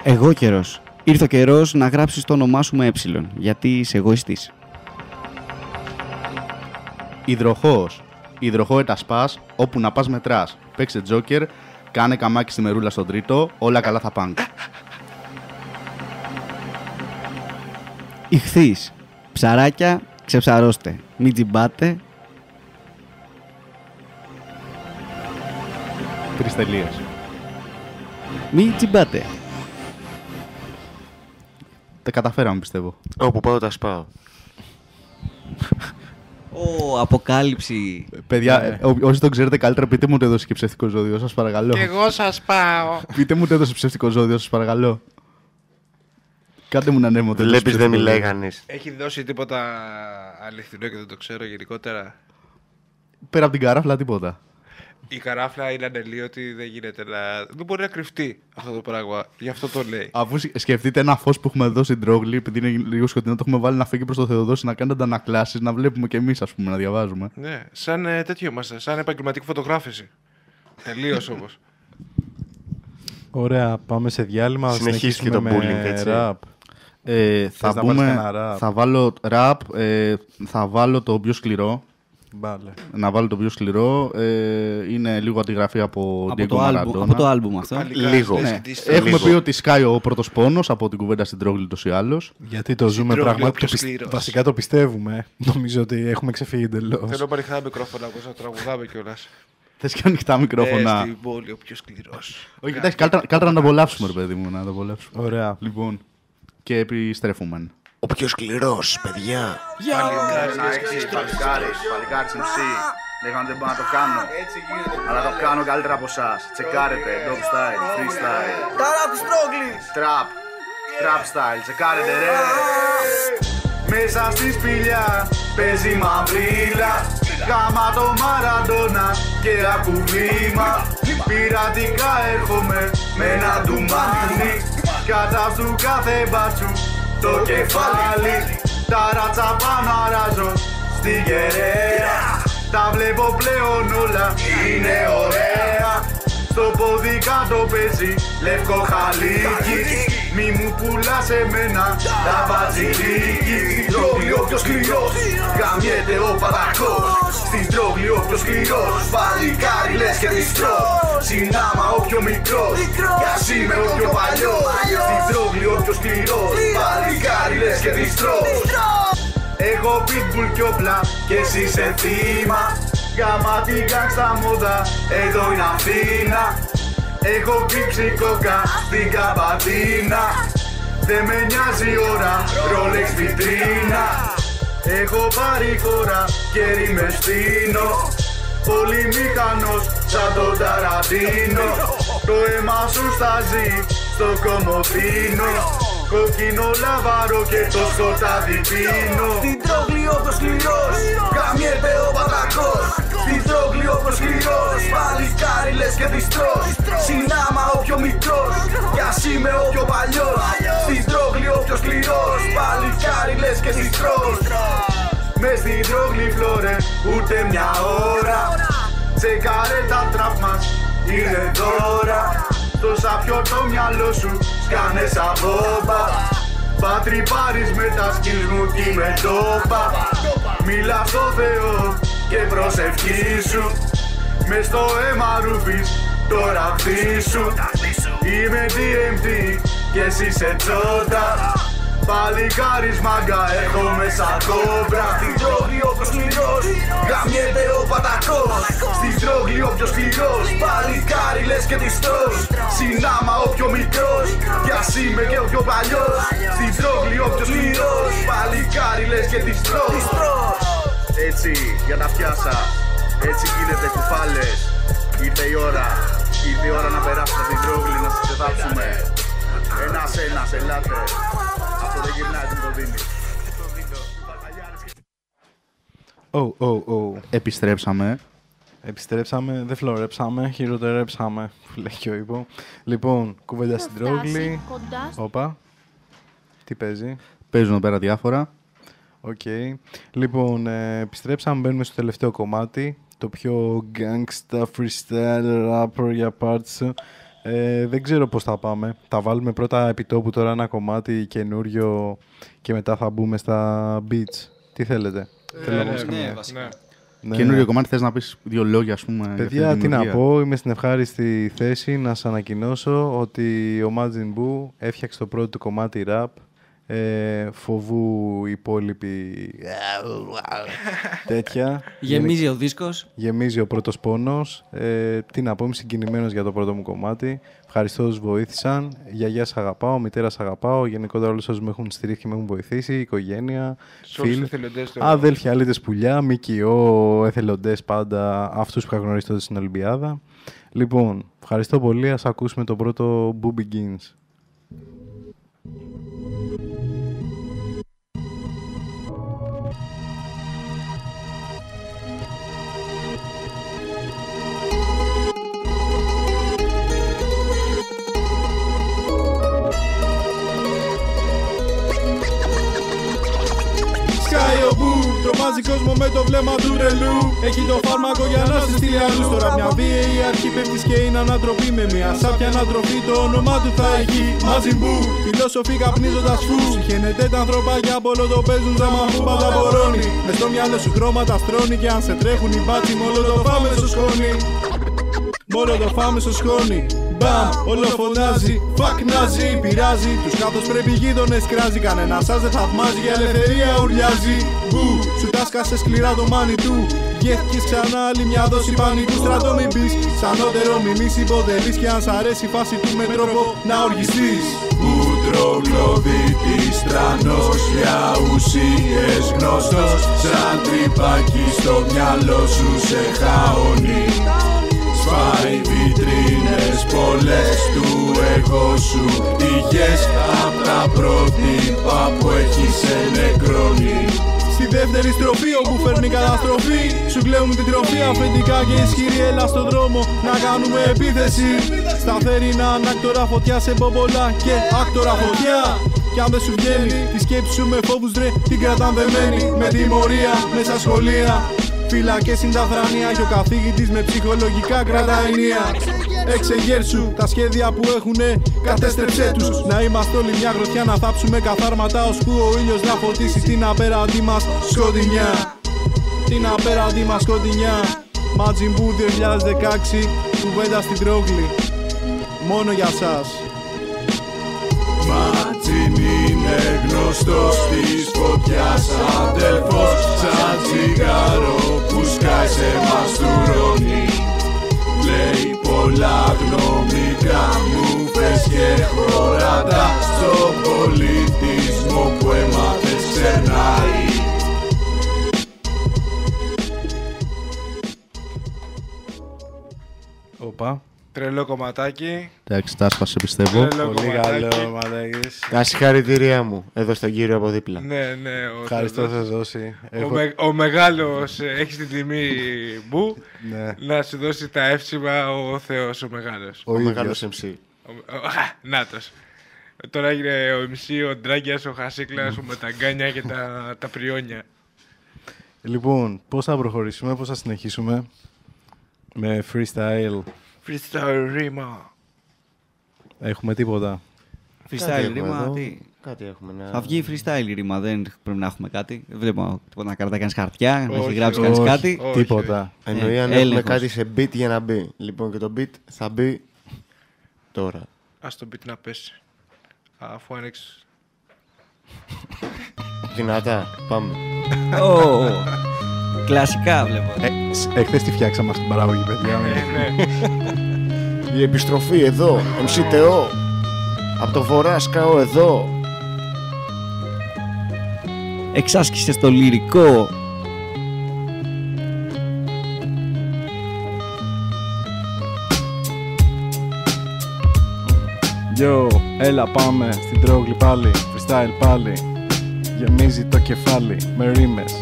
Εγώ καιρός. Ήρθε ο καιρός να γράψεις το όνομά σου με ε, γιατί είσαι εγωιστής. Υδροχός. Υδροχό ετασπάς, όπου να πας μετράς. Παίξε τζόκερ, κάνε καμάκι στη μερούλα στον τρίτο, όλα καλά θα πάνε. Ιχθύς. Ψαράκια, ξεψαρώστε. Μην τζιμπάτε. Τρεις τελείες. Μην τζιμπάτε. Τα καταφέραμε πιστεύω. Όπου πάω τα σπάω. Ω, αποκάλυψη. Παιδιά, Ναι. ε, ό- όσοι τον ξέρετε καλύτερα, πείτε μου ότι έδωσε και ψεύτικο ζώδιο, σας παρακαλώ. Κι εγώ σας πάω. Πείτε μου ότι έδωσε ψεύτικο ζώδιο, σας παρακαλώ. Κάντε μου ένα νέμο. ότι έδωσε Βλέπεις δεν ψεύτικο μιλάει ζώδιο. κανείς. Έχει δώσει τίποτα αληθινό και δεν το ξέρω γενικότερα. Πέρα από την καράφλα τίποτα. Η καράφλα είναι ανελίωτη, δεν γίνεται να. Δεν μπορεί να κρυφτεί αυτό το πράγμα. Γι' αυτό το λέει. Αφού σκ- σκεφτείτε ένα φως που έχουμε δώσει τρόγλι, επειδή είναι λίγο σκοτεινό, το έχουμε βάλει να φύγει προς το Θεοδόση να κάνετε αντανακλάσεις, να βλέπουμε κι εμείς, ας πούμε, να διαβάζουμε. Ναι, σαν ε, τέτοιο είμαστε. Σαν επαγγελματική φωτογράφηση. Τελείως όμως. Ωραία, πάμε σε διάλειμμα. θα Συνεχίστηκε συνεχίσουμε το με bullying, έτσι. rap. Ε, Θες θα, να βάλεις μπούμε, κανένα rap? θα βάλω ραπ, ε, θα βάλω το πιο σκληρό. Μπάλε. Να βάλω το πιο σκληρό. Ε, είναι λίγο αντιγραφή από, Από Diego το, άλμπου, Maradona. από το άλμπουμ αυτό. Λίγο. Ναι. Λίγο. Έχουμε πει ότι σκάει ο πρώτος πόνος από την κουβέντα στην τρόγλη ούτω ή άλλω. Γιατί το ζούμε Συντρόφιλο πραγματικά. πιο το πισ- σκληρός. Βασικά το πιστεύουμε. Νομίζω ότι έχουμε ξεφύγει εντελώς. Θέλω να ανοιχτά μικρόφωνα όπω να τραγουδάμε κιόλας. Θες και ανοιχτά μικρόφωνα. Ε, στην πόλη ο πιο σκληρός. Όχι, εντάξει, καλύτερα, καλύτερα να το απολαύσουμε, ρε παιδί μου, να το απολαύσουμε. Ωραία. Λοιπόν, και επιστρέφουμε. Ο πιο σκληρός, παιδιά. Παλικάρι, παλικάρι στην ουσί. Λέγανε δεν μπορώ να το κάνω. Αλλά το κάνω καλύτερα από εσάς. Τσεκάρετε. Dog style, freestyle. Ταρά τη στρόγγλη. Trap. Trap style. Τσεκάρετε ρε. Μέσα στη σπηλιά παίζει μαυρίλα Γάμα το Μαραντόνα και ακουβλήμα Πειρατικά έρχομαι με ένα ντουμάνι Κατά του κάθε μπάτσου το κεφάλι Τα ράτσα πάνω αράζω στη γερέα. Τα βλέπω πλέον όλα. Είναι ωραία Στο πόδι κάτω παίζει λευκό χαλίκι. Μη μου πουλάς εμένα τα βατζιλίκι. Στην τρόγλη όποιος σκληρός Γαμιέται ο πατακός Στην τρόγλη όποιος σκληρός Παλικάρι λες και διστρός Συνάμα όποιο μικρός Κι ας είμαι όποιο παλιός. Στην τρόγλη όποιος σκληρός Παλικάρι λες και διστρός Έχω pitbull κι όπλα και εσύ σε θύμα Γάμα την στα μόδα, εδώ είναι Αθήνα. Έχω κρύψει κόκα στην καμπατίνα. Δεν με νοιάζει η ώρα, Rolex βιτρίνα. Έχω πάρει χώρα, κέρι με στείνω Πολυμηχανός σαν τον Ταραντίνο. Το αίμα σου στάζει στο κομμωδίνο Κόκκινο λαβάρο και το σκοτάδι πίνω. Στην τρόγλη όπως σκληρός Καμιέται ο πατακός Στην τρόγλη όπως σκληρός Παλικάρι λες και διστρός. Συνάμα όποιο μικρός. Κι ας είμαι όποιο παλιός. Στην τρόγλη όποιος σκληρός. Παλικάρι λες και διστρός. Μες στην τρόγλη φλόρε ούτε μια ώρα. Τσεκάρε τα τραπ μας είναι δώρα Στο σαπιό το μυαλό σου σκάνε σαν μπόμπα Πατριπάρεις με τα σκυλς μου τι με τόπα Μίλα στο Θεό και προσευχή σου. Μες στο αίμα ρούφεις το ραπτή σου. Είμαι DMT και εσύ σε τσόντα Παλικάρις μάγκα έχω μέσα κόμπρα Στην τρόγλη όποιος σκληρός Γαμιέται ο πατακός Στην τρόγλη όποιος σκληρός Παλικάρι λες και διστρός Συνάμα όποιο μικρός Κι ας είμαι και όποιο παλιός. Στην τρόγλη όποιος σκληρός Παλικάρι λες και διστρός Έτσι για τα φτιάσα Έτσι γίνεται κουφάλες. Ήρθε η ώρα Ήρθε η ώρα να περάσουμε στην τρόγλη να σας εδάψουμε Ένας ένας ελάτε Ω, ω, ω. Επιστρέψαμε. Επιστρέψαμε, δεν φλωρέψαμε, χειροτερέψαμε, που λέει και ο Ιππο. Λοιπόν, κουβέντα στην τρώγλη. κοντά στο- Όπα. Τι παίζει; Παίζουν εδώ πέρα διάφορα. Οκ. Λοιπόν, ε, επιστρέψαμε, μπαίνουμε στο τελευταίο κομμάτι. Το πιο gangsta freestyle rapper για parts. Ε, δεν ξέρω πώς θα πάμε. Θα βάλουμε πρώτα επιτόπου τώρα ένα κομμάτι καινούριο και μετά θα μπούμε στα beats. Τι θέλετε; Θέλω να ναι, πω ναι, καμία. βασικά. Ναι. Καινούριο κομμάτι θες να πεις δύο λόγια, ας πούμε. για αυτή Παιδιά, τη τι να δημιουργία; πω, είμαι στην ευχάριστη θέση να σας ανακοινώσω ότι ο Majin Buu έφτιαξε το πρώτο του κομμάτι rap ε, φοβού οι υπόλοιποι τέτοια. Γεμίζει ο δίσκος. Γεμίζει ο πρώτος πόνος. Ε, τι να πω, είμαι συγκινημένος για το πρώτο μου κομμάτι. Ευχαριστώ όσους βοήθησαν. Γιαγιά σ' αγαπάω, μητέρα σ' αγαπάω. Γενικότερα όλους όσους με έχουν στηρίξει και με έχουν βοηθήσει. Οικογένεια, Σε όλους φίλοι, τους εθελοντές του- αδέλφια, αλήτες πουλιά, ΜΚΟ, εθελοντές πάντα, αυτούς που είχα γνωρίσει τότε στην Ολυμπιάδα. Λοιπόν, ευχαριστώ πολύ. Ας ακούσουμε το πρώτο Boo Begins. Τρομάζει κόσμο με το βλέμμα του τρελού. Έχει το φάρμακο για να σε στείλει αλλού. Τώρα μια βίαιη αρχή πέφτεις και είναι ανατροπή. Με μια σάπια ανατροφή το όνομά του θα έχει. Μαζί Μπου, φιλόσοφοι καπνίζοντας φου. Συχαίνεται τα ανθρωπάκια από όλο το παίζουν ζάμα που πάντα μπορώνει. Μες στο μυαλό σου χρώματα στρώνει και αν σε τρέχουν οι μπάτσι, μόνο το πάμε στο σκόνη. Μόνο το φάμε στο σκόνη. Μπαμ, όλο φωνάζει. Φακ ναζί, πειράζει. Τους κάτω πρέπει γείτονες κράζει. Κανένας σα δεν θαυμάζει. Για ελευθερία ουρλιάζει. Μπου, σου τα σκάσε σκληρά το μάνι του. Γεύτηκε ξανά άλλη μια δόση πανικού. Στρατό μην πεις. Σανότερο μη μη υποδελεί. Και αν σ' αρέσει η φάση του με τρόπο να οργιστείς. Ουτρογλωδίτης τρανός για ουσίες γνωστός Σαν τρυπάκι στο μυαλό σου σε χαονί Σφάει βιτρίνες πολλές του εγώ σου. Τυχές απ' τα πρότυπα που έχεις σε νεκρόνι. Στη δεύτερη στροφή όπου φέρνει καταστροφή Σου κλαίουν την τροφή αφεντικά και ισχυρή Έλα στον δρόμο να κάνουμε επίθεση. Σταθερινά ανάκτορα φωτιά σε μπομπολά και άκτορα φωτιά. Κι αν δεν σου βγαίνει τη σκέψη σου με φόβους ρε την κρατάν δεμένη. Με τιμωρία μέσα σχολεία Φυλακές είναι τα θρανία και ο καθηγητής με ψυχολογικά κρατάει ενία. Εξεγέρσου τα σχέδια που έχουνε κατέστρεψέ τους. Να είμαστε όλοι μια γροθιά να θάψουμε καθάρματα Ως που ο ήλιος να φωτίσει την απέραντη μας σκοτεινιά. Την απέραντη μας σκοτεινιά. Ματζιμπού 2016 κουβέντα στην Τρόγλη Μόνο για σας. Ματσιν είναι γνωστός της φωτιάς αδελφός Σαν τσιγάρο που σκάει σε μαστουρώνει Λέει πολλά γνωμικά μου πες και χωρατά Στον πολιτισμό που έμαθες ξερνάει Οπα. Τρελό κομματάκι. Εντάξει, τα άσπασε πιστεύω. Τρελό Πολύ κομματάκι. καλό, μαλάκες. Τα συγχαρητήριά μου εδώ στον κύριο από δίπλα. Ναι, ναι. Ο Ευχαριστώ, Θεοδόσης. θα δώσει. Ο, Έχω- με, ο μεγάλος ε, έχεις την τιμή μπου Ναι. να σου δώσει τα εύσημα ο Θεός ο μεγάλος. Ο, μεγάλος MC. Ο, ο, α, νάτος. Τώρα έγινε ο MC, ο Ντράγκιας, ο Χασίκλας, ο Μεταγκάνια και τα, τα πριόνια. Λοιπόν, πώς θα προχωρήσουμε, πώς θα συνεχίσουμε με freestyle; Freestyle ρήμα. Έχουμε τίποτα. Freestyle έχουμε ρήμα, εδώ. τι; Κάτι έχουμε να- Θα βγει freestyle ρήμα, δεν πρέπει να έχουμε κάτι. Δεν βλέπω τίποτα να κρατά κανείς χαρτιά, να έχει Όχι, γράψει όχι, κανείς κάτι. όχι, τίποτα. Εννοεί Ε, αν έχουμε έλεγχος. κάτι σε beat για να μπει. Λοιπόν και το beat θα μπει τώρα. Ας το beat να πέσει. Αφού άνοιξες. Δυνατά, πάμε. Ω, Κλασικά βλέπω. Ε, εχθές τη φτιάξαμε αυτή την παραγωγή, παιδιά. Η επιστροφή εδώ, MC Τεό. Από το βορρά σκάω εδώ. Εξάσκησες στο λυρικό. Yo, έλα πάμε στην τρόγλη πάλι, freestyle πάλι Γεμίζει το κεφάλι με ρήμες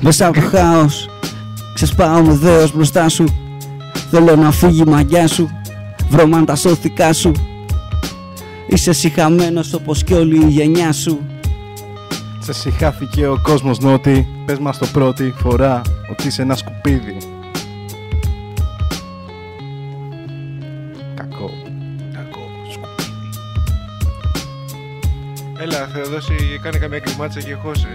Μέσα από το χάος Ξεσπάω με δέος μπροστά σου. Θέλω να φύγει η μαγιά σου Βρώμαν τα σώθικά σου. Είσαι συχαμένος όπως κι όλη η γενιά σου. Σε συχάθηκε ο κόσμος νότι. Πες μας το πρώτη φορά ότι είσαι ένα σκουπίδι Έλα, Θεοδόση, κάνε καμία κρυμάτσα και χώσε.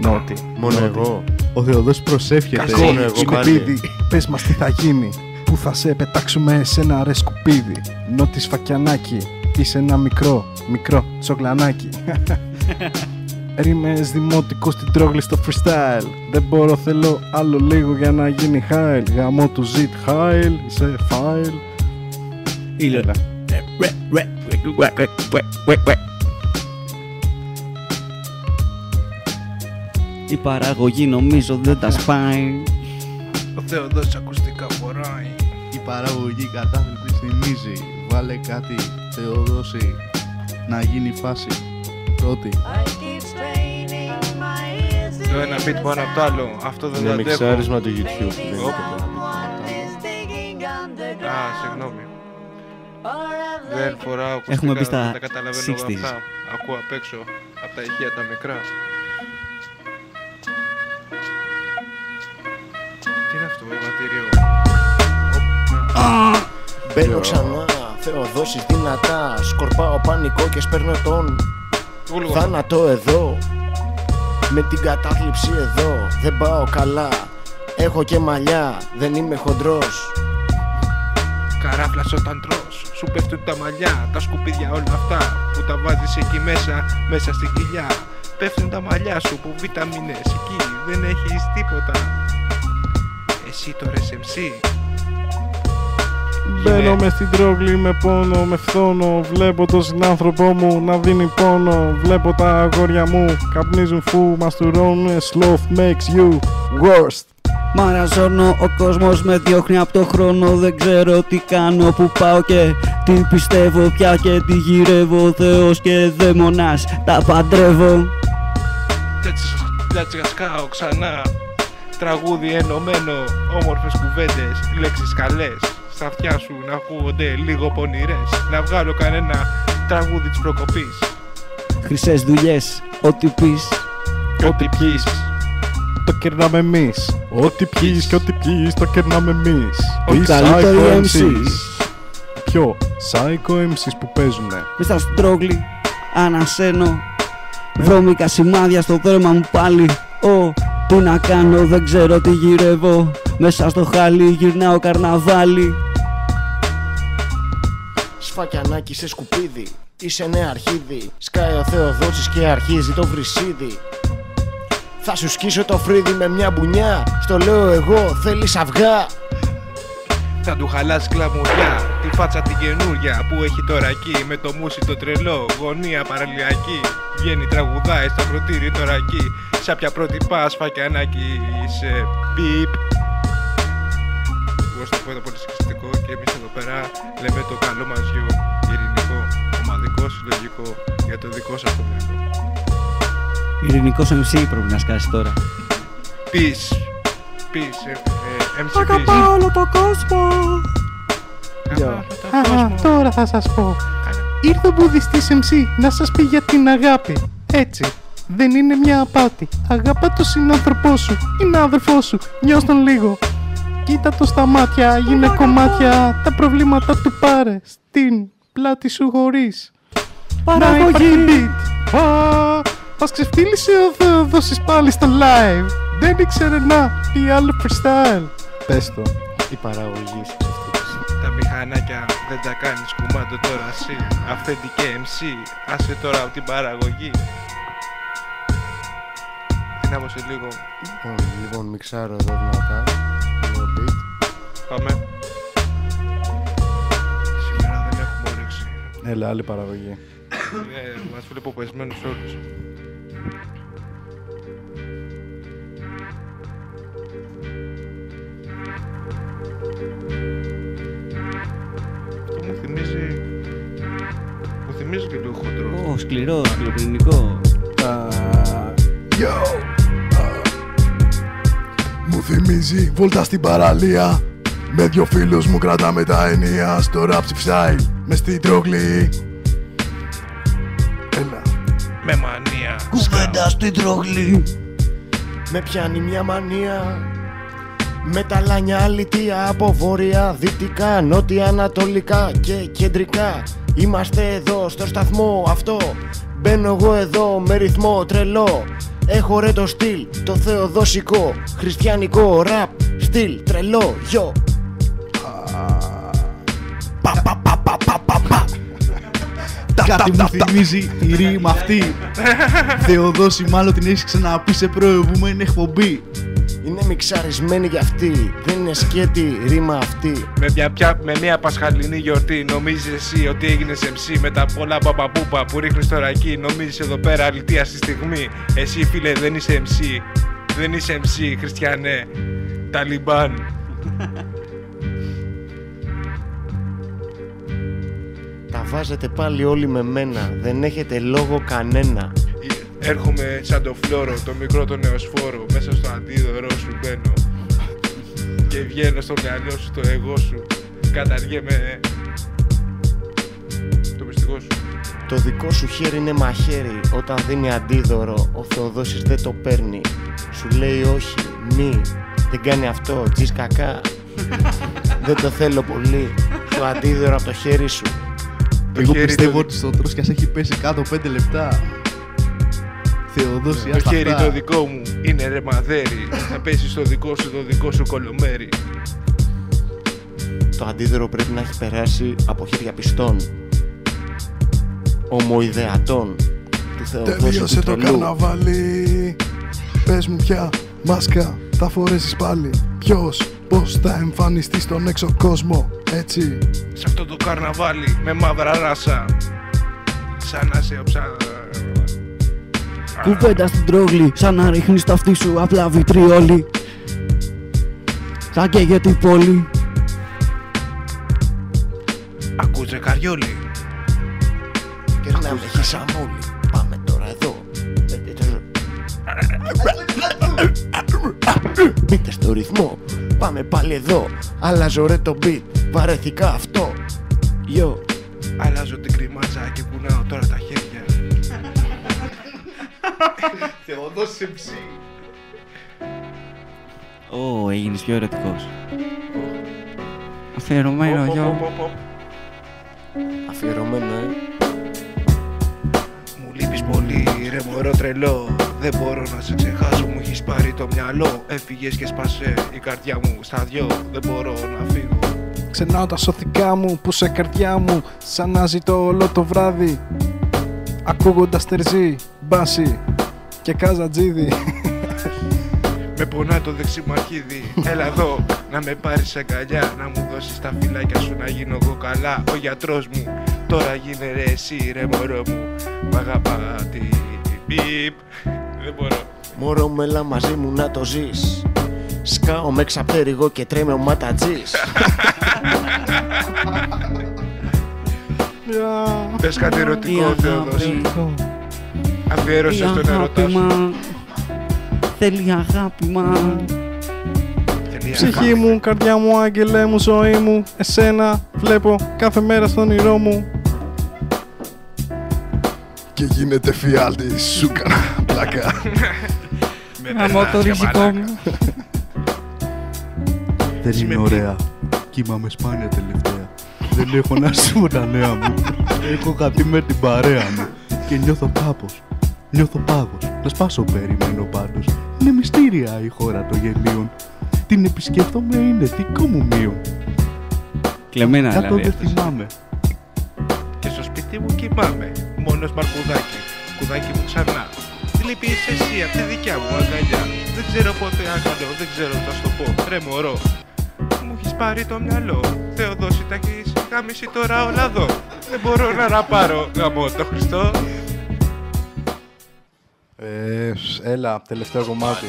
Νότι Μόνο νότι. εγώ. Ο Θεοδός προσεύχεται Κακό. Μόνο εγώ Σκουπίδι πάλι. Πες μας τι θα γίνει Πού θα σε πετάξουμε σε ένα ρε σκουπίδι Νότι σφακιανάκι Είσαι ένα μικρό, μικρό τσογλανάκι Ρίμες δημοτικό στην τρόγλη στο freestyle Δεν μπορώ θέλω άλλο λίγο για να γίνει χάιλ Γαμώ του ζητ χάιλ Είσαι φάιλ Ήλιο. Η παραγωγή νομίζω δεν τα σπάει Ο Θεοδόσης ακουστικά φοράει. Η παραγωγή κατάθλιψη θυμίζει. Βάλε κάτι, Θεοδόση, να γίνει φάση. Πρώτη. Το ένα beat πάνω από το άλλο. Αυτό δεν το Είναι αντέχω. μιξάρισμα του YouTube. δεν είναι Οπ. το Α, συγγνώμη. Δεν φοράω ακουστικά, Έχουμε μπει στα δεν τα καταλαβαίνω 60s. αυτά. Ακούω απ' έξω, από τα ηχεία τα μικρά. Τι είναι αυτό, εμβατήριο. Μπαίνω ξανά, Θεοδόσεις δυνατά Σκορπάω πανικό και σπέρνω τον Γούλγο. θάνατο εδώ Με την κατάθλιψη εδώ δεν πάω καλά Έχω και μαλλιά, δεν είμαι χοντρός Καράφλας όταν τρως, σου πέφτουν τα μαλλιά, τα σκουπίδια όλα αυτά που τα βάζεις εκεί μέσα, μέσα στην κοιλιά. Πέφτουν τα μαλλιά σου που βιταμίνες εκεί, δεν έχεις τίποτα. Εσύ τώρα MC. Μπαίνω μες στην τρόγλη με πόνο, με φθόνο Βλέπω τον συνάνθρωπό μου να δίνει πόνο Βλέπω τα αγόρια μου καπνίζουν φου Μαστουρώνουν sloth makes you worst Μαραζώνω, ο κόσμος με διώχνει από το χρόνο Δεν ξέρω τι κάνω, που πάω και τι πιστεύω πια και τι γυρεύω Θεός και δαίμονας, τα παντρεύω Έτσι σκάω ξανά. Τραγούδι ενωμένο, όμορφες κουβέντες, λέξεις καλές. στα αυτιά σου να ακούγονται λίγο πονηρές Να βγάλω κανένα τραγούδι της προκοπής Χρυσές δουλειές, ό,τι πεις. Ό,τι πιείς Το κερνάμε εμείς. Ό,τι πιει και ό,τι πιει, το κερνάμε εμείς. Οι καλύτεροι MCs. Ποιο, Psycho MCs που παίζουνε. Μέσα στον τρόγλι, ανασένω. Βρώμικα σημάδια στο δέρμα μου πάλι. Ω, τι να κάνω, δεν ξέρω τι γυρεύω. Μέσα στο χάλι γυρνάω καρναβάλι. Σφακιανάκι σε σκουπίδι, είσαι νέα αρχίδι. Σκάει ο Θεοδόσης και αρχίζει το βρυσίδι. Θα σου σκίσω το φρύδι με μια μπουνιά. Στο λέω εγώ, θέλεις αυγά; Θα του χαλάσει κλαμουριά Τη φάτσα την καινούρια που έχει τώρα εκεί. Με το μουσι το τρελό, γωνία παραλιακή. Βγαίνει τραγουδάει στο ακροτήρι τώρα εκεί. Σαν πια πρώτη πας φακιανάκι Είσαι πιπ Εγώ στο πω το πολύ συγκριστικό Και εμείς εδώ πέρα λέμε το καλό μας γιο. Ειρηνικό, ομαδικό, συλλογικό Για το δικό σας το μυαλό Ειρηνικός MC πρέπει να σκάσει τώρα. Peace. Peace, ε, ε, MC Αγαπάω Peace όλο το κόσμο. Α, τώρα θα σας πω. Ήρθε ο βουδιστής MC να σας πει για την αγάπη. Έτσι. Δεν είναι μια απάτη. Αγαπά τον συνάνθρωπό σου. Είναι αδερφό σου. Νιώσ' τον λίγο. Κοίτα το στα μάτια. Γίνε κομμάτια. Τα προβλήματα του πάρε. Στην πλάτη σου χωρίς. Παραγωγή. Να υπάρχει beat. Α, Μας ξεφτύλισε ο Θεοδόσης πάλι στο live. Δεν ήξερε να πει άλλο freestyle. Πες το, η παραγωγή σου ξεφτύλισε. Τα μηχανάκια δεν τα κάνεις κουμάντο τώρα εσύ Αυθεντική MC, άσε τώρα από την παραγωγή Δυνάμωσε λίγο Λοιπόν, λοιπόν, μιξάρω εδώ δυνατά. Λίγο beat. Πάμε Σήμερα δεν έχουμε όρεξη Έλα, άλλη παραγωγή. ε, Μας βλέπω πεσμένους όλους σκληρό, σκληροπυρηνικό. Yo. Μου θυμίζει βόλτα στην παραλία Με δυο φίλους μου κρατάμε τα ενία Στο rap ψηφσάει με στην τρόγλη Έλα Με μανία Κουβέντα στην τρόγλη. Με πιάνει μια μανία Με τα λάνια αλητία από βόρεια, δυτικά, νότια, ανατολικά και κεντρικά. Είμαστε εδώ στο σταθμό αυτό. Μπαίνω εγώ εδώ με ρυθμό τρελό. Έχω ρε το στυλ, το θεοδόσικο Χριστιανικό ραπ, στυλ τρελό, γιο. Κάτι μου θυμίζει η ρήμα αυτή. Θεοδόση, μάλλον την έχεις ξαναπεί σε προηγούμενη εκπομπή. Είναι μιξαρισμένη για αυτή, δεν είναι σκέτη ρήμα αυτή. Με μια, πια, με μια πασχαλινή γιορτή νομίζεις εσύ ότι έγινες MC με τα πολλά παπαπούπα που ρίχνεις τώρα εκεί; Νομίζεις εδώ πέρα αλητία στη στιγμή; Εσύ φίλε δεν είσαι MC δεν είσαι MC χριστιανέ. Ταλιμπάν. Τα βάζετε πάλι όλοι με μένα, δεν έχετε λόγο κανένα Έρχομαι σαν το φλόρο, το μικρό το νεοσφόρο Μέσα στο αντίδωρό σου μπαίνω. Και βγαίνω στο μυαλό σου, το εγώ σου Καταργέμαι. Το μυστικό σου. Το δικό σου χέρι είναι μαχαίρι Όταν δίνει αντίδωρο Ο Θεοδόσης δεν το παίρνει. Σου λέει όχι, μη Δεν κάνει αυτό, τζις κακά. Δεν το θέλω πολύ Το αντίδωρο από το χέρι σου. Εγώ χέρι πιστεύω το- ότι στο τρως και ας έχει πέσει κάτω 5 λεπτά. Θεοδόση, Το άστα χέρι αυτά. το δικό μου. Είναι ρε μαδέρι. Θα πέσεις στο δικό σου το δικό σου κολομέρι. Το αντίδωρο πρέπει να έχει περάσει από χέρια πιστών. Ομοειδεατών Του Θεοδόση Τελείωσε του το τρελού καρναβάλι. Πες μου πια μάσκα θα φορέσεις πάλι. Ποιος, πώς θα εμφανιστείς στον έξω κόσμο Έτσι; Σε αυτό το καρναβάλι με μαύρα ράσα. Σαν να σε οψά Κουβέντα στην τρόγλη, σαν να ρίχνεις το αυτί σου απλά βιτριόλι. Θα καίγεται η πόλη. Ακούς ρε καριόλι Κερνάμε χισαμόλι Πάμε τώρα εδώ Μπείτε στο ρυθμό Πάμε πάλι εδώ Αλλάζω ρε το beat Βαρεθήκα αυτό. Yo. Αλλάζω την κρυμάτσα και κουνάω τώρα τα χέρια. Θεοδόση ψή. Ω, έγινες πιο ερωτικός. Αφιερωμένο, γιο. Αφιερωμένο, ε. Μου λείπεις πολύ ρε μωρό τρελό Δεν μπορώ να σε ξεχάσω μου έχεις πάρει το μυαλό Έφυγες και σπάσε η καρδιά μου στα δυο Δεν μπορώ να φύγω Ξενάω τα σωθικά μου που σε καρδιά μου Σαν να ζητώ όλο το βράδυ Ακούγοντας τερζή, μπάση και καζατζίδι Με πονά το δεξί μου αρχίδι. Έλα εδώ να με πάρεις αγκαλιά Να μου δώσεις τα φυλάκια σου να γίνω εγώ καλά. Ο γιατρός μου τώρα γίνε ρε εσύ ρε μωρό μου. Μ' αγαπά τι πιπ Δεν μπορώ. Μωρό μου έλα μαζί μου να το ζεις. Σκάω με ξαπτέρυγο και τρέμε ο ματατζής. Πες κάτι ερωτικό Θεοδόση Αφιέρωσες στον ερωτά σου Θέλει αγάπη μα. Ψυχή μου, καρδιά μου, άγγελέ μου, ζωή μου Εσένα βλέπω κάθε μέρα στον όνειρό μου Και γίνεται φιάλτη, σου κάνα πλάκα. Γαμώ το ριζικό μου. Δεν είναι ωραία. Κοιμάμαι σπάνια τελευταία. Δεν έχω να σου τα νέα μου. Έχω κάτι με την παρέα μου. Και νιώθω κάπως. Νιώθω πάγος. Να σπάσω περιμένω πάντως. Είναι μυστήρια η χώρα των γελίων. Την επισκέφτομαι είναι δικό μου μείον. Κλεμμένα Κάτω δηλαδή δεν αυτός. θυμάμαι. Και στο σπίτι μου κοιμάμαι Μόνος μαρκουδάκι Κουδάκι μου ξανά Τι λείπεις εσύ απ' τη δικιά μου αγκαλιά Δεν ξέρω πότε αγκαλώ Δεν ξέρω τι θα σου το πω Ρε μωρό Μου έχεις πάρει το μυαλό Θεοδόση τα έχεις γάμισει τώρα όλα εδώ Δεν μπορώ να ραπάρω Γαμώ το Χριστό Ε, έλα, τελευταίο κομμάτι.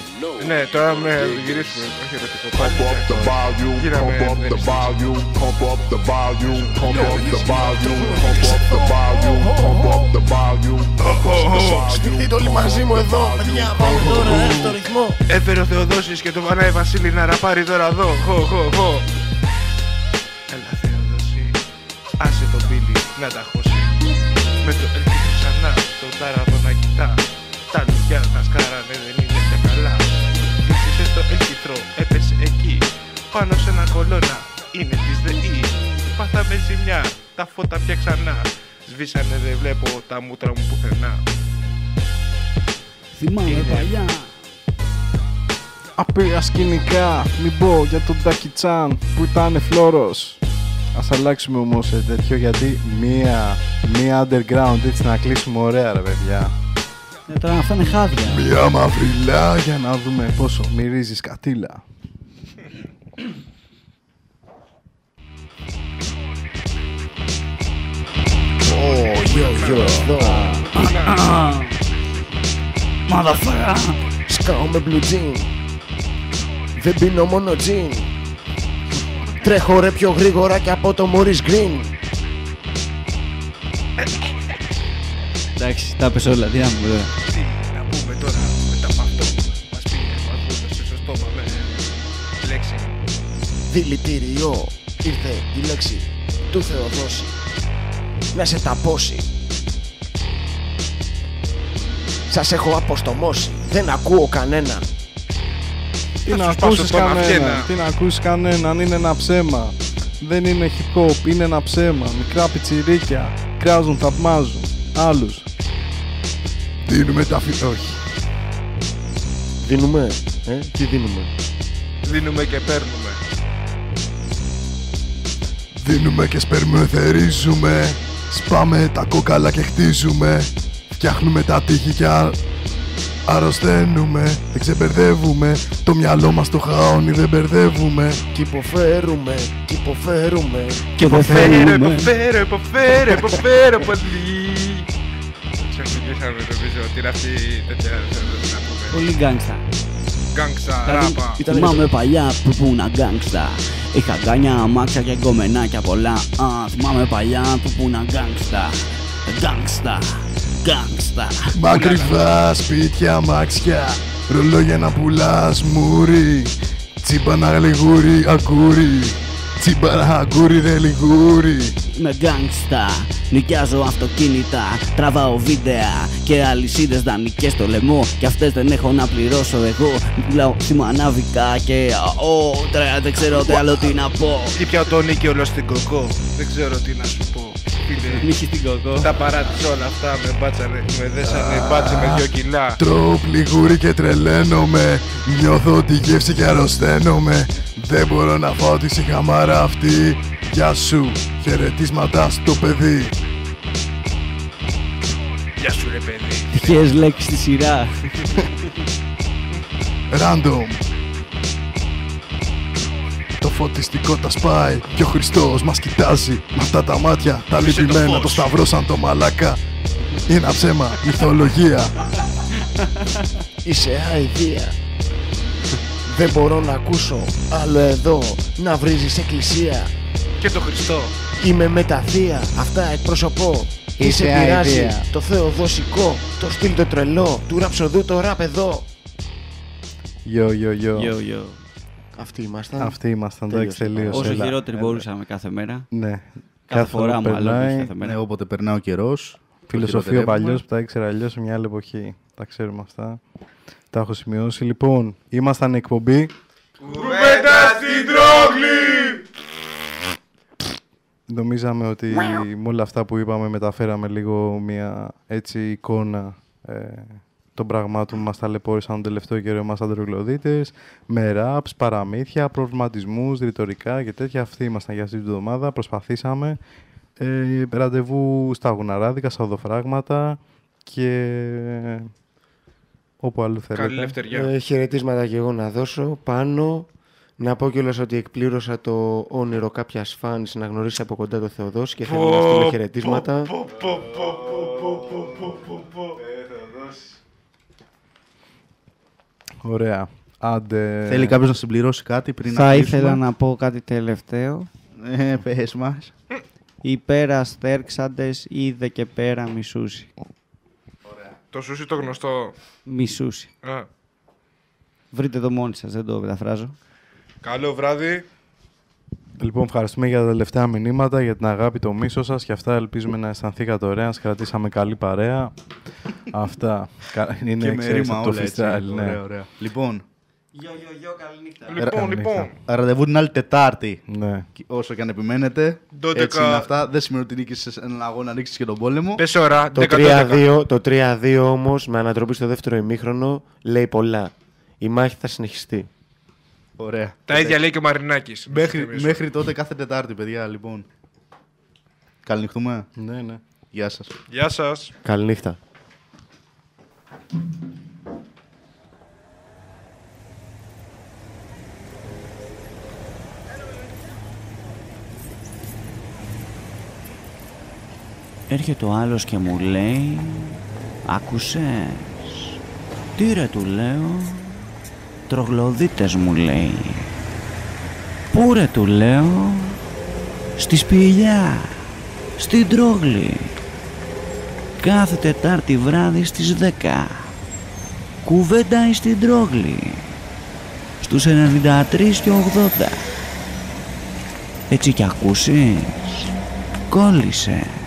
Ναι, τώρα με γυρίσουμε Όχι ερωτικό Pump up the volume, pump up the volume, pump up the volume, pump up the volume, pump up the volume, pump up the volume, pump up the volume. Σπίτι όλοι μαζί μου εδώ, παιδιά, πάμε τώρα, ε, στο ρυθμό Έφερε ο Θεοδόσης και το Βανάη Βασίλη να ραπάρει τώρα εδώ. Χω, χω, χω. Έλα Θεοδόση, άσε τον πύλη να τα χώσει. Με το έλκυθο ξανά, το τάραβο Πάνω σε ένα κολόνα, είναι της ΔΕΗ. Πάθαμε ζημιά, τα φώτα πια ξανά. Σβήσανε, δεν βλέπω τα μούτρα μου πουθενά. Θυμάμαι παλιά. Απήρα σκηνικά, μην πω για τον Τάκι Τσάν που ήταν φλόρος. Ας αλλάξουμε όμως σε τέτοιο γιατί μία, μία underground έτσι να κλείσουμε ωραία ρε παιδιά. Ε, τώρα αυτά είναι χάδια. Μία μαυριλά για να δούμε πόσο μυρίζεις σκατήλα. Ω, γιο, γιο, εδώ Μαδαφάρα. Σκάω με blue jean. Δεν πίνω μόνο τζιν Τρέχω ρε πιο γρήγορα και από το Morris Green. Εντάξει, τα πες όλα, τι Δηλητήριο Ήρθε η λέξη του Θεοδόση Να σε ταπώσει Σας έχω αποστομώσει Δεν ακούω κανένα Τι Θα να σου σπάσω ακούσεις τον κανέναν, αυγένα. τι να ακούσεις κανέναν, είναι ένα ψέμα. Δεν είναι hip hop, είναι ένα ψέμα. Μικρά πιτσιρίκια, κράζουν, θαυμάζουν. Άλλους. Δίνουμε τα φυ... Όχι. Δίνουμε, ε, τι δίνουμε; Δίνουμε και παίρνουμε Δίνουμε και σπερμεθερίζουμε. Σπάμε τα κόκαλα και χτίζουμε. Φτιάχνουμε τα τείχη και α... αρρωσταίνουμε. Δεν ξεμπερδεύουμε. Το μυαλό μας το χαόνι δεν μπερδεύουμε. Κι υποφέρουμε, κι υποφέρουμε Και Υποφέρω, υποφέρουμε. υποφέρω, υποφέρω, υποφέρω πολύ Ξεκινήσαμε νομίζω ότι είναι αυτή η τέτοια να πούμε Πολύ γκάγκστα. Γκάγκσα, Δηλαδή, ράπα Θυμάμαι παλιά που ήμουν γκάγκστα. Είχα γκάνια, αμάξια και γκομενάκια πολλά. Α, θυμάμαι παλιά που ήμουν γκάγκστα. Γκάγκστα, γκάγκστα. Μακρυβά σπίτια, μάξια. Ρολόγια να πουλάς, μουρι. Τσίπα να γλυγούρι, ακούρι. Τσιμπάρα αγκούρι ρε λιγούρι με γκάγκστα Νοικιάζω αυτοκίνητα, τραβάω βίντεα Και αλυσίδες δανεικές στο λαιμό Και αυτές δεν έχω να πληρώσω εγώ Μιλάω θυμανάβικα και Ω, τρέα, δεν ξέρω τι άλλο τι να πω Τι πια το νίκη στην κοκό. Δεν ξέρω τι να σου πω. Φίλε, Νίκη στην κοκό. Τα παράτησα όλα αυτά. Με μπάτσανε, με δέσανε μπάτσες με δυο κιλά. Τρώω πληγούρι και τρελαίνομαι Νιώθω τη γεύση και αρρωσταίνομαι Δεν μπορώ να φάω τη σιγαμάρα αυτή. Γεια σου, χαιρετίσματα στο παιδί. Γεια σου ρε παιδί. Τυχαίες λέξεις στη σειρά. Random. Το φωτιστικό τα σπάει Και ο Χριστός μας κοιτάζει. Με αυτά τα μάτια τα Είσαι το λυπημένα φως. Το σταυρό σαν το μαλάκα. Είναι ένα ψέμα, μυθολογία. Είσαι αηδία Δεν μπορώ να ακούσω άλλο εδώ να βρίζεις εκκλησία Και το Χριστό. Είμαι με τα θεία, αυτά εκπροσωπώ Είσαι Είσαι πειράζει αηδία. το θεοδοσικό Το στυλ το τρελό, του ραψοδού το ραπ εδώ Yo, yo, yo. Yo, yo. Αυτοί ήμασταν. Αυτοί ήμασταν, εντάξει, Τελείωσε. τελείωσε. Όσο Έλα, χειρότεροι έλα. μπορούσαμε κάθε μέρα. Ναι. Κάθε Κάθε φορά φορά μάλλον, περνάει. όχι κάθε μέρα. Ναι, όποτε περνάει ο καιρός. Φιλοσοφία παλιός που τα ήξερα αλλιώς σε μια άλλη εποχή. Τα ξέρουμε αυτά. Τα έχω σημειώσει. Λοιπόν, ήμασταν εκπομπή. Κουβέντα στην τρόγλη! Νομίζαμε ότι με όλα αυτά που είπαμε μεταφέραμε λίγο μια έτσι εικόνα ε, των πραγμάτων που μας ταλαιπώρησαν τον τελευταίο καιρό εμάς αντρογλωδίτες με raps, παραμύθια, προβληματισμούς, ρητορικά και τέτοια. Αυτοί ήμασταν για αυτή την εβδομάδα. Προσπαθήσαμε. Ε, ραντεβού στα γουναράδικα, στα οδοφράγματα και όπου αλλού θέλετε. Καλή ελευθερία. Ε, χαιρετίσματα και εγώ να δώσω πάνω. Να πω κιόλας ότι εκπλήρωσα το όνειρο κάποιας φάνης να γνωρίσει από κοντά το Θεοδόση και θέλω να στείλω χαιρετίσματα. Ωραία. Άντε. Θέλει κάποιος να συμπληρώσει κάτι πριν Θα να ήθελα κλείσουμε; να πω κάτι τελευταίο. Ε, πες μας. Υπέρα στέρξαντες είδε και πέρα μισούσι. Το σούσι το γνωστό. Μισούσι. Α. Βρείτε το μόνοι σας, δεν το μεταφράζω. Καλό βράδυ. Λοιπόν, ευχαριστούμε για τα τελευταία μηνύματα, για την αγάπη, το μίσο σας και αυτά. Ελπίζουμε να αισθανθήκατε ωραία, να σας κρατήσαμε καλή παρέα. αυτά. Κα- Είναι και με ξέρεις, ρήμα το όλα έτσι. freestyle, ναι. Ωραία, ωραία. Λοιπόν, Λοιπόν, λοιπόν. ραντεβού την άλλη Τετάρτη. Ναι. Και Όσο και αν επιμένετε. Δώδεκα- Έτσι είναι αυτά. Δεν σημαίνει ότι νίκησες έναν αγώνα, νίκησες και τον πόλεμο. Πες ώρα, Το 10-12. 3-2, το 3-2 όμως με ανατροπή στο δεύτερο ημίχρονο λέει πολλά. Η μάχη θα συνεχιστεί. Ωραία. Τα ίδια λέει και ο Μαρινάκης. Μέχρι, μέχρι τότε κάθε Τετάρτη, παιδιά, λοιπόν. Καληνυχτούμε. Ναι, ναι. Γεια σας. Γεια σας. Καληνύχτα. Έρχεται ο άλλος και μου λέει Άκουσες; Τι ρε του λέω; Τρογλωδίτες μου λέει. Πού ρε του λέω; Στη σπηλιά Στην τρόγλη Κάθε Τετάρτη βράδυ στις 10 Κουβέντα εις στην τρόγλη Στους 93 και 80 Έτσι κι ακούσεις; Κόλλησες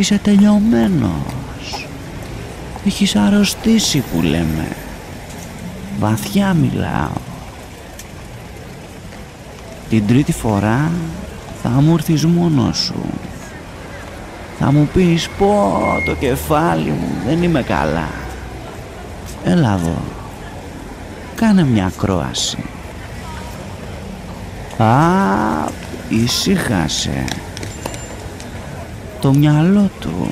Είσαι τελειωμένος. Έχεις αρρωστήσει που λέμε. Βαθιά μιλάω. Την τρίτη φορά θα μου έρθεις μόνος σου. Θα μου πεις πω το κεφάλι μου δεν είμαι καλά Έλα εδώ. Κάνε μια ακρόαση. Α, ησύχασε το μυαλό του.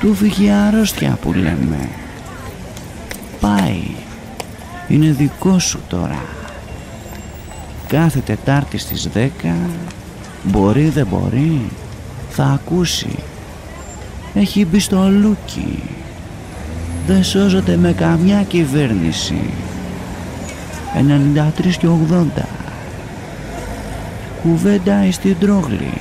Του φύγει αρρώστια που λέμε. Πάει. Είναι δικό σου τώρα. Κάθε Τετάρτη στις 10 μπορεί δεν μπορεί θα ακούσει. Έχει μπει στο λούκι. Δεν σώζεται με καμιά κυβέρνηση. 93 και 80 κουβέντα εις την τρόγλη